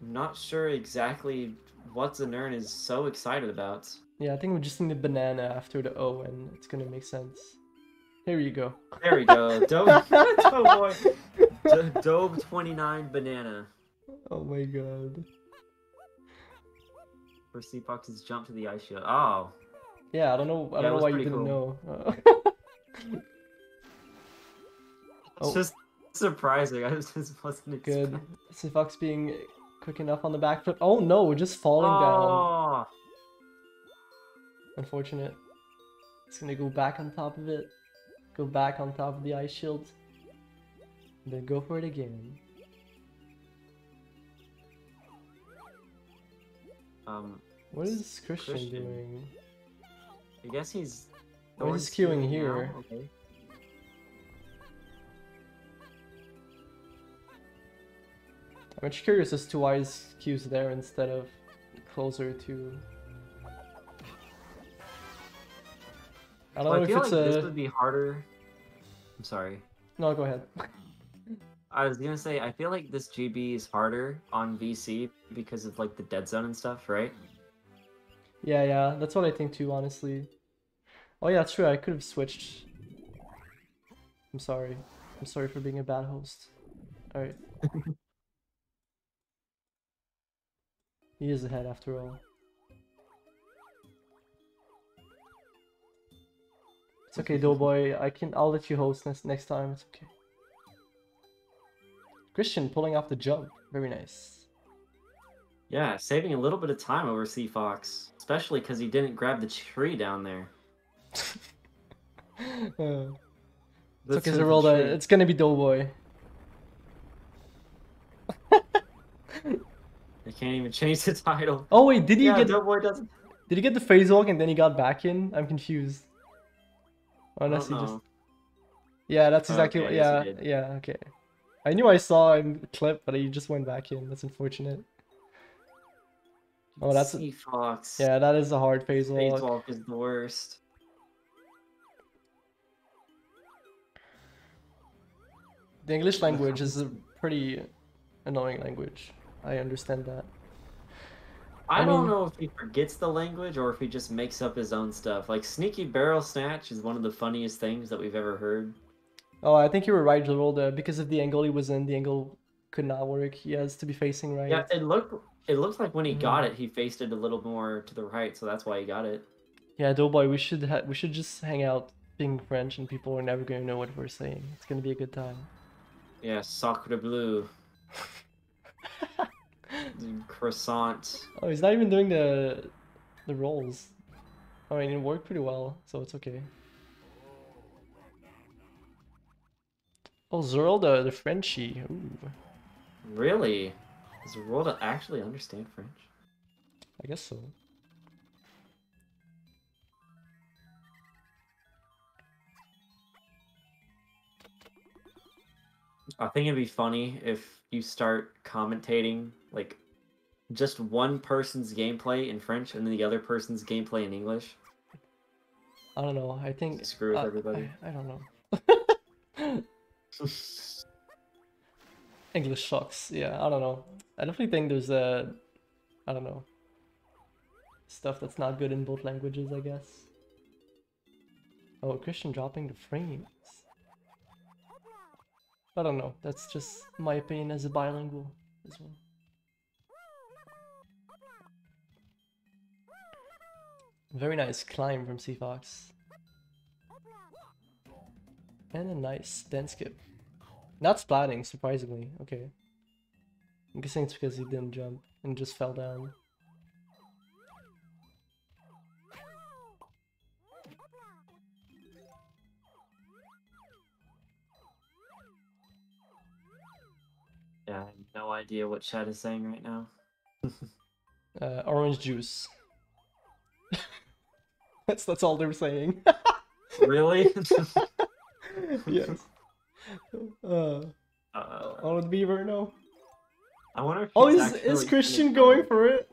Not sure exactly what Zanern is so excited about. Yeah, I think we just need a banana after the O and it's gonna make sense. Here you go. There we go. *laughs* Dove, *laughs* oh boy. Dove 29 banana. Oh my god. For Fox's jump to the ice shield. Oh. Yeah, I don't know. I Yeah, don't know why you didn't cool. know. *laughs* It's Oh. just surprising. *laughs* I just wasn't good. C Fox being quick enough on the back foot. Oh no, we're just falling down. Oh. Unfortunate. It's gonna go back on top of it. Go back on top of the ice shield. And then go for it again. Um, What is Christian, Christian. doing? I guess he's. He's Thor's queuing now? here. Okay. I'm actually curious as to why his cue's there instead of closer to. I don't Well, know I if it's like a. this would be harder. I'm sorry. No, go ahead. I was gonna say I feel like this GB is harder on VC because of like the dead zone and stuff, right? Yeah, yeah, that's what I think too, honestly. Oh yeah, true, I could have switched. I'm sorry. I'm sorry for being a bad host. Alright. *laughs* he is ahead after all. It's okay, *laughs* Doughboy. I can. I'll let you host next next time. It's okay. Christian pulling off the jump. Very nice. Yeah, saving a little bit of time over C Fox, especially because he didn't grab the tree down there. *laughs* Uh, it's That's okay, the Zerolda. tree. It's gonna be Doughboy. They can't even change the title. *laughs* Oh wait, did he yeah, get? Doughboy doesn't. Did he get the phase walk and then he got back in? I'm confused. I Unless he just. Yeah, that's exactly okay, what. I Yeah, guess he did. yeah, okay. I knew I saw him clip, but he just went back in. That's unfortunate. Oh, that's C Fox. yeah, that is a hard phase Phase walk. walk is the worst. The English language is a pretty annoying language. I understand that. I, I don't know if he forgets the language or if he just makes up his own stuff. Like sneaky barrel snatch is one of the funniest things that we've ever heard. Oh, I think you were right, Geralda. Because of the angle he was in, the angle could not work. He has to be facing right. Yeah, it looked it looks like when he got Mhm. it, he faced it a little more to the right, so that's why he got it. Yeah, Doughboy, we should ha- we should just hang out being French, and people are never gonna know what we're saying. It's gonna be a good time. Yeah, sacre bleu. *laughs* Croissant. Oh, he's not even doing the the rolls. I mean, it worked pretty well, so it's okay. Oh, Zerl, the, the Frenchie. Ooh, Really? Does Rolda actually understand French? I guess so. I think it'd be funny if you start commentating like just one person's gameplay in French and then the other person's gameplay in English. I don't know. I think Screw with uh, everybody. I, I don't know. *laughs* *laughs* English sucks. Yeah, I don't know. I definitely think there's a, I don't know, stuff that's not good in both languages. I guess. Oh, Christian dropping the frames. I don't know. That's just my opinion as a bilingual as well. Very nice climb from C Fox. And a nice den skip. Not splatting, surprisingly. Okay. I'm guessing it's because he didn't jump and just fell down. Yeah, I have no idea what Chad is saying right now. *laughs* uh, orange juice. *laughs* that's that's all they're saying. *laughs* really? yes. Uh, uh, oh, the beaver, no. I wonder if Oh, is is Christian going it. for it?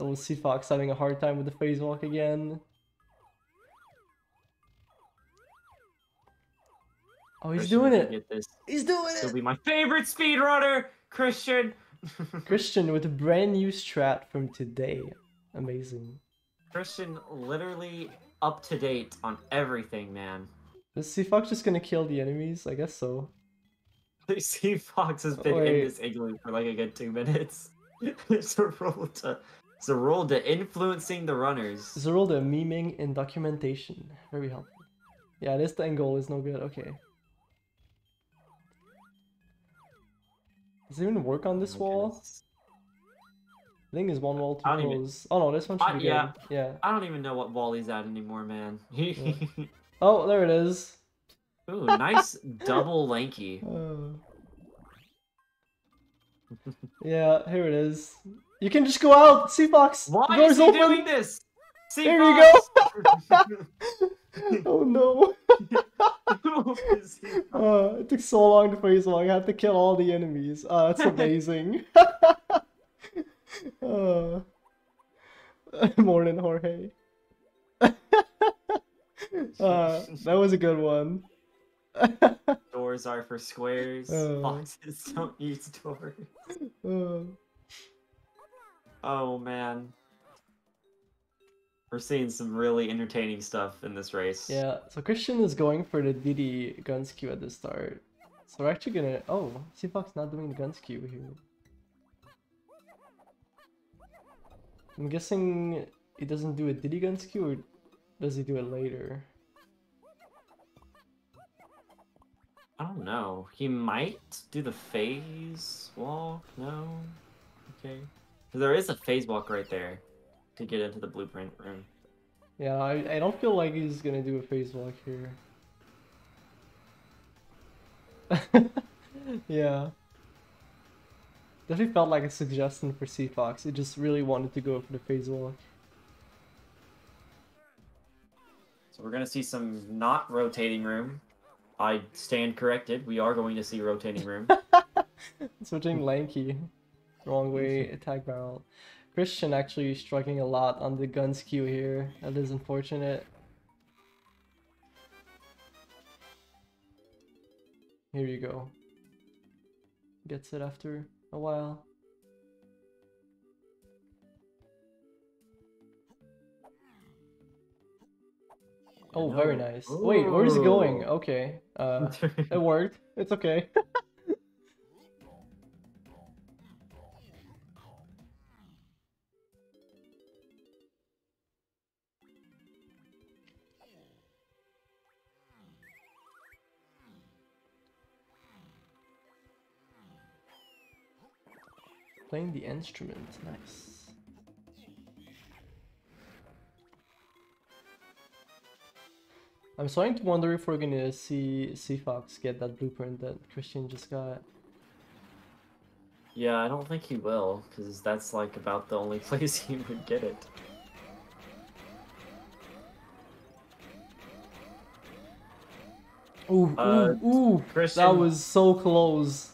Oh, C Fox having a hard time with the phase walk again. Oh, he's Christian doing it. He's doing it! He'll be my favorite speedrunner, Christian. *laughs* Christian with a brand new strat from today. Amazing. Christian literally up to date on everything, man. Is C Fox just gonna kill the enemies? I guess so. *laughs* See, Fox has been Wait. in this igloo for like a good two minutes. *laughs* it's a roll to, it's a roll to influencing the runners. Zerolda memeing in documentation. Very helpful. Yeah, this angle is no good. Okay. Does it even work on this Oh wall? goodness. I think there's one wall too I don't even- Oh no, this one should be good. yeah. Yeah. I don't even know what wall he's at anymore, man. *laughs* Oh, there it is. Ooh, nice double lanky. *laughs* Uh. yeah, here it is. You can just go out. C Fox. Why the door's is he open. doing this? See, There you Fox! *laughs* oh no. Uh, it took so long to phase walk. I had to kill all the enemies. Uh, that's amazing. Uh, *laughs* morning, Jorge. *laughs* uh, that was a good one. *laughs* Doors are for squares. Uh. Foxes don't use doors. Uh, Oh man. We're seeing some really entertaining stuff in this race. yeah, so Christian is going for the Diddy gun skew at the start. So we're actually gonna. Oh, Fox not doing the gun skew here. I'm guessing he doesn't do a Diddy gun skew, or does he do it later? I don't know. He might do the phase walk. No. Okay. There is a phase walk right there to get into the blueprint room. Yeah, I, I don't feel like he's gonna do a phase walk here. *laughs* yeah. Definitely felt like a suggestion for C Fox. He just really wanted to go for the phase walk. So we're gonna see some not rotating room. I stand corrected. We are going to see rotating room. *laughs* Switching lanky. Wrong way, attack barrel. Christian actually struggling a lot on the gun skew here. That is unfortunate. Here you go. Gets it after a while. Oh, very nice. Wait, where's it going? Okay. Uh, *laughs* it worked. It's okay. *laughs* Playing the instrument, nice. I'm starting to wonder if we're gonna see C Fox get that blueprint that Christian just got. yeah, I don't think he will, because that's like about the only *laughs* place he would get it. Ooh, Uh, ooh, ooh! Christian. That was so close.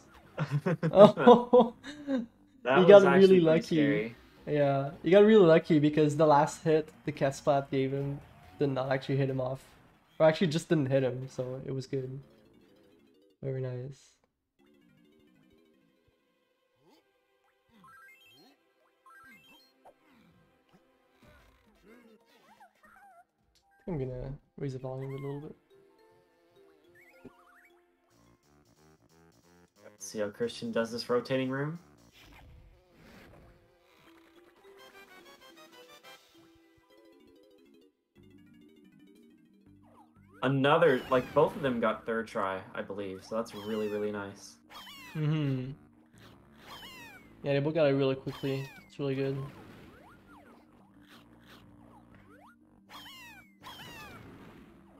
Oh, *laughs* *laughs* that you got really lucky. scary. yeah, you got really lucky because the last hit the Kasplat gave him did not actually hit him off, or actually just didn't hit him, so it was good. Very nice. I'm gonna raise the volume a little bit. Let's see how Christian does this rotating room. Another, like both of them got third try, I believe. So that's really, really nice. Mm-hmm. Yeah, they both got it really quickly. It's really good. *laughs*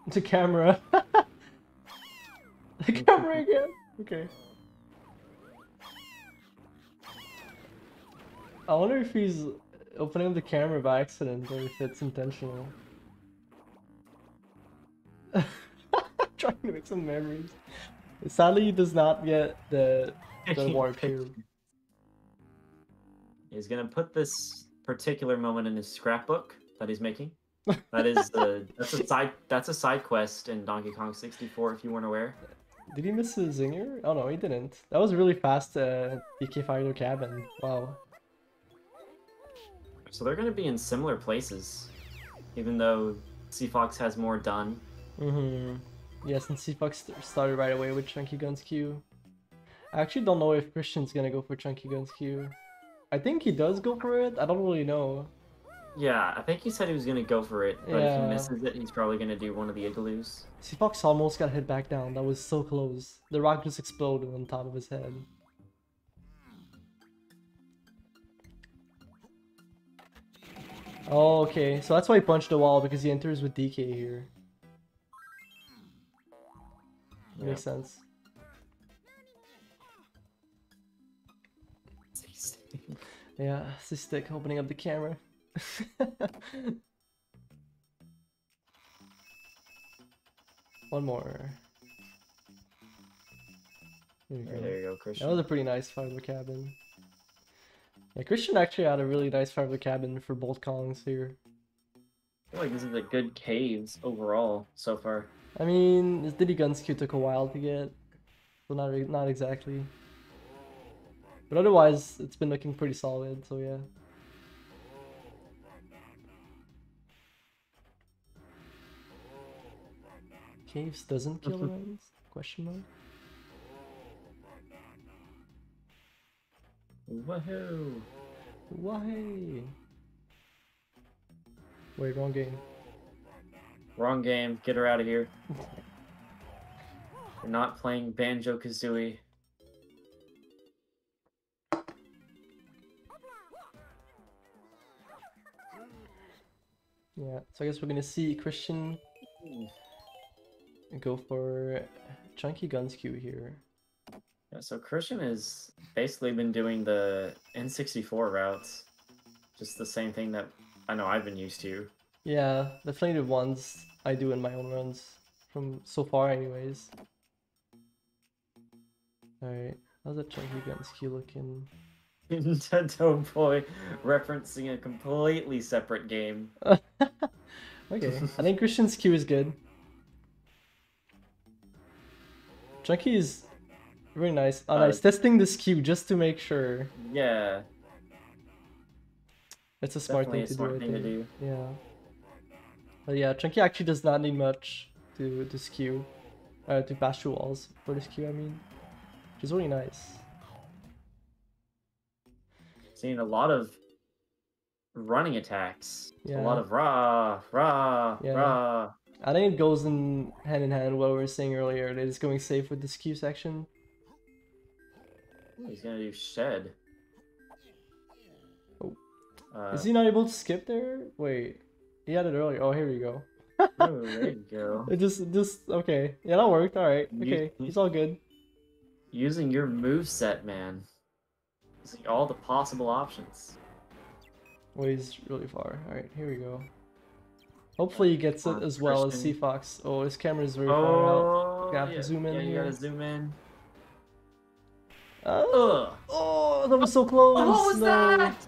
The camera. *laughs* the camera again. Okay. I wonder if he's opening the camera by accident or if it's intentional. *laughs* Trying to make some memories. Sadly, he does not get the the *laughs* warp cube. He's gonna put this particular moment in his scrapbook that he's making. *laughs* That is the that's a side that's a side quest in Donkey Kong 64 if you weren't aware. Did he miss the zinger? Oh no, he didn't. That was really fast. Uh, DK Fighter cabin. Wow. So they're gonna be in similar places, even though C Fox has more done. Mm-hmm. Yes, and C-Fox st- started right away with Chunky Guns Q. I actually don't know if Christian's gonna go for Chunky Guns Q. I think he does go for it. I don't really know. Yeah, I think he said he was gonna go for it, but if he misses it, he's probably gonna do one of the igloos. C-Fox almost got hit back down. That was so close. The rock just exploded on top of his head. Oh, okay. So that's why he punched the wall because he enters with DK here. Makes sense. *laughs* Yeah, stick opening up the camera. *laughs* One more. There we go. There you go, Christian. That was a pretty nice fight of the cabin. Yeah, Christian actually had a really nice fight of the cabin for both Kongs here. I feel like this is a good caves overall so far. I mean, this Diddy Guns Q took a while to get, so not not exactly. But otherwise, it's been looking pretty solid. So yeah. Caves doesn't kill mm-hmm. runs? Question mark. Woohoo! Why? Wait, wrong game. Wrong game. Get her out of here. *laughs* We're not playing Banjo Kazooie. Yeah, so I guess we're gonna see Christian go for Chunky Guns Q here. Yeah, so Christian has basically been doing the N64 routes. Just the same thing that I know I've been used to. Yeah, the the ones I do in my own runs from so far, anyways. Alright, how's that Chunky against Q looking? *laughs* Nintendo Boy referencing a completely separate game. *laughs* Okay, I think Christian's Q is good. Chunky is very nice. Oh, Uh, nice. Testing this Q just to make sure. Yeah, It's a smart definitely thing to smart do. Thing to do. Yeah. But yeah, Chunky actually does not need much to to skew, uh, to pass through walls for this Q. I mean, which is really nice. Seeing a lot of running attacks. A lot of rah, rah, Yeah. rah. I think it goes in hand in hand what we were saying earlier. It's going safe with this Q section. He's gonna do shed. Oh. Uh, Is he not able to skip there? Wait, he had it earlier. Oh, here we go. oh, there *laughs* you go. It just, just okay. Yeah, that worked. All right. Okay, he's all good. Using your move set, man. Using all the possible options. Well, he's really far. All right, here we go. Hopefully he gets it uh, as well as. C Fox. Oh, his camera is very far oh, out. Oh, You have to yeah. zoom in Yeah, you here. gotta zoom in. Oh, oh, that was so close. Oh, what was no. that?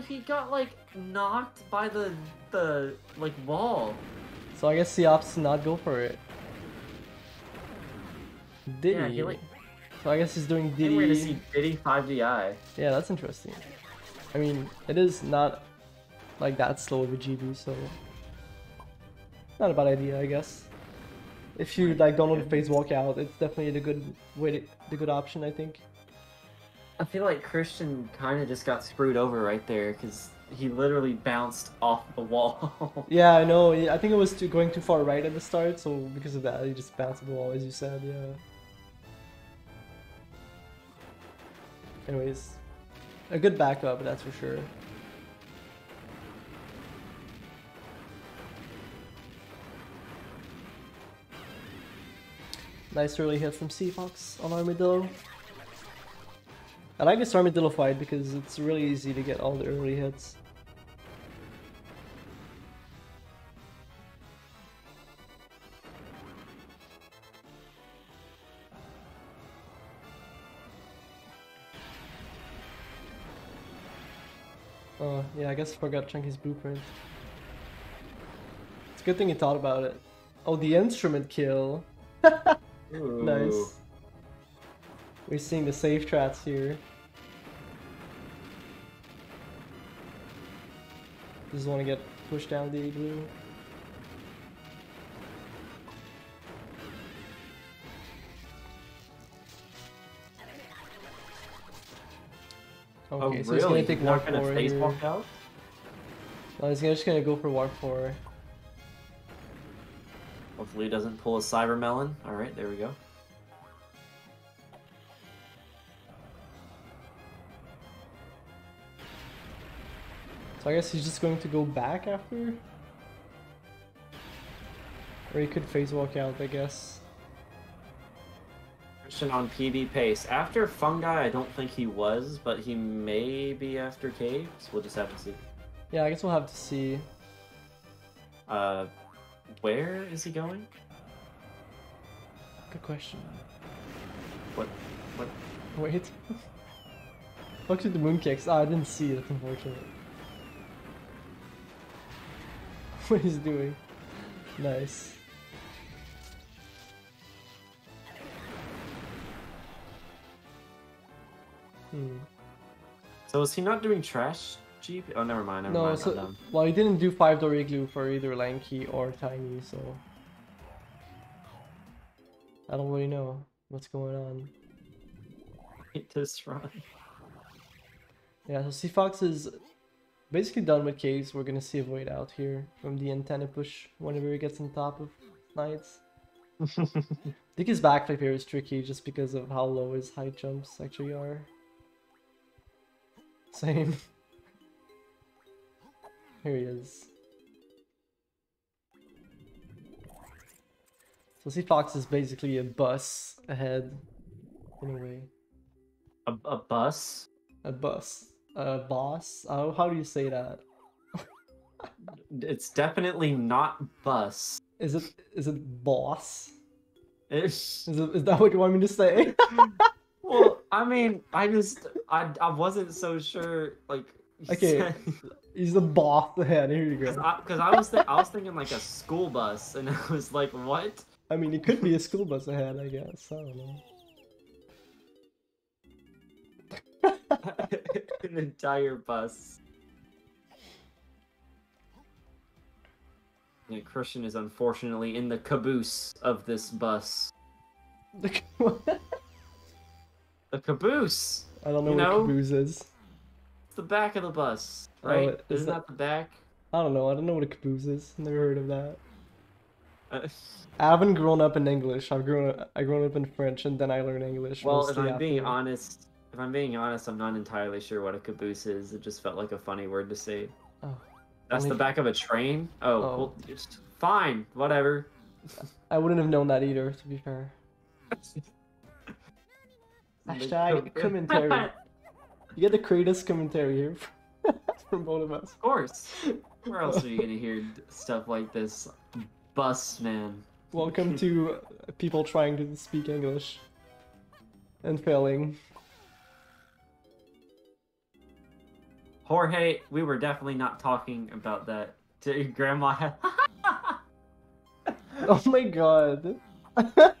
He got like knocked by the the like wall. So I guess he opts to not go for it. Diddy. Yeah, he like So I guess he's doing Diddy. We're gonna see Diddy 5DI. Yeah, that's interesting. I mean, it is not like that slow of a GB, so not a bad idea, I guess. If you like don't know the phase walk out, it's definitely the good way, to, the good option, I think. I feel like Christian kind of just got screwed over right there because he literally bounced off the wall. *laughs* yeah, I know. I think it was too, going too far right at the start, so because of that, he just bounced off the wall, as you said. Yeah. Anyways, a good backup, that's for sure. Nice early hit from C Fox on Armadillo. I like this Armadillo fight because it's really easy to get all the early hits. Oh, yeah, I guess I forgot Chunky's blueprint. It's a good thing you thought about it. Oh, the instrument kill. *laughs* Nice. We're seeing the safe strats here. Just want to get pushed down the igloo. Okay, oh, so he's really? gonna take You're Warp 4 phase walk out? No, he's gonna- just gonna go for Warp 4. Hopefully he doesn't pull a Cyber Melon. Alright, there we go. So I guess he's just going to go back after? Or he could phase walk out, I guess. Christian on PB pace. After Fungi, I don't think he was, but he may be after Caves. We'll just have to see. Yeah, I guess we'll have to see. Uh, where is he going? Good question. What? What? Wait. *laughs* Look to the moon kicks. Oh, I didn't see it, unfortunately. *laughs* What he's doing. Nice. Hmm. So is he not doing trash Jeep? Oh, never mind. Never No, mind. so well, he didn't do five door igloo for either lanky or tiny, so I don't really know what's going on. Hate this run. Yeah, so C Fox is basically done with caves. We're gonna see a void out here from the antenna push whenever he gets on top of knights. *laughs* I think his backflip here is tricky just because of how low his high jumps actually are. Same. *laughs* Here he is. So C Fox is basically a bus ahead. Anyway, a, a bus? a bus. A boss? Uh, how do you say that? It's definitely not bus. Is it is it boss? It's... Is it, is that what you want me to say? *laughs* Well, I mean, I just I I wasn't so sure. Like, Okay. He's the boss *laughs* ahead. Here you Because go. I, 'cause I was I was thinking like a school bus, and I was like, what? I mean, it could be a school bus ahead. I guess. I don't know. *laughs* An entire bus. Yeah, Christian is unfortunately in the caboose of this bus. I *laughs* The caboose. I don't know You what know? caboose is. It's the back of the bus, Oh, right? is Isn't that- that the back? I don't know. I don't know what a caboose is. Never heard of that. Uh, I haven't grown up in English. I've grown up, I grown up in French, and then I learned English. well, if I'm being honest, if I'm being honest, I'm not entirely sure what a caboose is. It just felt like a funny word to say. Oh. That's the back of a train. Oh, Oh. well, it's fine, whatever. I wouldn't have known that either. To be fair. *laughs* Hashtag commentary. *laughs* You get the greatest commentary here *laughs* from both of us. Of course. Where else are you gonna hear stuff like this? Bus man. Welcome to people trying to speak English and failing. Jorge, we were definitely not talking about that *laughs* to grandma. *laughs* Oh my god. *laughs*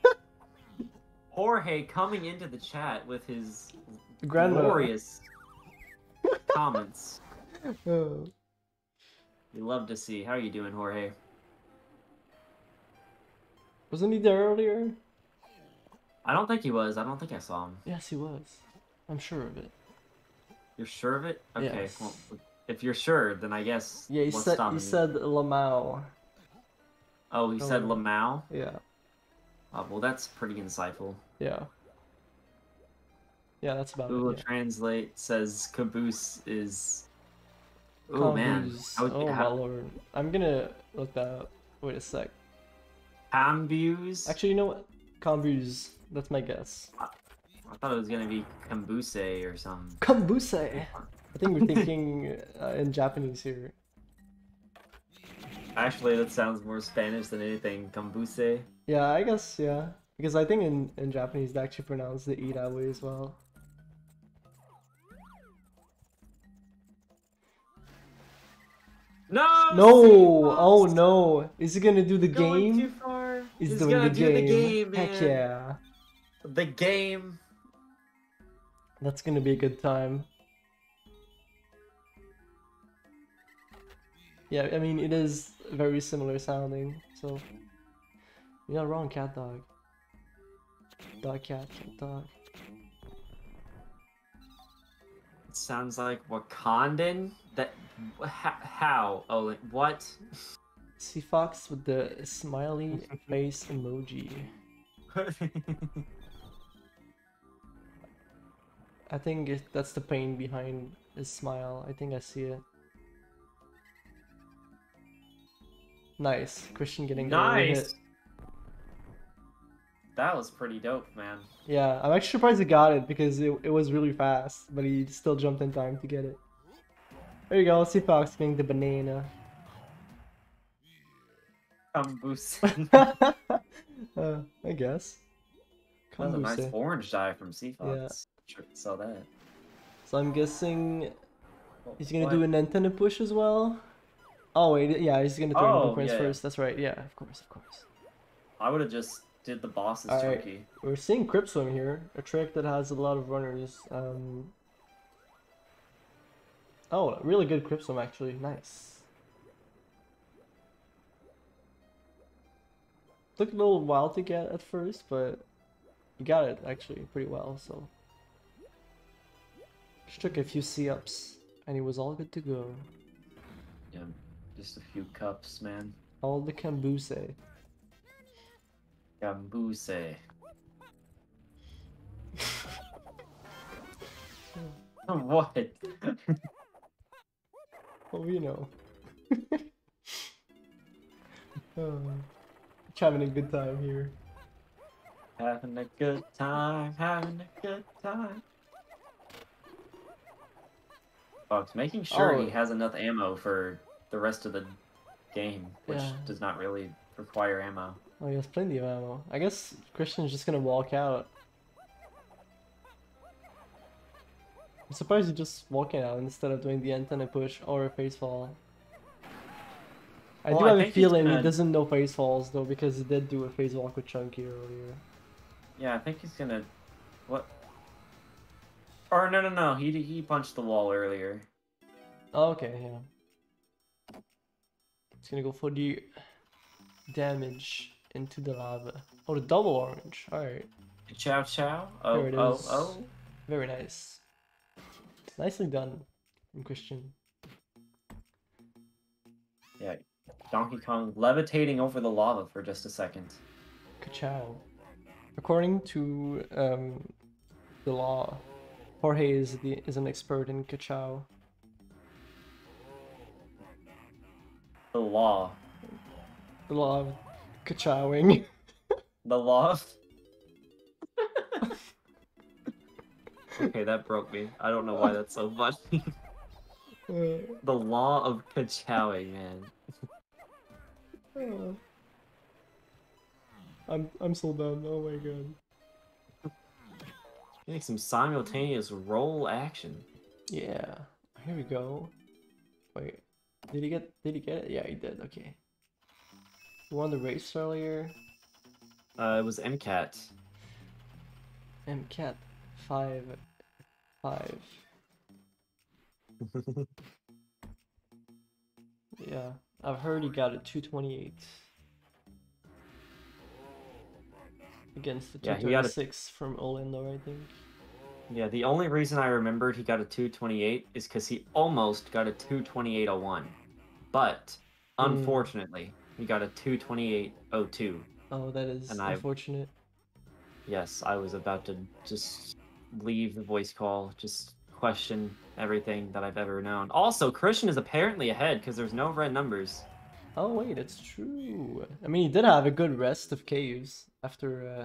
Jorge coming into the chat with his Grandma. glorious comments. Oh. We love to see. How are you doing, Jorge? Wasn't he there earlier? I don't think he was. I don't think I saw him. Yes, he was. I'm sure of it. You're sure of it? Okay. Yes. Well, if you're sure, then I guess. Yeah, he what's said you? said Lamau. Oh, he said Oh. Lamau. Yeah, Oh, well, that's pretty insightful. yeah. Yeah, that's about Google it. Yeah. Translate says caboose is. Oh man, how would oh my lord. I'm gonna look that up. Wait a sec. Cambues? Actually, you know what? Combuse. That's my guess. Uh, I thought it was gonna be Kambuse or something. Kambuse. I think we're *laughs* thinking uh, in Japanese here. Actually, that sounds more Spanish than anything. Kambuse. Yeah, I guess yeah. Because I think in, in Japanese they actually pronounce the E that way as well. No. No! Oh no! Is he gonna do the Going game? too far. He's, He's doing gonna the do game. the game, Heck yeah! The game. That's gonna be a good time. Yeah, I mean it is very similar sounding, so you're not wrong, cat dog. Dog cat, cat dog. It sounds like Wakandan. That how? Oh, like, what? Sea Fox with the smiley *laughs* face emoji. *laughs* I think it, that's the pain behind his smile. I think I see it. Nice. Christian getting the hit. nice. That was pretty dope, man. Yeah, I'm actually surprised he got it because it, it was really fast, but he still jumped in time to get it. There you go, C Fox getting the banana. Kambuse. *laughs* *laughs* uh, I guess. That was a nice orange dye from Sea C Fox. Sure, saw that. So I'm guessing he's gonna what? do a Nintendo push as well. Oh wait, yeah, he's gonna throw Oh, blueprints yeah, yeah. first. That's right. Yeah, of course, of course. I would have just did the boss's Alright. chunky. We're seeing Crypt Swim here, a trick that has a lot of runners. Um... Oh, really good Crypt Swim actually. Nice. Took a little while to get at first, but you got it actually pretty well. So just took a few C ups, and he was all good to go. Yeah, just a few cups, man. All the Kambuse. Gambuse. *laughs* what? Oh, you know. oh, *laughs* having a good time here. having a good time, having a good time. Fox, making sure Oh. he has enough ammo for the rest of the game, which Yeah. does not really require ammo. Oh, he has plenty of ammo. I guess Christian's just gonna walk out. I'm surprised he's just walking out instead of doing the antenna push or a phase fall. I Well, do have a feeling he gonna- doesn't know phase falls though because he did do a phase walk with Chunky earlier. Yeah, I think he's gonna. What? Or no, no, no. He he punched the wall earlier. Oh, okay, yeah. It's gonna go for the damage into the lava. Oh, the double orange. Alright. Chow chow. Oh There it oh is. oh. Very nice. Nicely done from Christian. Yeah, Donkey Kong levitating over the lava for just a second. Ka-chow. According to um, the law, Jorge is the is an expert in ka-chow. The law. The law of ka-chowing. *laughs* The law. okay, that broke me. I don't know why that's so funny. *laughs* The law of kachowing, man. uh. I'm I'm so done. Oh my god. Getting some simultaneous roll action. Yeah. Here we go. Wait. Did he get did he get it? Yeah, he did. Okay. Who won the race earlier? Uh, it was MCAT. MCAT five five. *laughs* Yeah, I've heard he got a 228 against the Yeah, a- from Olindo, I think. Yeah, the only reason I remembered he got a 228 is because he almost got a 228.01. But, Hmm. unfortunately, he got a 228.02. Oh, that is And I- unfortunate. Yes, I was about to just leave the voice call, just question everything that I've ever known. Also, Christian is apparently ahead because there's no red numbers. Oh wait, it's true. I mean, he did have a good rest of caves after uh,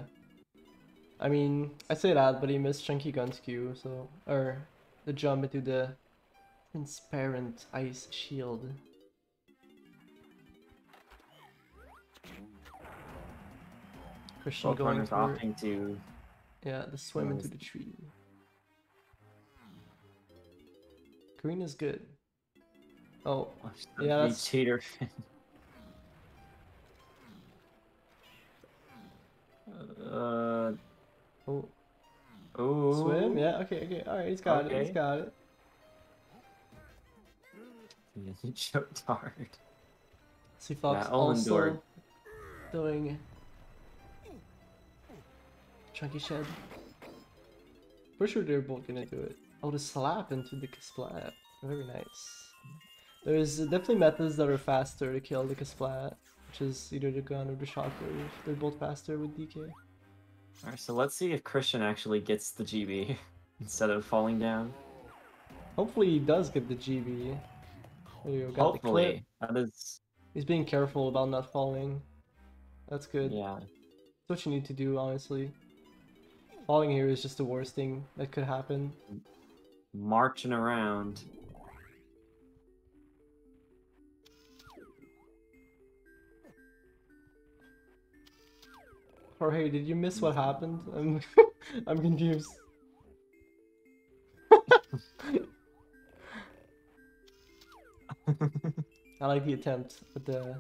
I mean, I say that, but he missed Chunky Gun's Q, so or the jump into the transparent ice shield. Christian Both going for opting to. yeah the swim into the tree. Green is good. Oh, Yeah, Yeah, that's- cheater. Uh. oh, Ooh. swim. Yeah, okay, okay. All right, he's got it. He's got it. Yeah, he *laughs* choked hard. C Fox Yeah, also doing chunky shed. Pretty sure they're both gonna do it. Oh, the slap into the splat. Very nice. There's definitely methods that are faster to kill the Kasplat, which is either the gun or the shockwave. They're both faster with DK. Alright, so let's see if Christian actually gets the GB *laughs* instead of falling down. Hopefully he does get the GB. There you go, got the clip. Hopefully. That is. He's being careful about not falling. That's good. Yeah. That's what you need to do, honestly. Falling here is just the worst thing that could happen. Marching around. Jorge, did you miss what happened? I'm, *laughs* I'm confused. I like the attempt with the,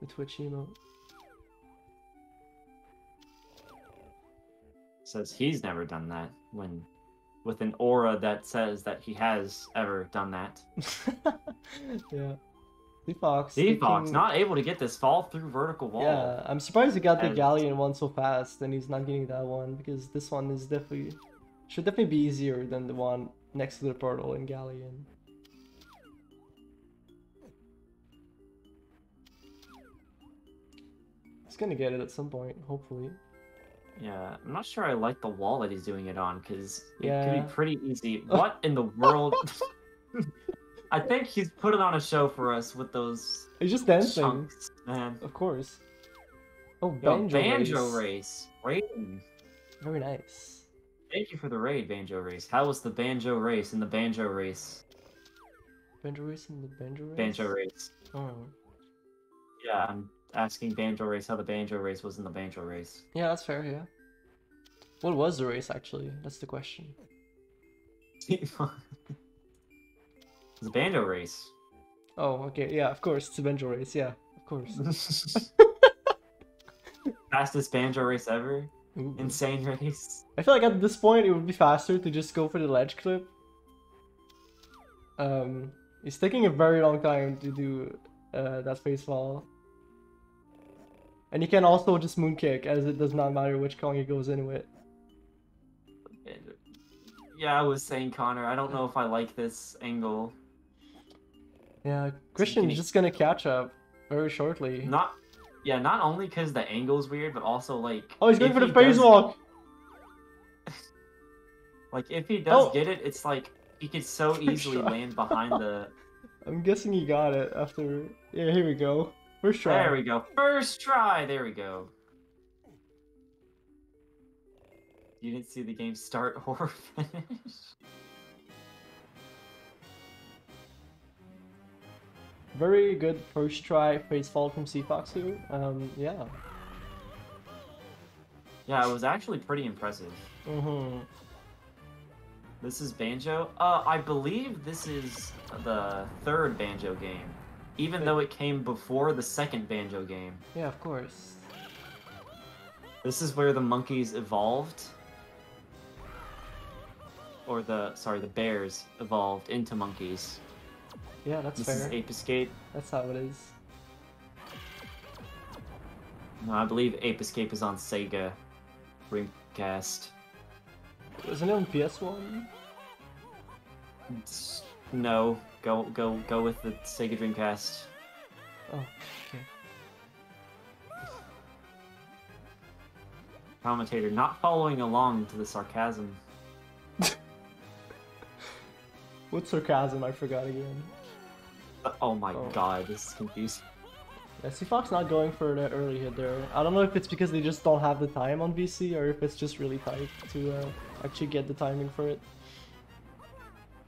the Twitch emote. Says he's never done that when. With an aura that says that he has ever done that. *laughs* yeah. Fox. D Fox not able to get this fall through vertical wall. Yeah, I'm surprised he got the As- Galleon one so fast and he's not getting that one because this one is definitely should definitely be easier than the one next to the portal in Galleon. He's gonna get it at some point, hopefully. Yeah, I'm not sure I like the wall that he's doing it on because it could be pretty easy. *laughs* What in the world? *laughs* I think he's put it on a show for us with those He's just dancing, chunks, man. of course. Oh, Yo, banjo, Banjo race. race. Very nice. Thank you for the raid, Banjo Race. How was the Banjo Race in the Banjo Race? Banjo race and the banjo race. Banjo Race. Oh, Yeah, I'm asking Banjo Race how the Banjo Race was in the Banjo Race. yeah, that's fair. Yeah. What was the race actually? That's the question. *laughs* it's a Banjo Race. Oh, okay. Yeah, of course. It's a banjo race. Yeah, of course. *laughs* *laughs* Fastest Banjo Race ever. Ooh. Insane race. I feel like at this point it would be faster to just go for the ledge clip. Um, it's taking a very long time to do uh, that phase fall. And you can also just moon kick, as it does not matter which Kong he goes in with. Yeah, I was saying Connor. I don't know if I like this angle. Yeah, Christian's he- just gonna catch up very shortly. Not, yeah, not only because the angle's weird, but also like. oh, he's going for the he phase does- walk! *laughs* Like if he does Oh. get it, it's like he could so *laughs* First easily try. land behind the. *laughs* I'm guessing he got it after. Yeah, here we go. First try. There we go. First try. There we go. You didn't see the game start or finish. Very good first try phase fall from C Fox here. Um, yeah. Yeah, it was actually pretty impressive. Mm-hmm. This is Banjo. Uh, I believe this is the third Banjo game, even though it came before the second Banjo game. Yeah, of course. This is where the monkeys evolved. Or the, sorry, the bears evolved into monkeys. Yeah, that's This fair. is Ape Escape. That's how it is. No, I believe Ape Escape is on Sega Dreamcast. Isn't it on PS1? It's- No, go go go with the Sega Dreamcast. Oh, okay. Commentator not following along to the sarcasm. *laughs* What sarcasm? I forgot again. *laughs* Oh my Oh. god, this is confusing. Yeah, Fox not going for the early hit there. I don't know if it's because they just don't have the time on VC or if it's just really tight to uh, actually get the timing for it.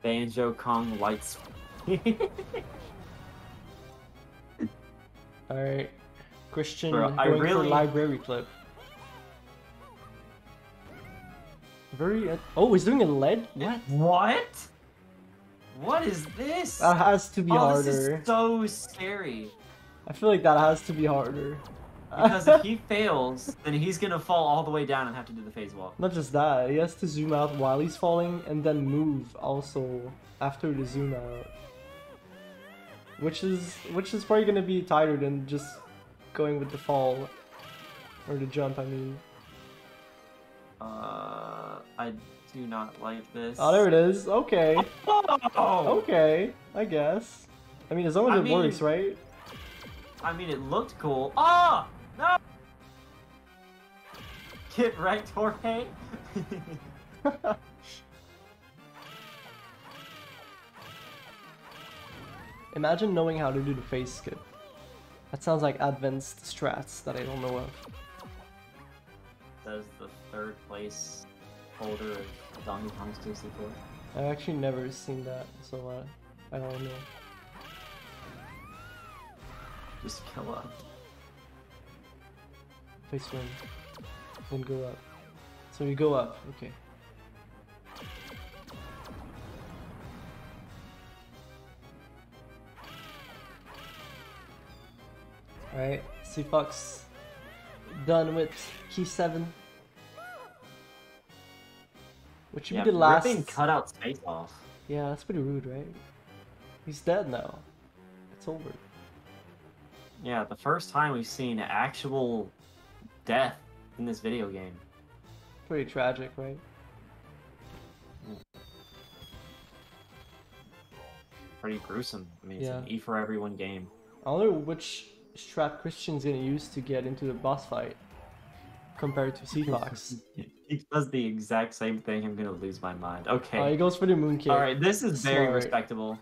Banjo Kong lights. *laughs* Alright. Christian Bro, I going for really- library clip. Very. Uh, oh, he's doing a lead? What? What? What is this? That has to be oh, harder. this is so scary. I feel like that has to be harder. Because if *laughs* he fails, then he's gonna fall all the way down and have to do the phase walk. Not just that, he has to zoom out while he's falling and then move also after the zoom out. Which is which is probably gonna be tighter than just going with the fall. Or the jump, I mean. Uh, I do not like this. Oh, there it is. Okay. Oh! Okay, I guess. I mean, as long as I it works, right? I mean, it looked cool. Ah! No! Get right, Jorge. *laughs* Imagine knowing how to do the phase skip. That sounds like advanced strats that I don't know of. Says the third place holder of Donkey Kong 64. I've actually never seen that, so uh, I don't know. Just kill up. Phase swim. Then go up. So you go up, okay. Alright, C Fox done with key 7. Which should Yeah, be the last. ripping cutout face off. Yeah, that's pretty rude, right? He's dead now. It's over. Yeah, the first time we've seen actual death in this video game. Pretty tragic, right? Pretty gruesome. I mean, it's an E for everyone game. I wonder which strat Christian's gonna use to get into the boss fight compared to C Fox. *laughs* He does the exact same thing. I'm gonna lose my mind. Okay. Oh, he goes for the moon kick. All right, this is very Smart. respectable.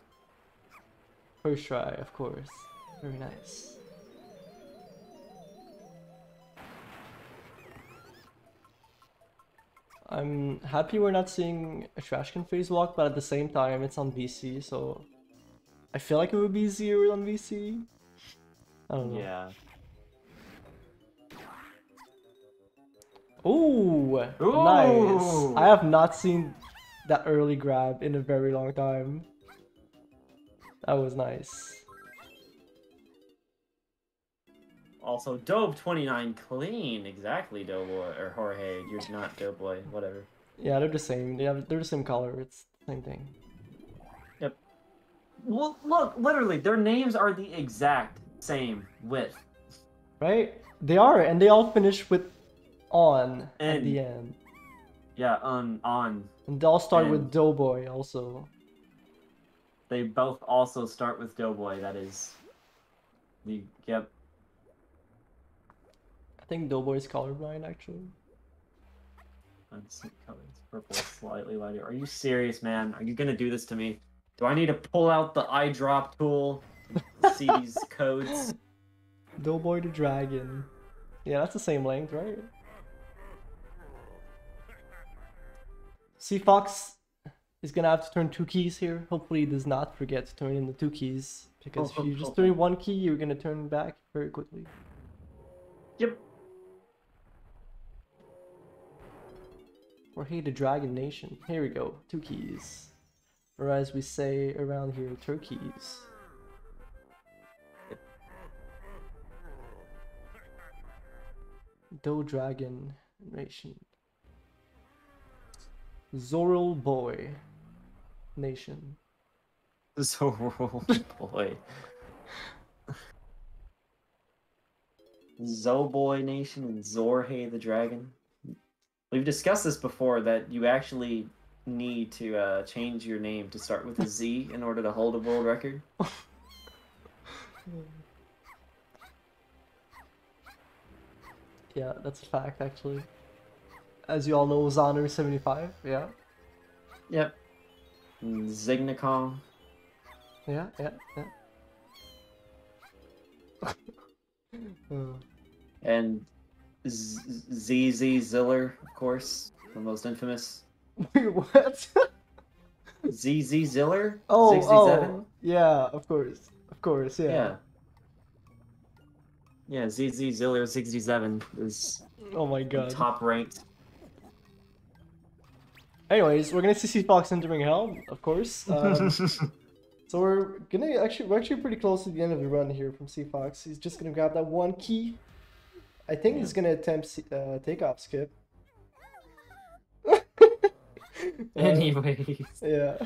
First try, of course. Very nice. I'm happy we're not seeing a trash can phase walk, but at the same time, it's on VC, so I feel like it would be easier on VC. I don't know. Yeah. Ooh, Ooh. nice. I have not seen that early grab in a very long time. That was nice. Also, Dope 29 clean. Exactly, Doughboy. Or Jorge. You're not Doughboy. Whatever. Yeah, they're the same. They have, they're the same color. It's the same thing. Yep. Well, look, literally, their names are the exact same width. Right? They are, and they all finish with on at the end. Yeah, on on. And they all start with and- Doughboy also. They both also start with Doughboy. That is the yep. I think Doughboy's colorblind actually. That's colors. Purple slightly lighter. Are you serious, man? Are you gonna do this to me? Do I need to pull out the eye drop tool to see *laughs* these codes? Doughboy the dragon. Yeah, that's the same length, right? C Fox is gonna have to turn two keys here. Hopefully, he does not forget to turn in the two keys. Because if oh, oh, you just oh, turn one key, you're gonna turn back very quickly. Yep. Or hey, the Dragon Nation. Here we go, two keys. Or as we say around here, turkeys. Do Dragon Nation. Zoral Boy Nation. *laughs* Zorro boy. Zoboy Nation and Zorhe the Dragon. We've discussed this before that you actually need to uh, change your name to start with a Z *laughs* in order to hold a world record. *laughs* Yeah, that's a fact actually. As you all know, Zonner 75, yeah. Yep. Zignicom. Yeah, yeah, yeah. *laughs* And Z- ZZ Ziller, of course, the most infamous. *laughs* Wait, what? *laughs* ZZ Ziller? oh, 67? oh, yeah, of course, of course, yeah. Yeah. Yeah, ZZ Ziller 67 is Oh my god. top ranked. Anyways, we're gonna see Fox entering hell, of course. *laughs* Um, so we're gonna actually we're actually pretty close to the end of the run here from C Fox. He's just gonna grab that one key. I think he's gonna attempt uh, takeoff skip. *laughs* Uh, Anyways. yeah.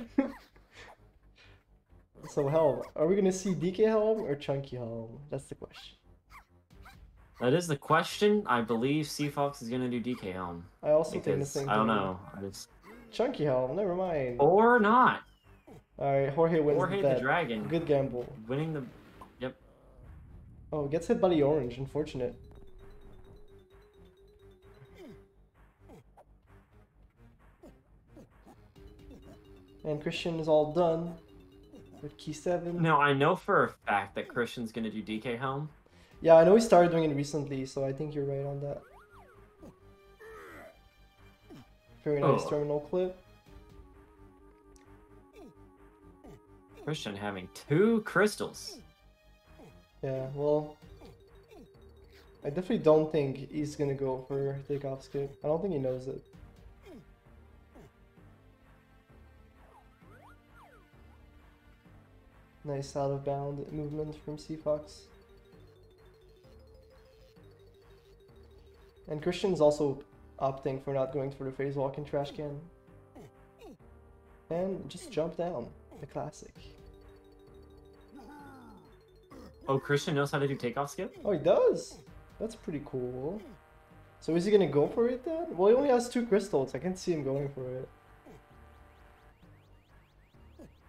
so Helm, are we gonna see DK Helm or Chunky Helm? That's the question. That is the question. I believe C Fox is gonna do DK Helm. I also think the Because same. I don't know. I just... Chunky Helm, never mind. Or not. All right, Jorge wins Jorge the the. Dragon. Good gamble. Winning the. Yep. Oh, gets hit by the orange. Unfortunate. And Christian is all done with key seven. Now I know for a fact that Christian's gonna do DK Helm. Yeah, I know he started doing it recently, so I think you're right on that. Very oh. nice Oh. terminal clip. Christian having two crystals. Yeah, well, I definitely don't think he's gonna go for takeoff skip. I don't think he knows it. Nice out of bound movement from C Fox. And Christian's also opting for not going for the phase walk in trash can. And just jump down. The classic. Oh, Christian knows how to do takeoff skip. Oh, he does. That's pretty cool. So is he gonna go for it then? Well, he only has two crystals. I can see him going for it.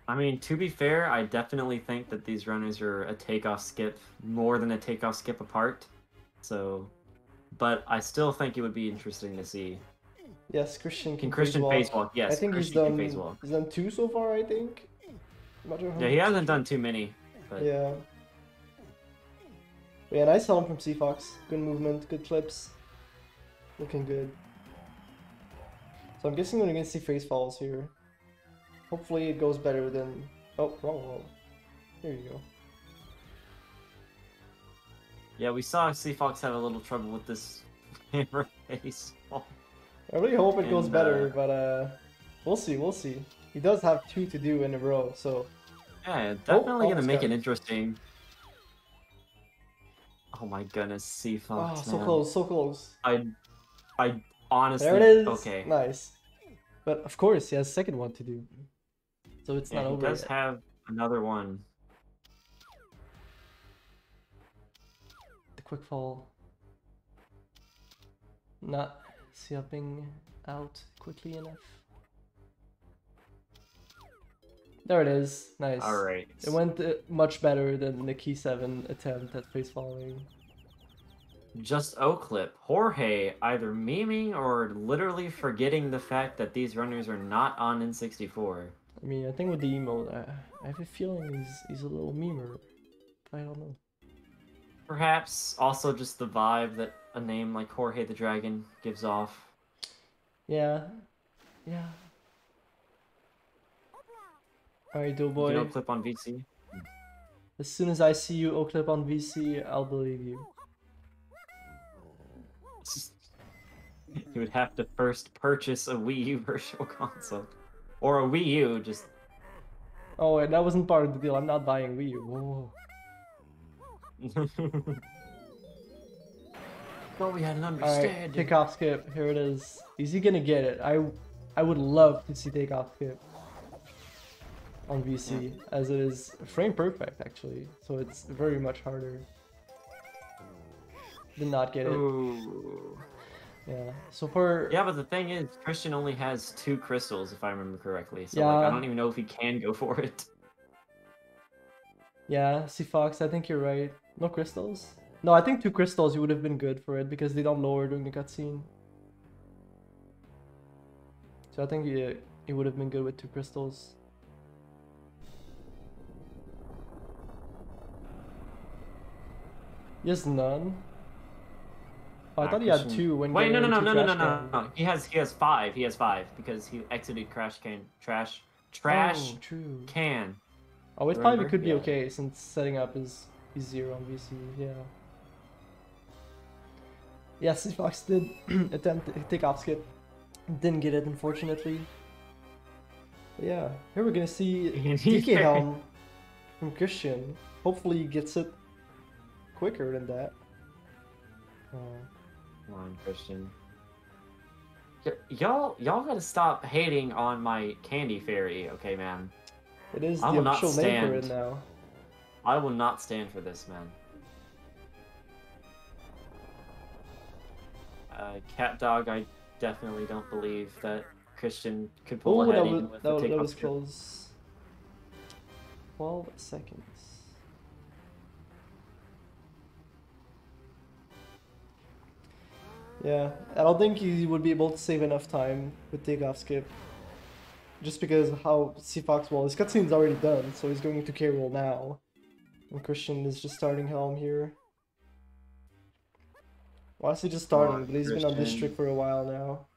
I mean, to be fair, I definitely think that these runners are a takeoff skip more than a takeoff skip apart. So, but I still think it would be interesting to see. Yes, Christian can Can Christian phase walk. Yes, I think he's Christian done. can phase walk. He's done two so far. I think. I'm not sure how Yeah, he hasn't done too many, but Yeah. But yeah, nice helm from C Fox. Good movement, good clips. Looking good. So I'm guessing we're gonna see phase falls here. Hopefully it goes better than. Oh, wrong roll. There you go. Yeah, we saw C Fox have a little trouble with this *laughs* camera phase. I really hope it goes And, better, uh, but uh, we'll see, we'll see. He does have two to do in a row, so Yeah, definitely gonna make got it interesting. Oh my goodness, oh, C Fox. so man. close, so close. I, I honestly. There it is. Okay. nice. But of course, he has a second one to do, so it's Yeah, not over. he does yet. have another one. Quick fall. Not upping out quickly enough. There it is. Nice. All right. It went uh, much better than the key seven attempt at phase falling. Just O clip. Jorge either memeing or literally forgetting the fact that these runners are not on N64. I mean, I think with the emote, I, I have a feeling he's he's a little memer. I don't know. Perhaps also just the vibe that a name like Jorge the Dragon gives off. Yeah, yeah. Alright, dual boy. You know, clip on VC. As soon as I see you O-clip on VC, I'll believe you. *laughs* You would have to first purchase a Wii U *laughs* Virtual Console. Or a Wii U, just. Oh, wait, that wasn't part of the deal. I'm not buying Wii U. Whoa. *laughs* Thought we had an understanding. takeoff skip. Here it is. Is he gonna get it? I I would love to see takeoff skip on VC, as it is frame perfect actually. So it's very much harder. Did not get it. Ooh. Yeah. So for Yeah, but the thing is, Christian only has two crystals, if I remember correctly. So like, I don't even know if he can go for it. yeah, see, Fox, I think you're right. No crystals? No, I think two crystals you would have been good for it because they don't lower during the cutscene. So I think you it would have been good with two crystals. Yes, none. Oh, I thought he had two when Wait, no, getting no, no, no, no, no, no. He has he has five. He has five because he exited Crash Can Trash Trash Oh, true. Can. Oh, with five it could be Yeah. okay since setting up is is zero on VC. Yeah. Yes, Fox did *clears throat* attempt to take off skip. Didn't get it, unfortunately. But yeah, here we're gonna see *laughs* DK Helm from Christian. Hopefully, he gets it quicker than that. Uh, Come on, Christian. Y'all, y'all gotta stop hating on my candy fairy, okay, man. it is I the not official name for it now. I will not stand for this, man. Uh, cat dog, I definitely don't believe that Christian could pull Oh, ahead that even was with that, the that was close. Twelve seconds. Yeah, I don't think he would be able to save enough time with takeoff skip. Just because how C Fox well his cutscene's already done, so he's going to K. Rool now. And Christian is just starting Helm here. Why is he just starting, on, but he's been on Christian. district for a while now.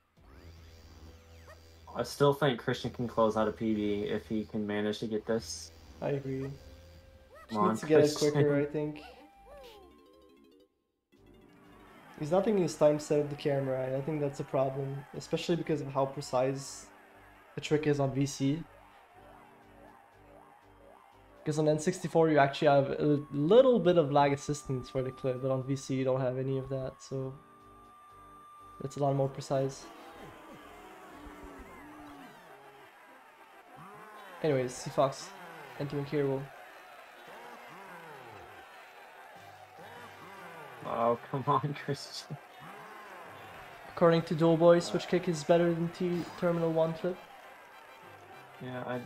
I still think Christian can close out a PB if he can manage to get this. I agree. Just Come on, needs to get it quicker, I think. He's not thinking his time set of the camera, and I think that's a problem, especially because of how precise the trick is on VC. Because on N64 you actually have a little bit of lag assistance for the clip, but on VC you don't have any of that, so it's a lot more precise. Anyways, C Fox entering K. Rool. Oh, come on, Christian. According to Dual Doughboy, switch kick is better than T terminal one flip. Yeah, I.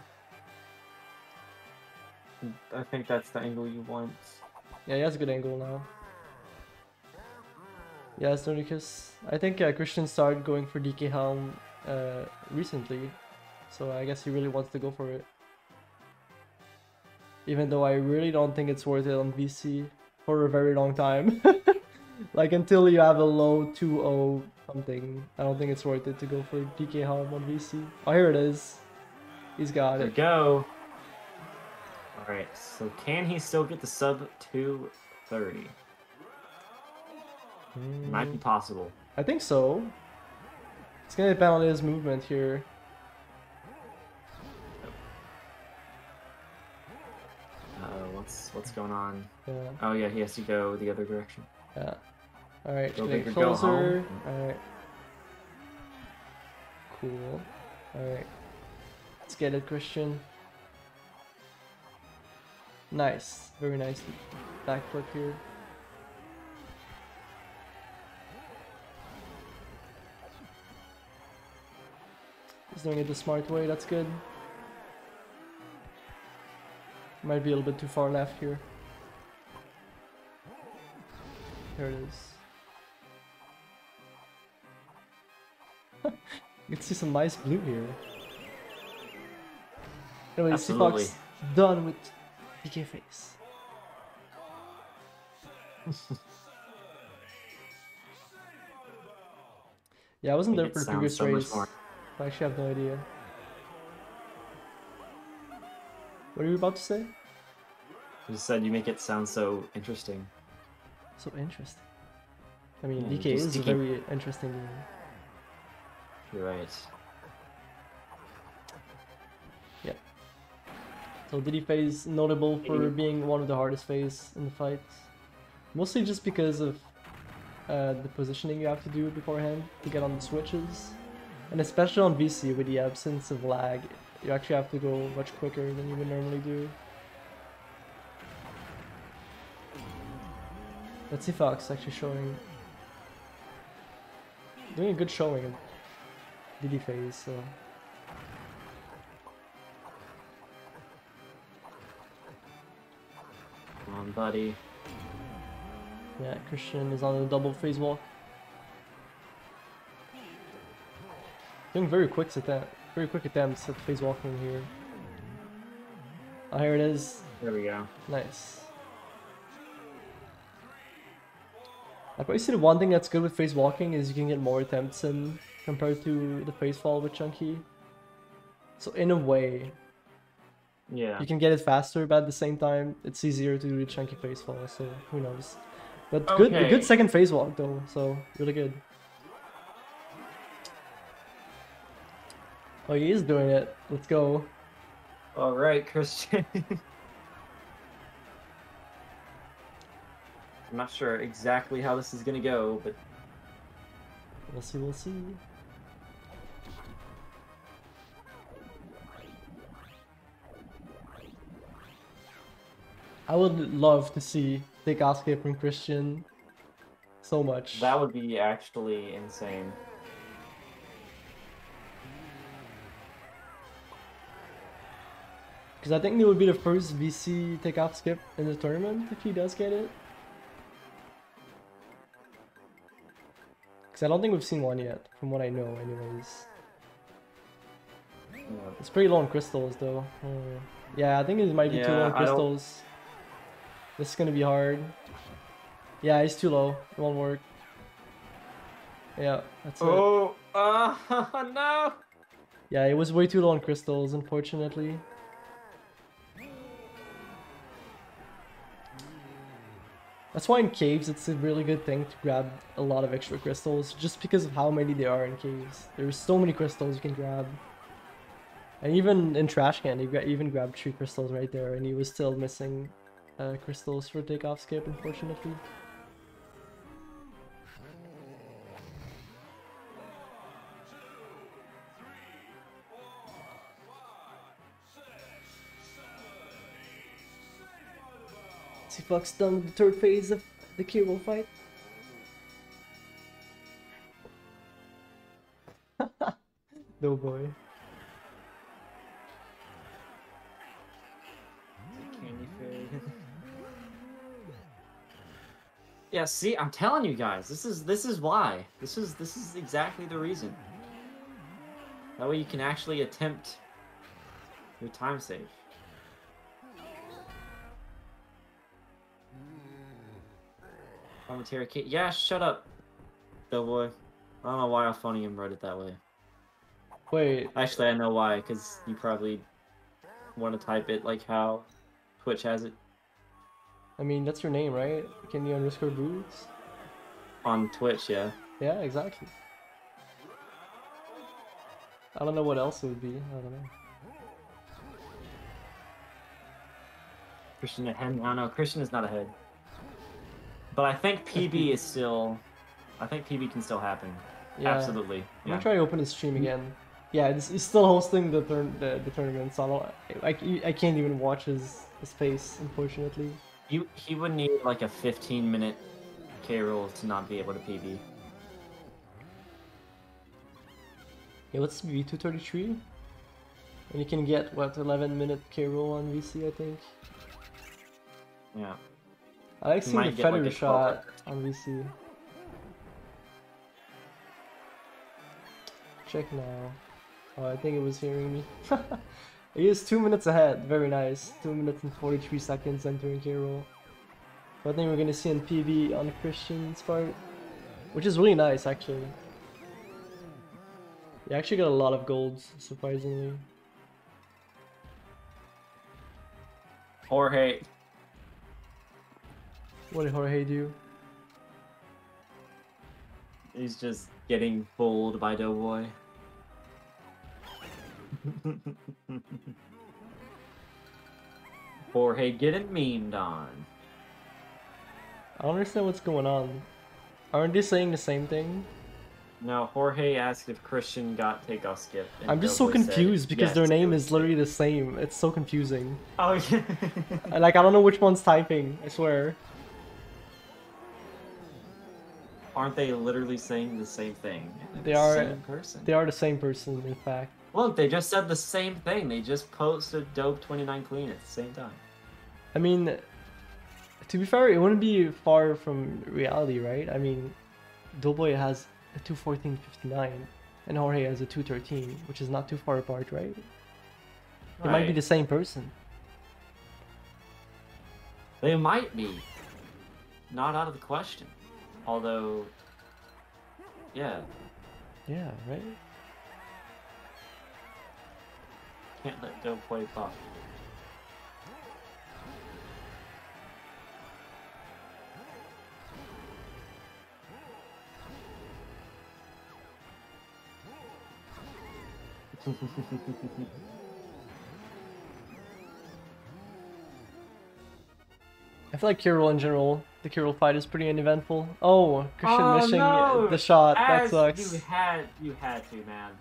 I think that's the angle you want. Yeah, he has a good angle now. Yeah, Snonicus. I think uh, Christian started going for DK Helm uh, recently, so I guess he really wants to go for it. Even though I really don't think it's worth it on VC for a very long time. *laughs* like until you have a low 2-0 something, I don't think it's worth it to go for DK Helm on VC. Oh, here it is. He's got There we it. go. Alright, so can he still get the sub 230? Might be Mm, possible. I think so. It's gonna depend on his movement here. Uh, what's what's going on? Yeah, Oh yeah, he has to go the other direction. yeah. Go getting big go closer. home. Alright. Cool. Alright. Let's get it, Christian. Nice. Very nice back flip here. He's doing it the smart way, that's good. Might be a little bit too far left here. There it is. *laughs* you can see some nice blue here. Anyway, Absolutely. Done with DK phase. *laughs* yeah, I wasn't there for the previous so race. I actually have no idea. What are you about to say? You said you make it sound so interesting. So interesting. I mean, Yeah, DK is a very interesting game. You're right. So Diddy phase notable for being one of the hardest phase in the fight. Mostly just because of uh, the positioning you have to do beforehand to get on the switches. And especially on VC with the absence of lag, you actually have to go much quicker than you would normally do. Let's see Fox actually showing doing a good showing in Diddy phase, so on, buddy. Yeah, Christian is on a double phase walk. Doing very quick at that. very quick attempts at phase walking here. Ah, here it is. There we go. Nice. I probably see the one thing that's good with phase walking is you can get more attempts in compared to the phase fall with Chunky. So in a way, Yeah. you can get it faster, but at the same time, it's easier to do the Chunky phase fall, so who knows. But good, a good second phase walk though, so really good. Oh, he is doing it. Let's go. All right, Christian. *laughs* I'm not sure exactly how this is gonna go, but We'll see, we'll see. I would love to see takeoff skip from Christian so much. that would be actually insane. Because I think it would be the first VC takeoff skip in the tournament if he does get it. Because I don't think we've seen one yet, from what I know, anyways. Yeah. It's pretty low on crystals, though. Uh, yeah, I think it might be too low Yeah, on I don't- crystals. This is gonna be hard. Yeah, it's too low. It won't work. Yeah, that's oh, it. Oh, uh, *laughs* no! Yeah, it was way too low on crystals, unfortunately. That's why in caves it's a really good thing to grab a lot of extra crystals, just because of how many there are in caves. There's so many crystals you can grab. And even in trash can, he gra- even grabbed three crystals right there, and he was still missing uh, crystals for takeoff skip, unfortunately. C Fox done the third phase of the K. Rool fight. *laughs* no boy. Yeah, see, I'm telling you guys, this is this is why. This is this is exactly the reason. That way you can actually attempt your time save. Commentary Kate. Yeah, shut up, Doughboy. I don't know why Auphonium wrote it that way. Wait, Actually, I know why, because you probably want to type it like how Twitch has it I mean that's your name, right? Can you underscore boots? on Twitch, yeah. Yeah, exactly. I don't know what else it would be. I don't know. Christian ahead. I don't know. Christian is not ahead. But I think PB *laughs* is still. I think PB can still happen. Yeah. Absolutely. I'm Yeah. gonna try to open his stream again. Yeah, it's, he's still hosting the, turn, the the tournament, so I, I, I can't even watch his his face, unfortunately. He he would need like a 15 minute K. Rool to not be able to PB. Yeah, what's PB 233? And you can get what 11 minute K roll on VC, I think. Yeah. I like seeing the like, feather a shot on VC. Check now. Oh, I think it was hearing me. *laughs* he is two minutes ahead. Very nice. Two minutes and 43 seconds entering K. Rool. I think we're gonna see on PB on Christian's part, which is really nice actually. You actually got a lot of golds, surprisingly. Jorge. What did Jorge do? He's just getting fooled by Doughboy. *laughs* Jorge getting memed on. I don't understand what's going on. Aren't they saying the same thing? No, Jorge asked if Christian got takeoff skip. I'm just so Doughboy said confused because their name is literally the same. It's so confusing. Oh yeah. Like I don't know which one's typing. I swear. Aren't they literally saying the same thing? They The are- Same person. They are the same person, in fact. Look, they just said the same thing. They just posted dope 29 clean at the same time. I mean, to be fair, it wouldn't be far from reality, right? I mean, Doughboy has a 214.59 and Jorge has a 213, which is not too far apart, right? They might be the same person. They might be. Not out of the question. Although, yeah, Yeah, right? Can't let go play pop. I feel like K. Rool in general, the K. Rool fight is pretty uneventful. Oh, Christian Oh, missing no! the shot. That sucks. You had, you had to, man.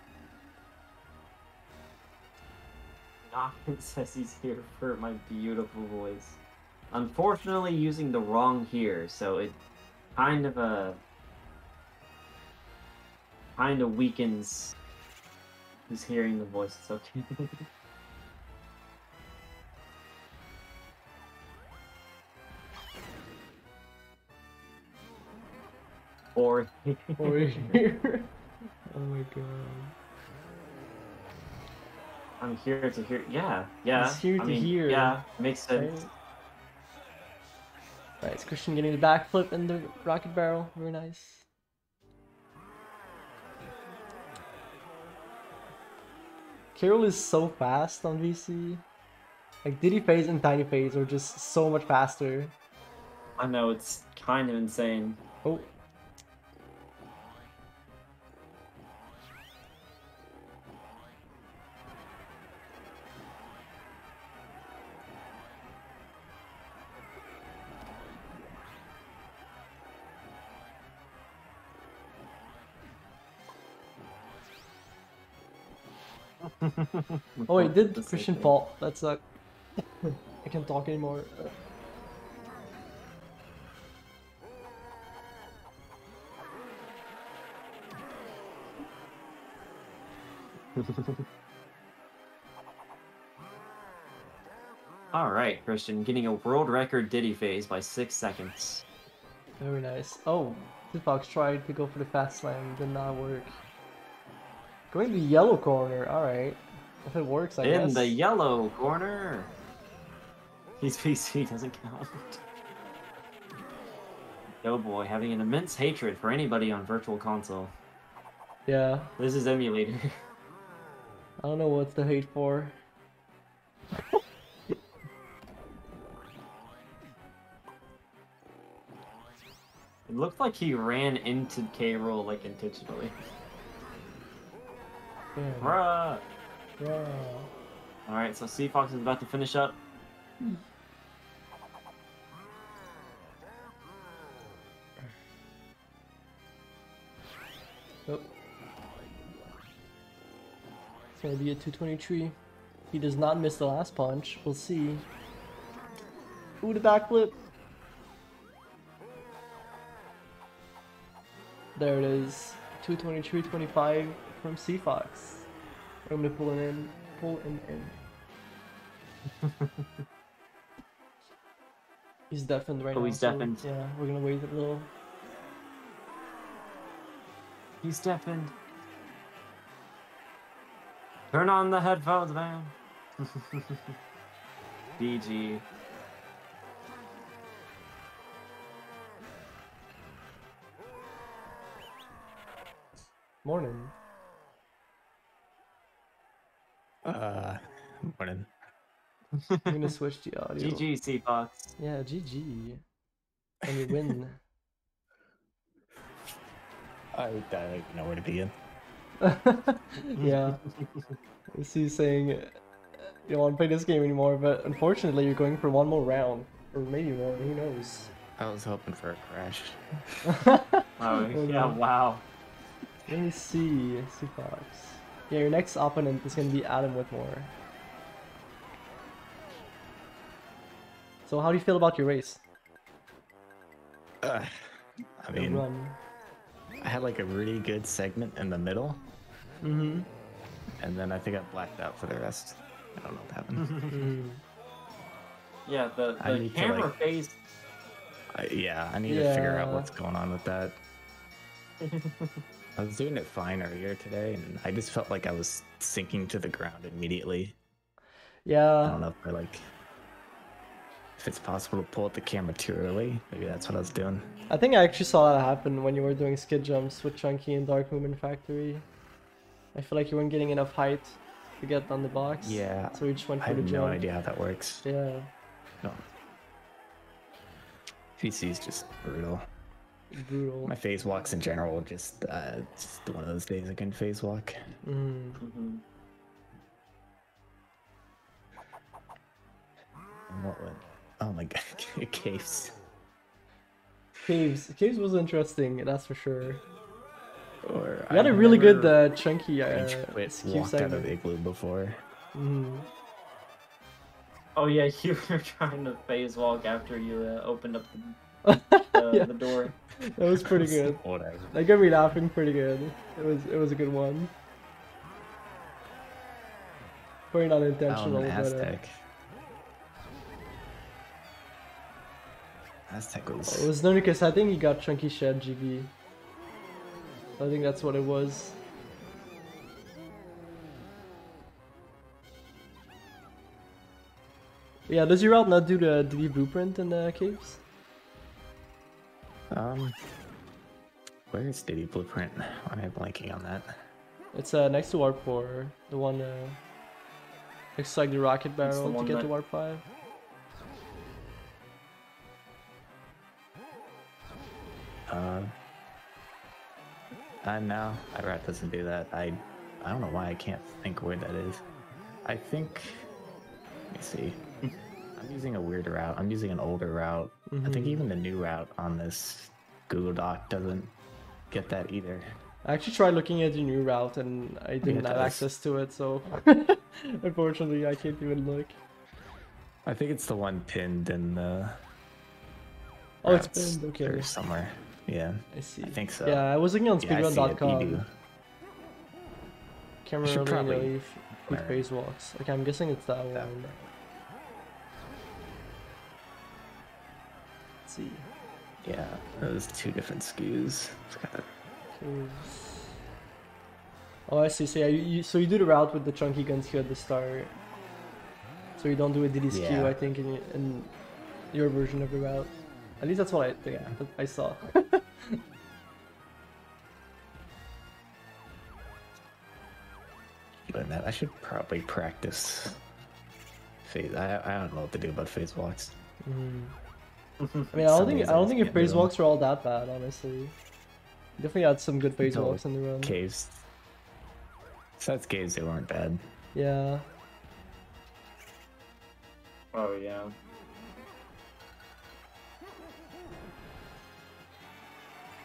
Donovan *laughs* says he's here for my beautiful voice. Unfortunately, using the wrong here, so it kind of uh kind of weakens who's hearing the voice. It's okay. *laughs* or Over here. *laughs* oh my god. I'm here to hear. Yeah, yeah. He's here I to mean, hear. Yeah, makes sense. Right. Nice. Christian getting the backflip and the rocket barrel. Very nice. K. Rool is so fast on VC. Like Diddy Phase and Tiny Phase are just so much faster. I know it's kind of insane. Oh. Oh wait, did The Christian fall? That sucked. I can't talk anymore. *laughs* All right, Christian, getting a world record Diddy phase by six seconds. Very nice. Oh, the Fox tried to go for the fast slam, did not work. Going to the yellow corner, alright. If it works, I In guess. the yellow corner. He's PC doesn't count. Yo *laughs* oh, boy, having an immense hatred for anybody on Virtual Console. Yeah, This is emulator. *laughs* I don't know what's the hate for. It looked like he ran into K. Rool like intentionally. Bruh. Alright, so C Fox is about to finish up. Oh. It's gonna be a 223. He does not miss the last punch. We'll see. Ooh, the backflip. There it is. 223, 25 from C Fox. I'm gonna pull him in. Pull him in. *laughs* he's deafened right Oh, now. he's so, deafened. Yeah, we're gonna wait a little. He's deafened. Turn on the headphones, man. *laughs* BG. Morning. Uh, morning. I'm *laughs* gonna switch the audio. GG, C Fox. Yeah, GG. And you win. *laughs* *laughs* I, I don't even know where to begin. yeah. I see saying uh, you don't want to play this game anymore, but unfortunately you're going for one more round. Or maybe more, who knows? I was hoping for a crash. Oh, yeah, wow. Let me see, see Fox. Yeah, your next opponent is gonna be Adam Whitmore. So how do you feel about your race? Uh, I mean, run. I had like a really good segment in the middle, Mm-hmm. and then I think I blacked out for the rest. I don't know what happened. *laughs* Yeah, the, I the need to, camera like- phase. I, yeah, I need to figure out what's going on with that. *laughs* I was doing it fine earlier today, and I just felt like I was sinking to the ground immediately. Yeah. I don't know if I like if it's possible to pull up the camera too early. Maybe that's what I was doing. I think I actually saw that happen when you were doing skid jumps with Chunky and Dark Movement Factory. I feel like you weren't getting enough height to get on the box. Yeah, So we just went I for the have jump. no idea how that works. Yeah. No. VC is just brutal. Brutal. My phase walks in general, just uh, just one of those days I can phase walk. Mm. Mhm. What would? Oh my god, *laughs* caves. Caves. Caves was interesting, that's for sure. Or You had a I've really good uh, chunky uh, rage quit skew walked out of igloo before. Mhm. Oh yeah, *laughs* you were trying to phase walk after you uh, opened up the, *laughs* the, Yeah. the door. That was pretty good. Whatever. That got me laughing pretty good. It was it was a good one. Probably not Oh, intentional, an but uh, Aztec. Aztec was. it was only because I think he got chunky shed GB. I think that's what it was. Yeah, does your route not do the DD blueprint in the caves? Um, where is Diddy Blueprint? Why am I blanking on that? It's uh, next to Warp 4, the one uh, next to like the rocket It's the barrel to get that- to Warp 5. Uh, uh no, Iraq doesn't do that. I, I don't know why I can't think where that is. I think. Let me see. *laughs* I'm using a weird route. I'm using an older route. I think Mhm. even the new route on this Google Doc doesn't get that either. I actually tried looking at the new route and I didn't have access to it, so *laughs* *laughs* unfortunately I can't even look. I think it's the one pinned in the. Oh, it's pinned, okay. or somewhere. Yeah, I see. I think so. Yeah, I was looking on Yeah, I see it, you speedrun.com. do. Camera should probably relief, quick learn phase walks. Okay, I'm guessing it's that that one. Let's see. Yeah, those two different kinda- Oh, I see. So yeah, you, you, so you do the route with the chunky guns here at the start. So you don't do a DD skew, Yeah. I think, in, in your version of the route. At least that's what I think. Yeah. that I saw. *laughs* But that I should probably practice phase. I I don't know what to do about phase walks. Mhm. I mean, I don't think I I don't think your can't phase walks are all that bad, honestly. Definitely had some good phase No, walks in the run. Caves. Besides caves, they weren't bad. Yeah. Oh yeah.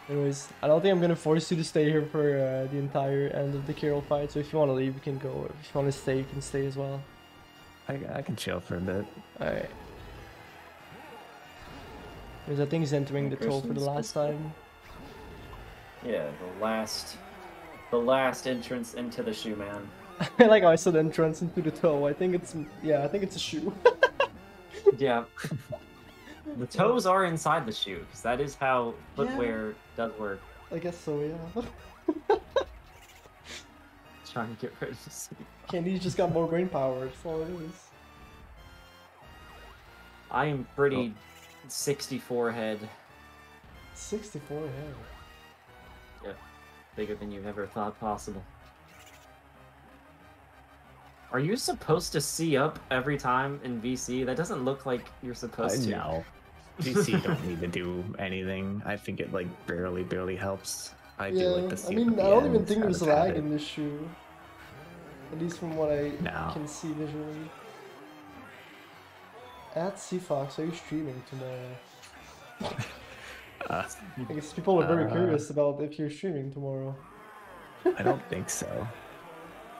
Anyways, I don't think I'm gonna force you to stay here for uh, the entire end of the K. Rool fight. So if you want to leave, you can go. If you want to stay, you can stay as well. I I can chill for a bit. All right. Because I think he's entering the toll for the last time. Yeah, the last, the last entrance into the shoe man. *laughs* I like how I said entrance into the toe. I think it's yeah. I think it's a shoe. *laughs* Yeah. the toes are inside the shoe because that is how footwear does work. I guess so. Yeah. *laughs* Trying to get rid of this. Candy's just got more brain power. That's all it is. I am pretty oh. 64 head, 64 head. Yeah. Bigger than you've ever thought possible. Are you supposed to see up every time in VC? That doesn't look like you're I supposed to. know. VC *laughs* don't need to do anything. I think it like barely barely helps. I do like the I mean, I don't even think there's of lag in this shoe. At least from what I No. can see visually. At Fox, are you streaming tomorrow? Uh, I guess people are very Uh. curious about if you're streaming tomorrow. I don't think so.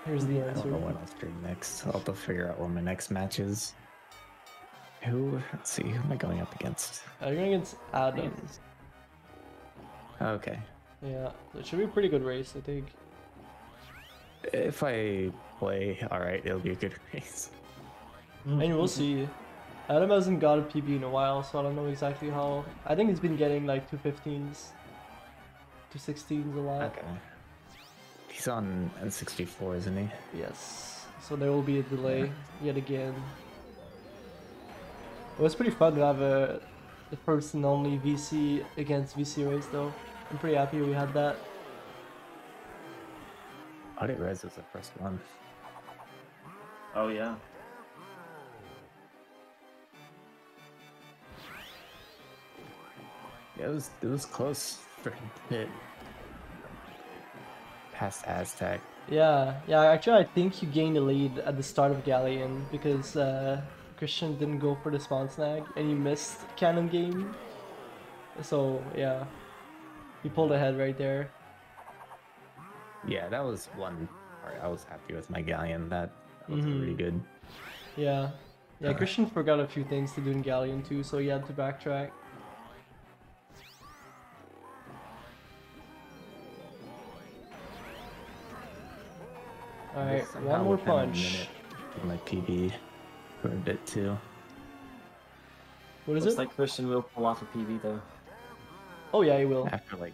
Here's the answer. I don't know what I'll stream next. I'll have to figure out where my next match is. Who? Let's see. Who am I going up against? Are you going against Adam? Okay. Yeah, it should be a pretty good race, I think. If I play all right, it'll be a good *laughs* race. And we'll see. Adam hasn't got a PB in a while, so I don't know exactly how. I think he's been getting like 215s, 216s a lot. Okay. He's on N64, isn't he? Yes. So there will be a delay yet again. It was pretty fun to have a the first and only VC against VC race though. I'm pretty happy we had that. Audit Res was the first one. Oh yeah. Yeah, it was it was close for a bit. Past Aztec. Yeah, yeah. Actually, I think you gained the lead at the start of Galleon because uh, Christian didn't go for the spawn snag and you missed cannon game. So yeah, you pulled ahead right there. Yeah, that was one part I was happy with my galleon. That, that was Mhm. really good. Yeah, yeah. Christian forgot a few things to do in Galleon too, so he had to backtrack. All right, one more punch. minute My PB for a bit too. What is Looks it? like Christian will pull off a PB though. Oh yeah, he will. After like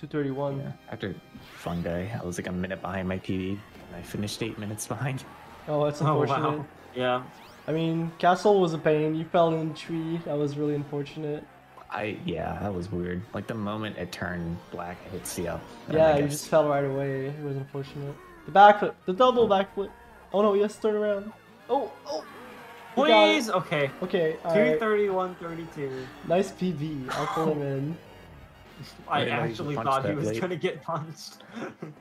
231. yeah, after Fungi, I was like a minute behind my PB, and I finished eight minutes behind. Oh, that's *laughs* oh, unfortunate. Oh unfortunate. wow. Yeah. I mean, Castle was a pain. You fell in the tree. That was really unfortunate. I yeah, that was weird. Like the moment it turned black, I hit C up. and I Yeah, you just fell right away. It was unfortunate. The backflip, the double backflip. Oh no, he has to turn around. Oh, oh. You got it. Please. Okay. Okay, Two alright. thirty-one thirty-two. Nice PB. I'll pull him in. I Wait, actually thought he was late. gonna get punched.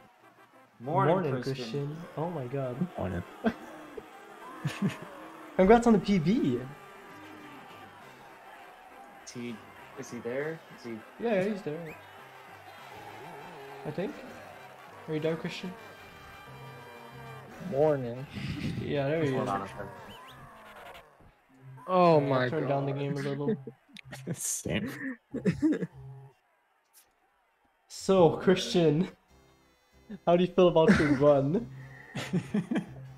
*laughs* Morning, Christian. Christian. Oh my god. on it. *laughs* Congrats on the PB. Is he, is he there? Is he? Yeah, yeah, he's there. I think. Are you there, Christian? Morning. Yeah, there he Hold is. on a second. Oh I'll my turn god. down the game a little. *laughs* Same. So, Christian, how do you feel about your *laughs* run?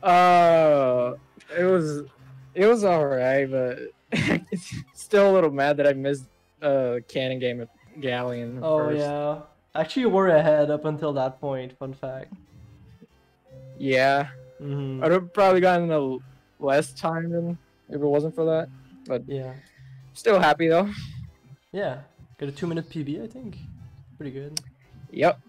Uh, it was, it was alright, but *laughs* still a little mad that I missed uh cannon game at Galleon. Oh first. yeah. Actually, you were ahead up until that point. Fun fact. Yeah, hmm I'd have probably gotten a less time than if it wasn't for that. But Yeah. still happy though. Yeah. Got a two-minute PB, I think. Pretty good. Yep.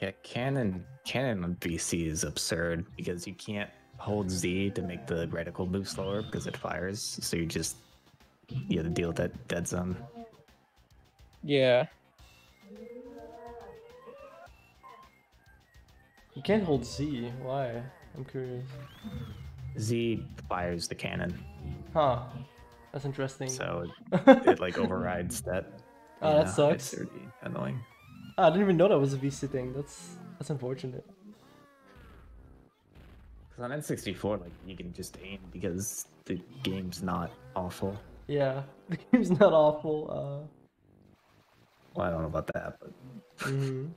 Yeah, Cannon Cannon on VC is absurd because you can't hold Z to make the reticle move slower because it fires. So you just you have to deal with that dead zone. Yeah. You can't hold Z. Why? I'm curious. Z fires the cannon, Huh. That's interesting. so it, *laughs* it like overrides that. Oh, that know, sucks. It's really annoying. Ah, I didn't even know that was a VC thing. That's that's unfortunate. Because on N64, like you can just aim because the game's not awful. Yeah. *laughs* The game's not awful. Uh, Well, I don't know about that, but mhm.